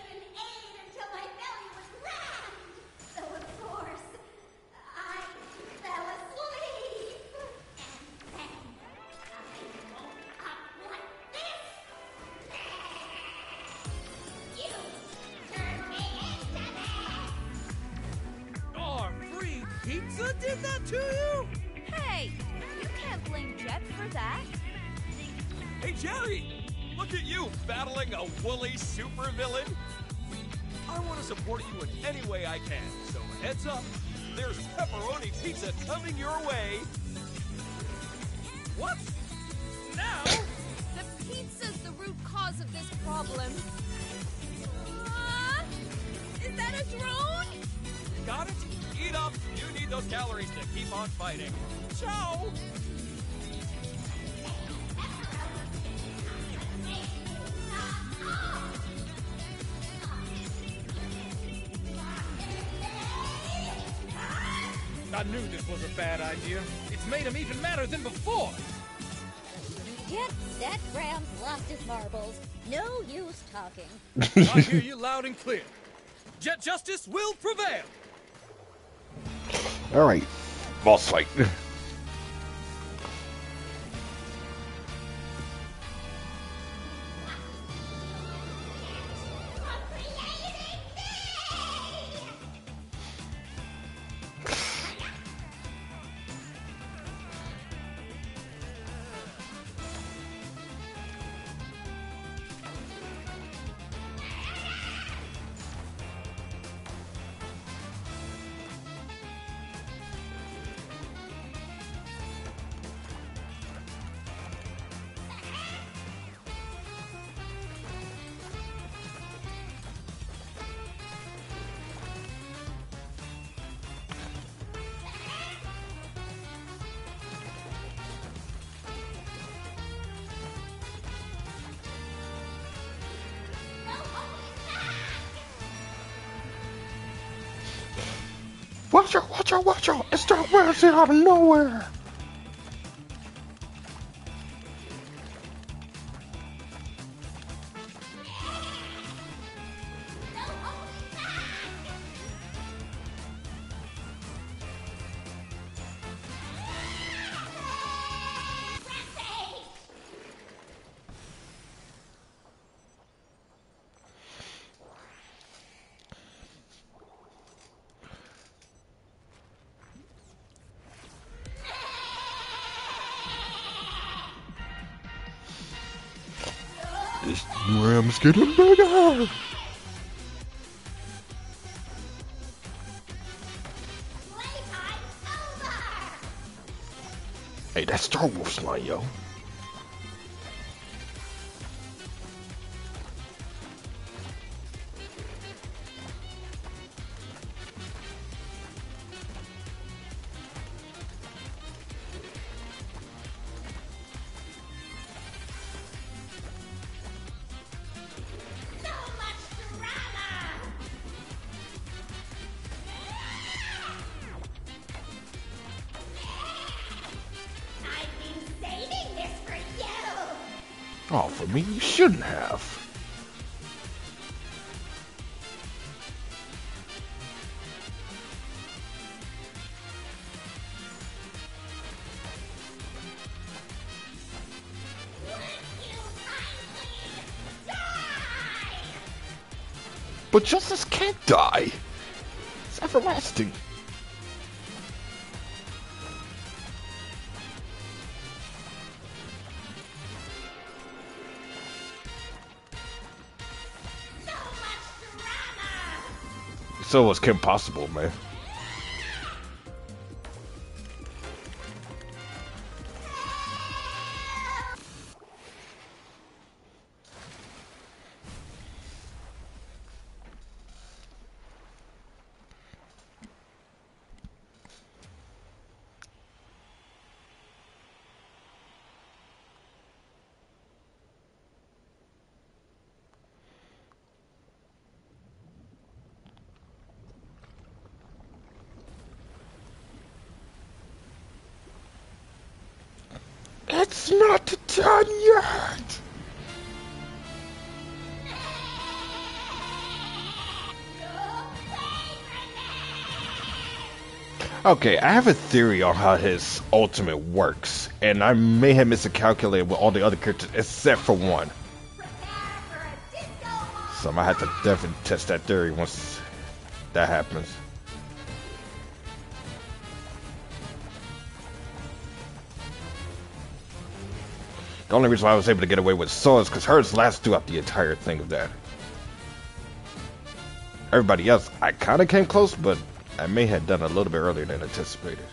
Speaker 2: Get set, Grams lost his marbles. No use talking.
Speaker 11: I hear you loud and clear. Jet justice will prevail.
Speaker 2: Alright, boss fight. watch out, watch out! It's Dark Ramsey out of nowhere! Ram's getting bigger! Hey, that's Star Wolf's line, yo. But justice can't die. It's everlasting. So was Kim Possible, man. Okay, I have a theory on how his ultimate works, and I may have miscalculated with all the other characters except for one. So I have to definitely test that theory once that happens. The only reason why I was able to get away with Soul is because hers lasts throughout the entire thing of that. Everybody else, I kind of came close, but I may have done a little bit earlier than anticipated.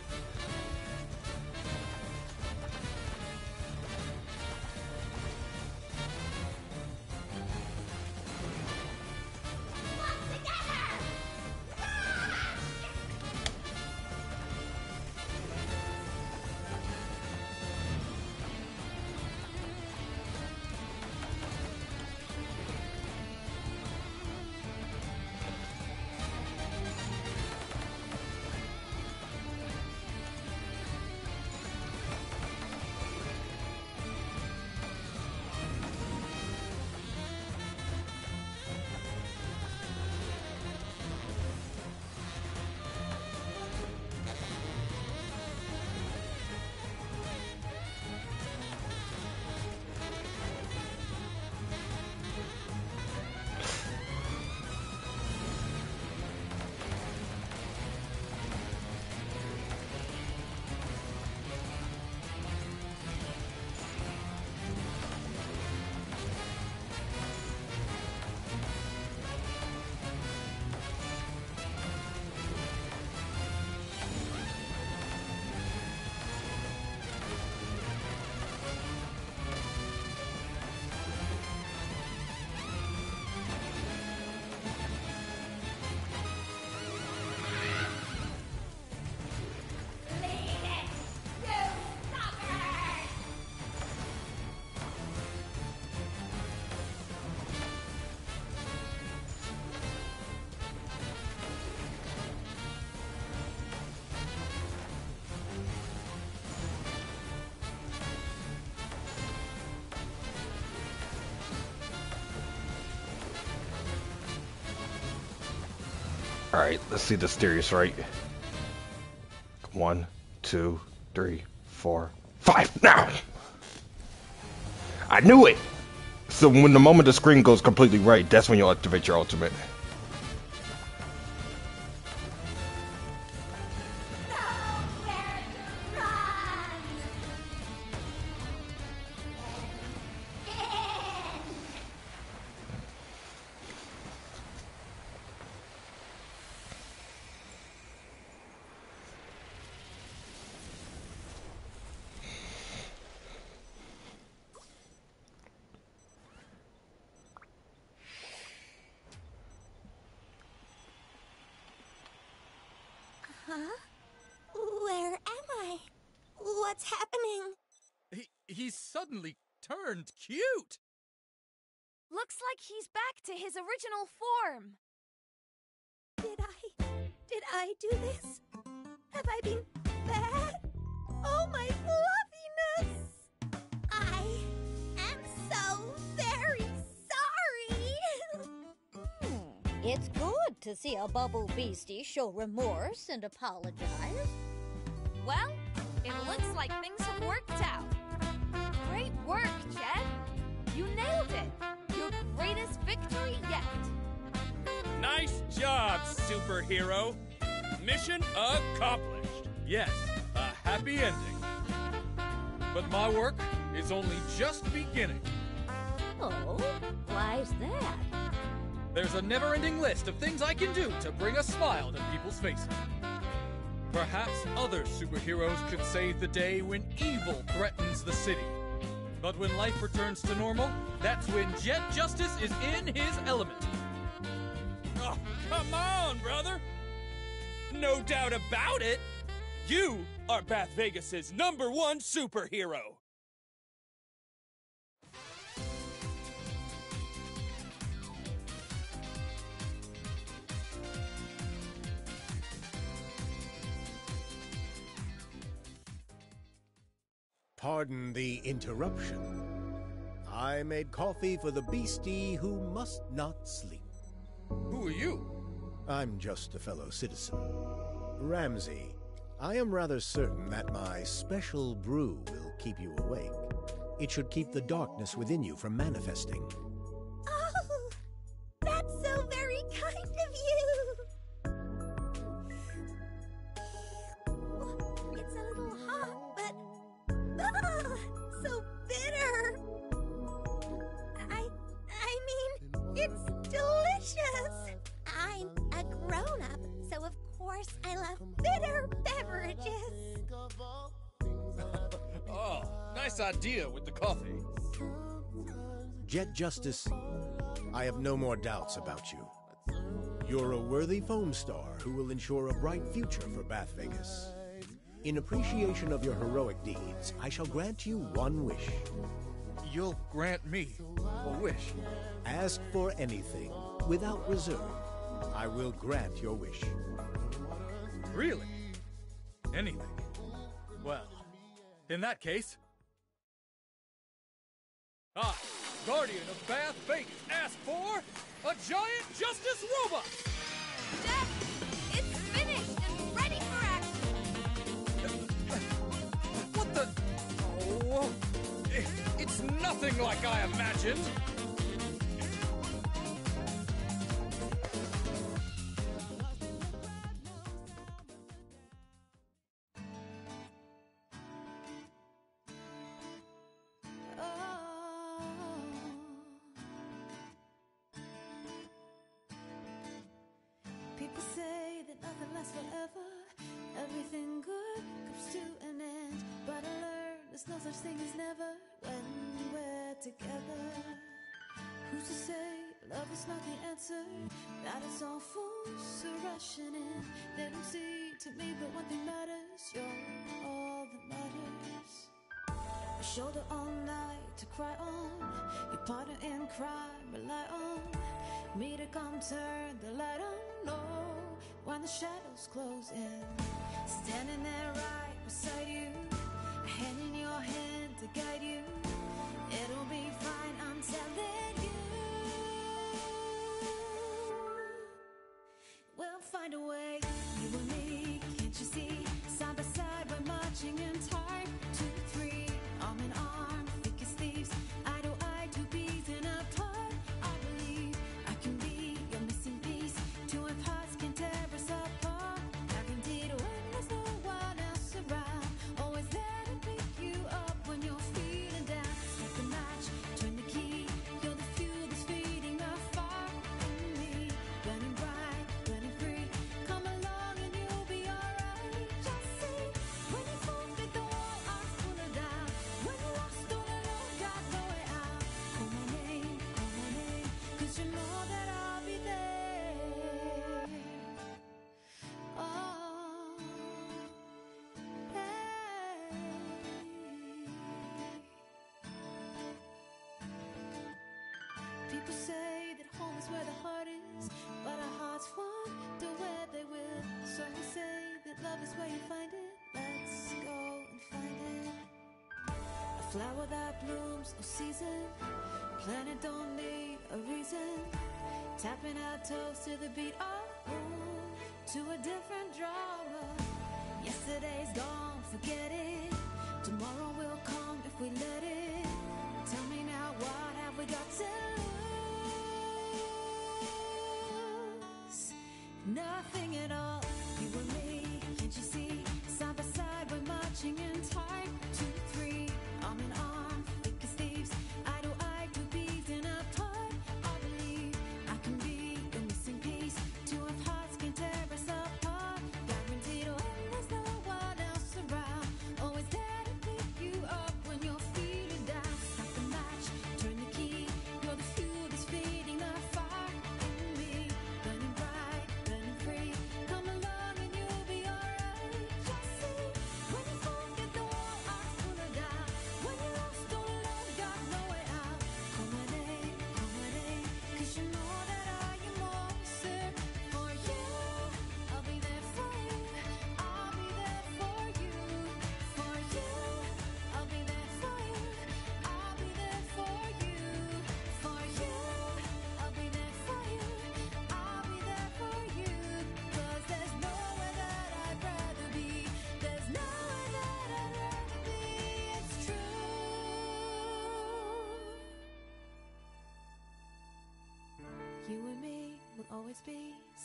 Speaker 2: Alright, let's see the Mysterious right. One, two, three, four, five. Now! I knew it! So when the moment the screen goes completely right, that's when you'll activate your ultimate.
Speaker 3: To his original form.
Speaker 4: Did I? Did I do this? Have I been bad? Oh, my fluffiness! I am so very sorry!
Speaker 5: Hmm, it's good to see a bubble beastie show remorse and apologize.
Speaker 3: Well, it looks like things have worked out. Great work, Jet. You nailed it. Greatest victory yet.
Speaker 9: Nice job, superhero. Mission accomplished.
Speaker 11: Yes, a happy ending. But my work is only just beginning.
Speaker 5: Oh, why's that?
Speaker 11: There's a never-ending list of things I can do to bring a smile to people's faces. Perhaps other superheroes could save the day when evil threatens the city. But when life returns to normal, that's when Jet Justice is in his element.
Speaker 9: Oh, come on, brother. No doubt about it. You are Bath Vegas's number one superhero.
Speaker 6: Pardon the interruption. I made coffee for the beastie who must not sleep.
Speaker 11: Who are you?
Speaker 6: I'm just a fellow citizen. Ramsey, I am rather certain that my special brew will keep you awake. It should keep the darkness within you from manifesting. Jet Justice, I have no more doubts about you. You're a worthy foam star who will ensure a bright future for Bath Vegas. In appreciation of your heroic deeds, I shall grant you one wish.
Speaker 11: You'll grant me a wish.
Speaker 6: Ask for anything, without reserve. I will grant your wish.
Speaker 11: Really? Anything? Well, in that case. I, Guardian of Bath Vegas, ask for a giant justice robot!
Speaker 3: Jeff, it's finished and ready for action.
Speaker 11: What the? Oh, it's nothing like I imagined!
Speaker 21: There's no such thing as never when we're together. Who's to say love is not the answer? That it's all fools are rushing in. They don't see to me, but one thing matters. You're all that matters. A shoulder all night to cry on. Your partner in crime, rely on me to come turn the light on. No, when the shadows close in, standing there right beside you, hand in your hand to guide you. It'll be fine, I'm telling you. People say that home is where the heart is, but our hearts wander where they will. So we say that love is where you find it. Let's go and find it. A flower that blooms all season, planet don't need a reason. Tapping our toes to the beat of moon, to a different drama. Yesterday's gone, forget it. Tomorrow will come if we let it. Tell me now, what have we got to? nothing at all. You and me, can't you see?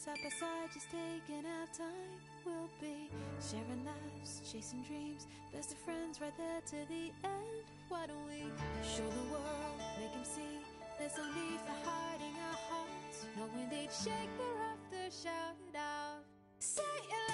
Speaker 21: side by side, just taking our time. We'll be sharing laughs, chasing dreams, best of friends right there to the end. Why don't we show the world, make them see there's no need for hiding our hearts? Knowing they'd shake their after, shout it out. Say it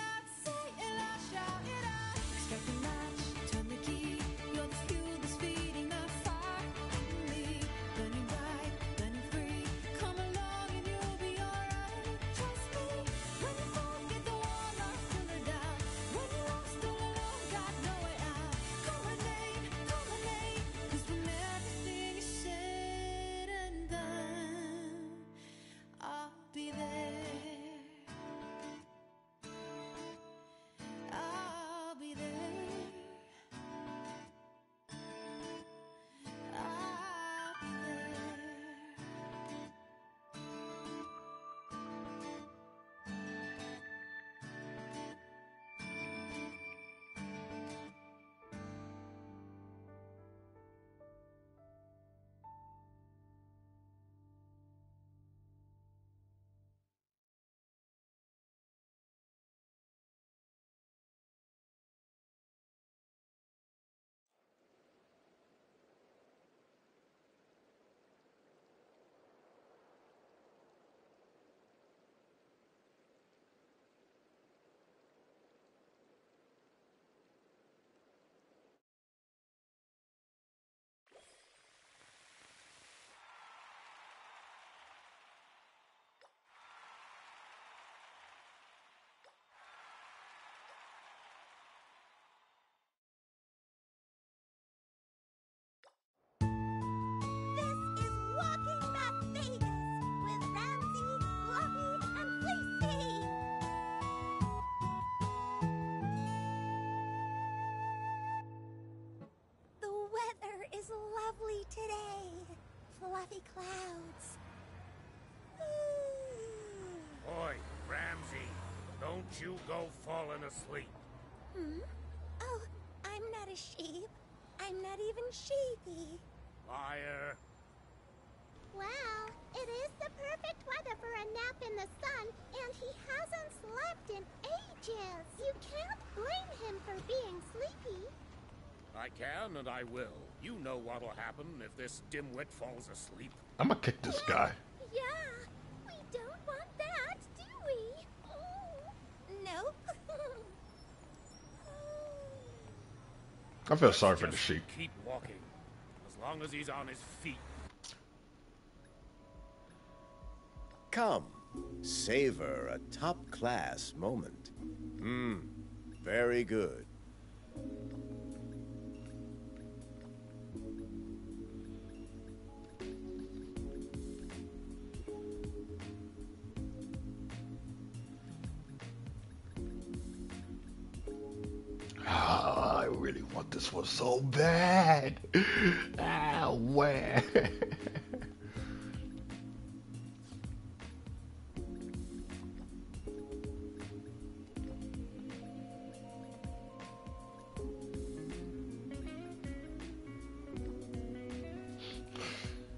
Speaker 13: fluffy clouds.
Speaker 17: Oi, Ramsey, don't you go falling asleep.
Speaker 13: Hmm? Oh, I'm not a sheep. I'm not even sheepy.
Speaker 17: Liar.
Speaker 4: Well, it is the perfect weather for a nap in the sun, and he hasn't slept in ages. You can't blame him for being sleepy.
Speaker 17: I can and I will. You know what'll happen if this dimwit falls asleep.
Speaker 2: I'm gonna kick this guy.
Speaker 4: Yeah, we don't want that, do we? Oh,
Speaker 13: Nope.
Speaker 2: I feel sorry for the sheep.
Speaker 17: Keep walking. As long as he's on his feet.
Speaker 6: Come, savor a top-class moment. Hmm, very good.
Speaker 2: This one so bad. Ah, where?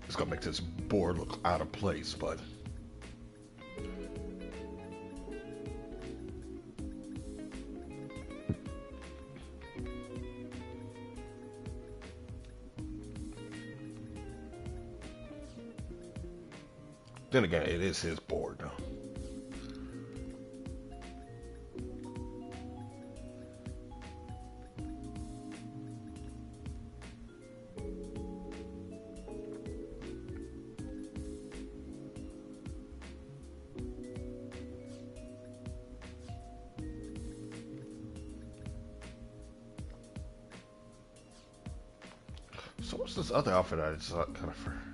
Speaker 2: It's gonna make this board look out of place, but then again, it is his board though. So what's this other outfit I kind of for?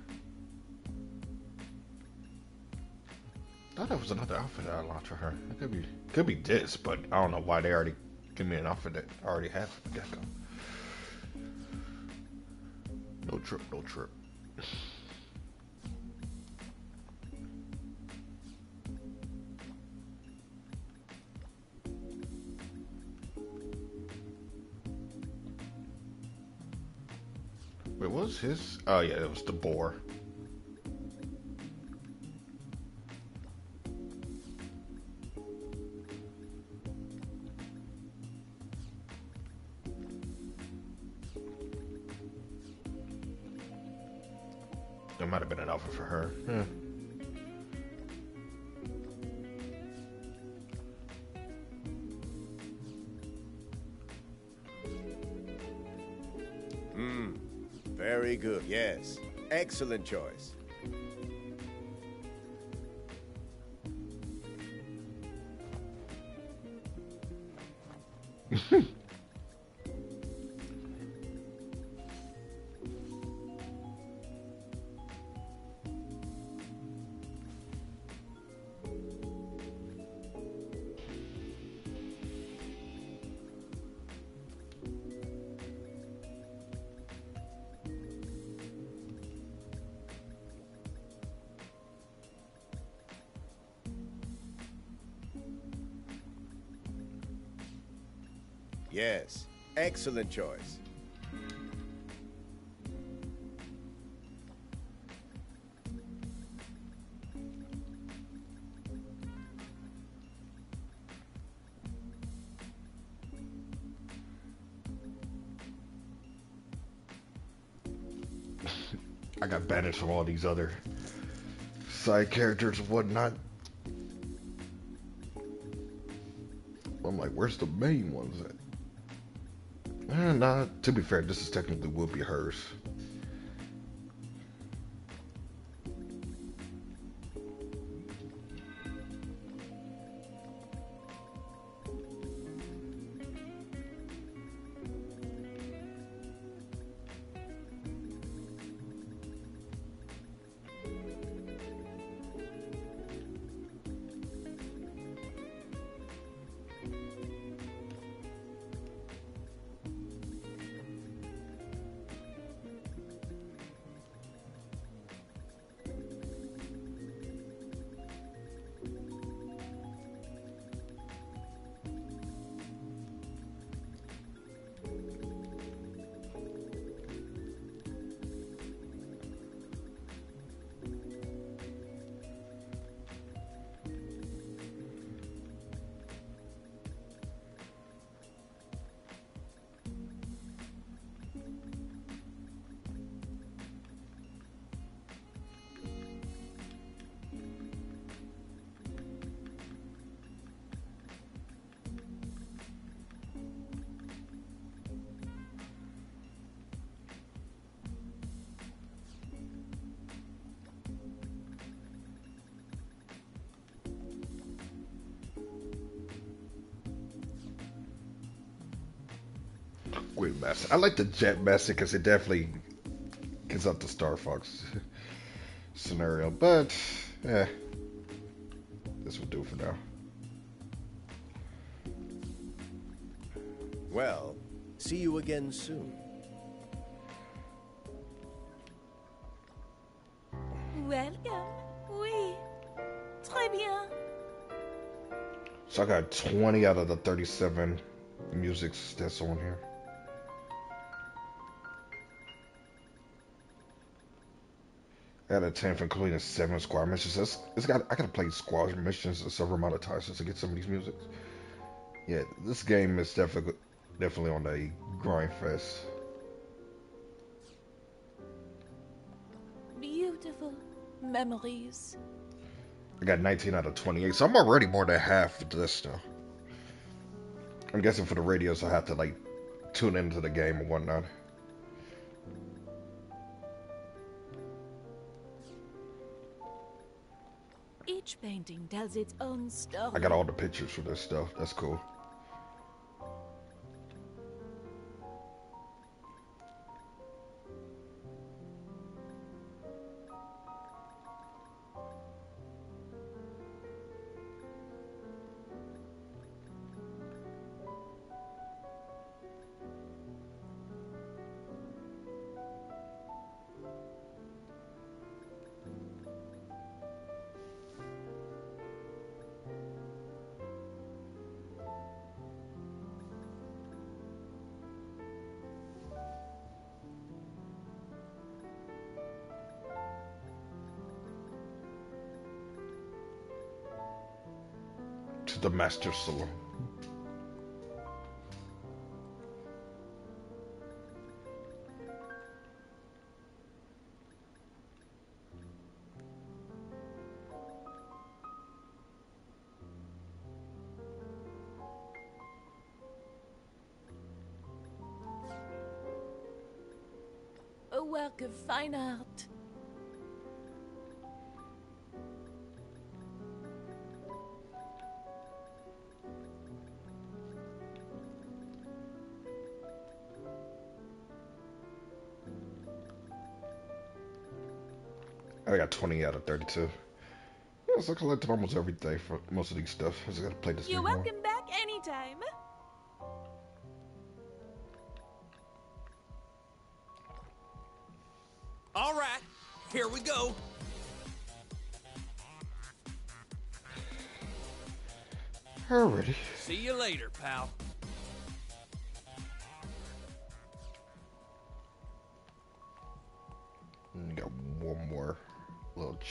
Speaker 2: That was another outfit that I launched for her. It could be could be this, but I don't know why they already give me an outfit that I already have for Gecko. No trip, no trip. Wait, what was his? Oh yeah, it was the boar. Her. Yeah.
Speaker 6: Hmm, very good, yes. Excellent choice. Excellent choice.
Speaker 2: I got banished from all these other side characters and whatnot. I'm like, where's the main ones at? Nah, to be fair, this is technically will be hers. I like the Jet Master because it definitely gives up the Star Fox scenario. But, eh. This will do for now.
Speaker 6: Well, see you again soon.
Speaker 20: Welcome. Oui. Très bien.
Speaker 2: So I got 20 out of the 37 musics that's on here. Got a 10 for completing seven squad missions. That's, it's got I gotta play squad missions a several amount of times just to get some of these musics. Yeah, this game is definitely definitely on a grind fest.
Speaker 20: Beautiful memories.
Speaker 2: I got 19 out of 28, so I'm already more than half of this now. I'm guessing for the radios, I have to like tune into the game and whatnot.
Speaker 20: Tells its own story.
Speaker 2: I got all the pictures for this stuff. That's cool. The Master Salon.
Speaker 20: A work of fine art.
Speaker 2: I got 20 out of 32. Yeah, so I collected almost everything for most of these stuff. I just gotta play this
Speaker 20: You're
Speaker 2: game more.
Speaker 20: welcome back anytime.
Speaker 9: All right, here we go.
Speaker 2: Alrighty.
Speaker 9: See you later, pal.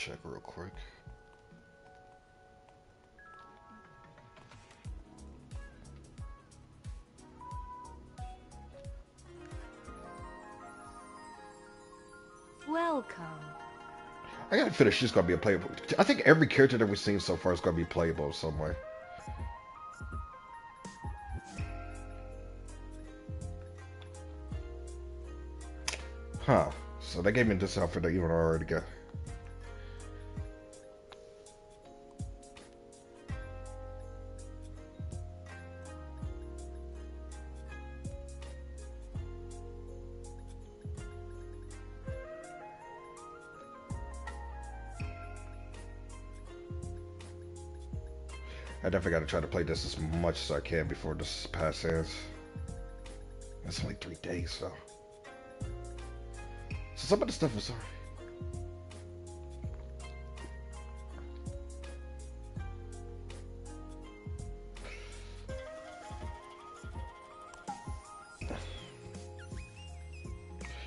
Speaker 2: Check real quick.
Speaker 5: Welcome.
Speaker 2: I gotta finish. She's gonna be a playable. I think every character that we've seen so far is gonna be playable some way. Huh. So they gave me this outfit that even I already got. Try to play this as much as I can before this pass ends. It's only three days, so. So some of the stuff is alright.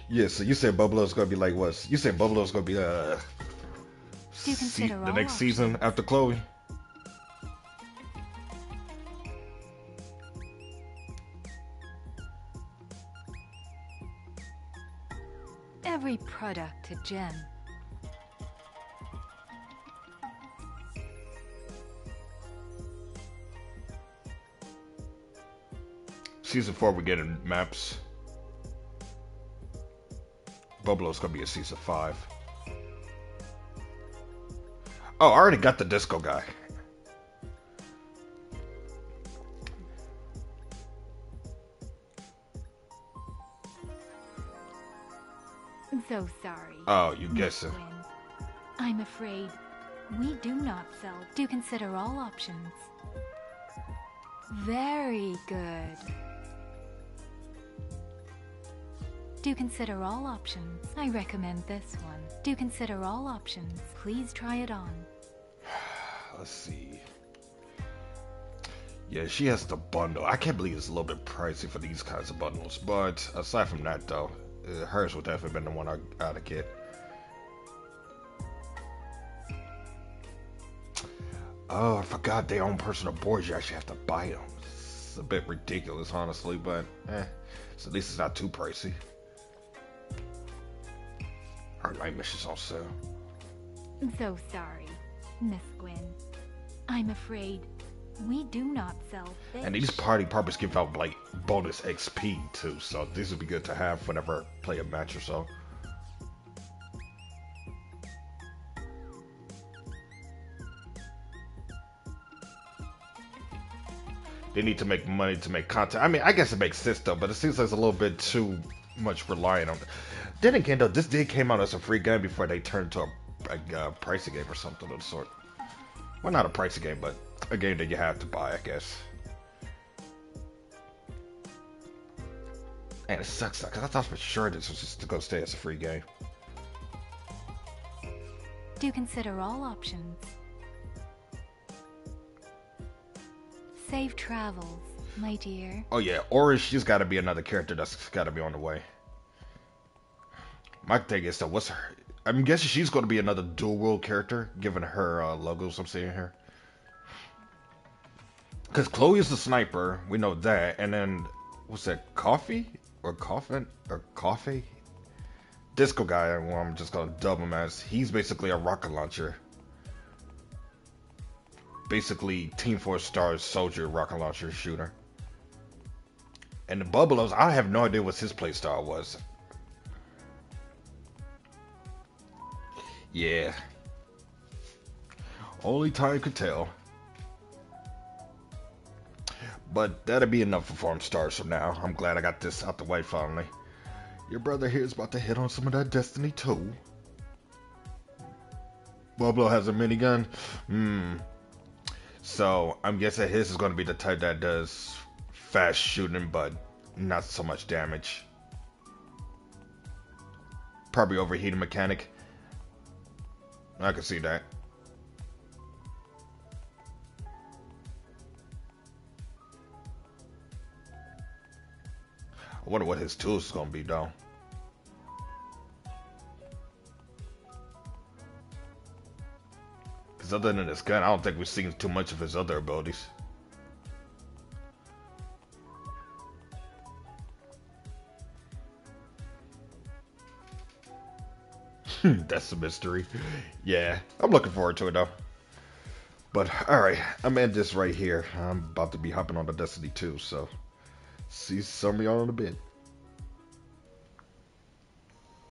Speaker 2: Yeah, so you said Bubble's gonna be like what? You said Bubble's gonna be uh the next season after Chloe?
Speaker 5: Gem.
Speaker 2: Season four, we're getting maps. Bubble's gonna be a season five. Oh, I already got the disco guy.
Speaker 19: Miss
Speaker 2: guessing.
Speaker 19: I'm afraid we do not sell. Do consider all options. Very good. Do consider all options. I recommend this one. Do consider all options. Please try it on.
Speaker 2: Let's see. Yeah, she has the bundle. I can't believe it's a little bit pricey for these kinds of bundles. But aside from that, though, uh, hers would definitely been the one I to get. Oh, I forgot they own personal boards. You actually have to buy them. It's a bit ridiculous, honestly, but eh. So at least it's not too pricey. Her night mission's on sale.
Speaker 19: So sorry, Miss Gwyn. I'm afraid we do not sell fish.
Speaker 2: And these party purpose give out like bonus XP too, so this would be good to have whenever I play a match or so. They need to make money to make content. I mean, I guess it makes sense though, but it seems like it's a little bit too much relying on. Then again, though, this did came out as a free game before they turned to a, a, uh pricey game or something of the sort. Well, not a pricey game, but a game that you have to buy, I guess. And it sucks because I thought for sure this was just to go stay as a free game.
Speaker 19: Do consider all options. Safe travels, my dear.
Speaker 2: Oh yeah, or she's got to be another character that's got to be on the way. My thing is, though, what's her? I'm guessing she's going to be another dual world character, given her uh, logos I'm seeing here. Because Chloe is the sniper, we know that, and then what's that? Coffee or coffin or coffee? Disco guy, well, I'm just gonna dub him as. He's basically a rocket launcher. Basically, Team Fortress soldier rocket launcher shooter. And the Bubbalos, I have no idea what his playstyle was. Yeah. Only time could tell. But that'll be enough for Foamstars for now. I'm glad I got this out the way finally. Your brother here is about to hit on some of that Destiny 2. Bublo has a minigun. Hmm. So I'm guessing his is going to be the type that does fast shooting, but not so much damage. Probably overheating mechanic. I can see that. I wonder what his tools is gonna be though. Because other than his gun, I don't think we've seen too much of his other abilities. Hmm, that's a mystery. Yeah, I'm looking forward to it though. But alright, I'm end this right here. I'm about to be hopping on the Destiny 2, so see some of y'all in a bit.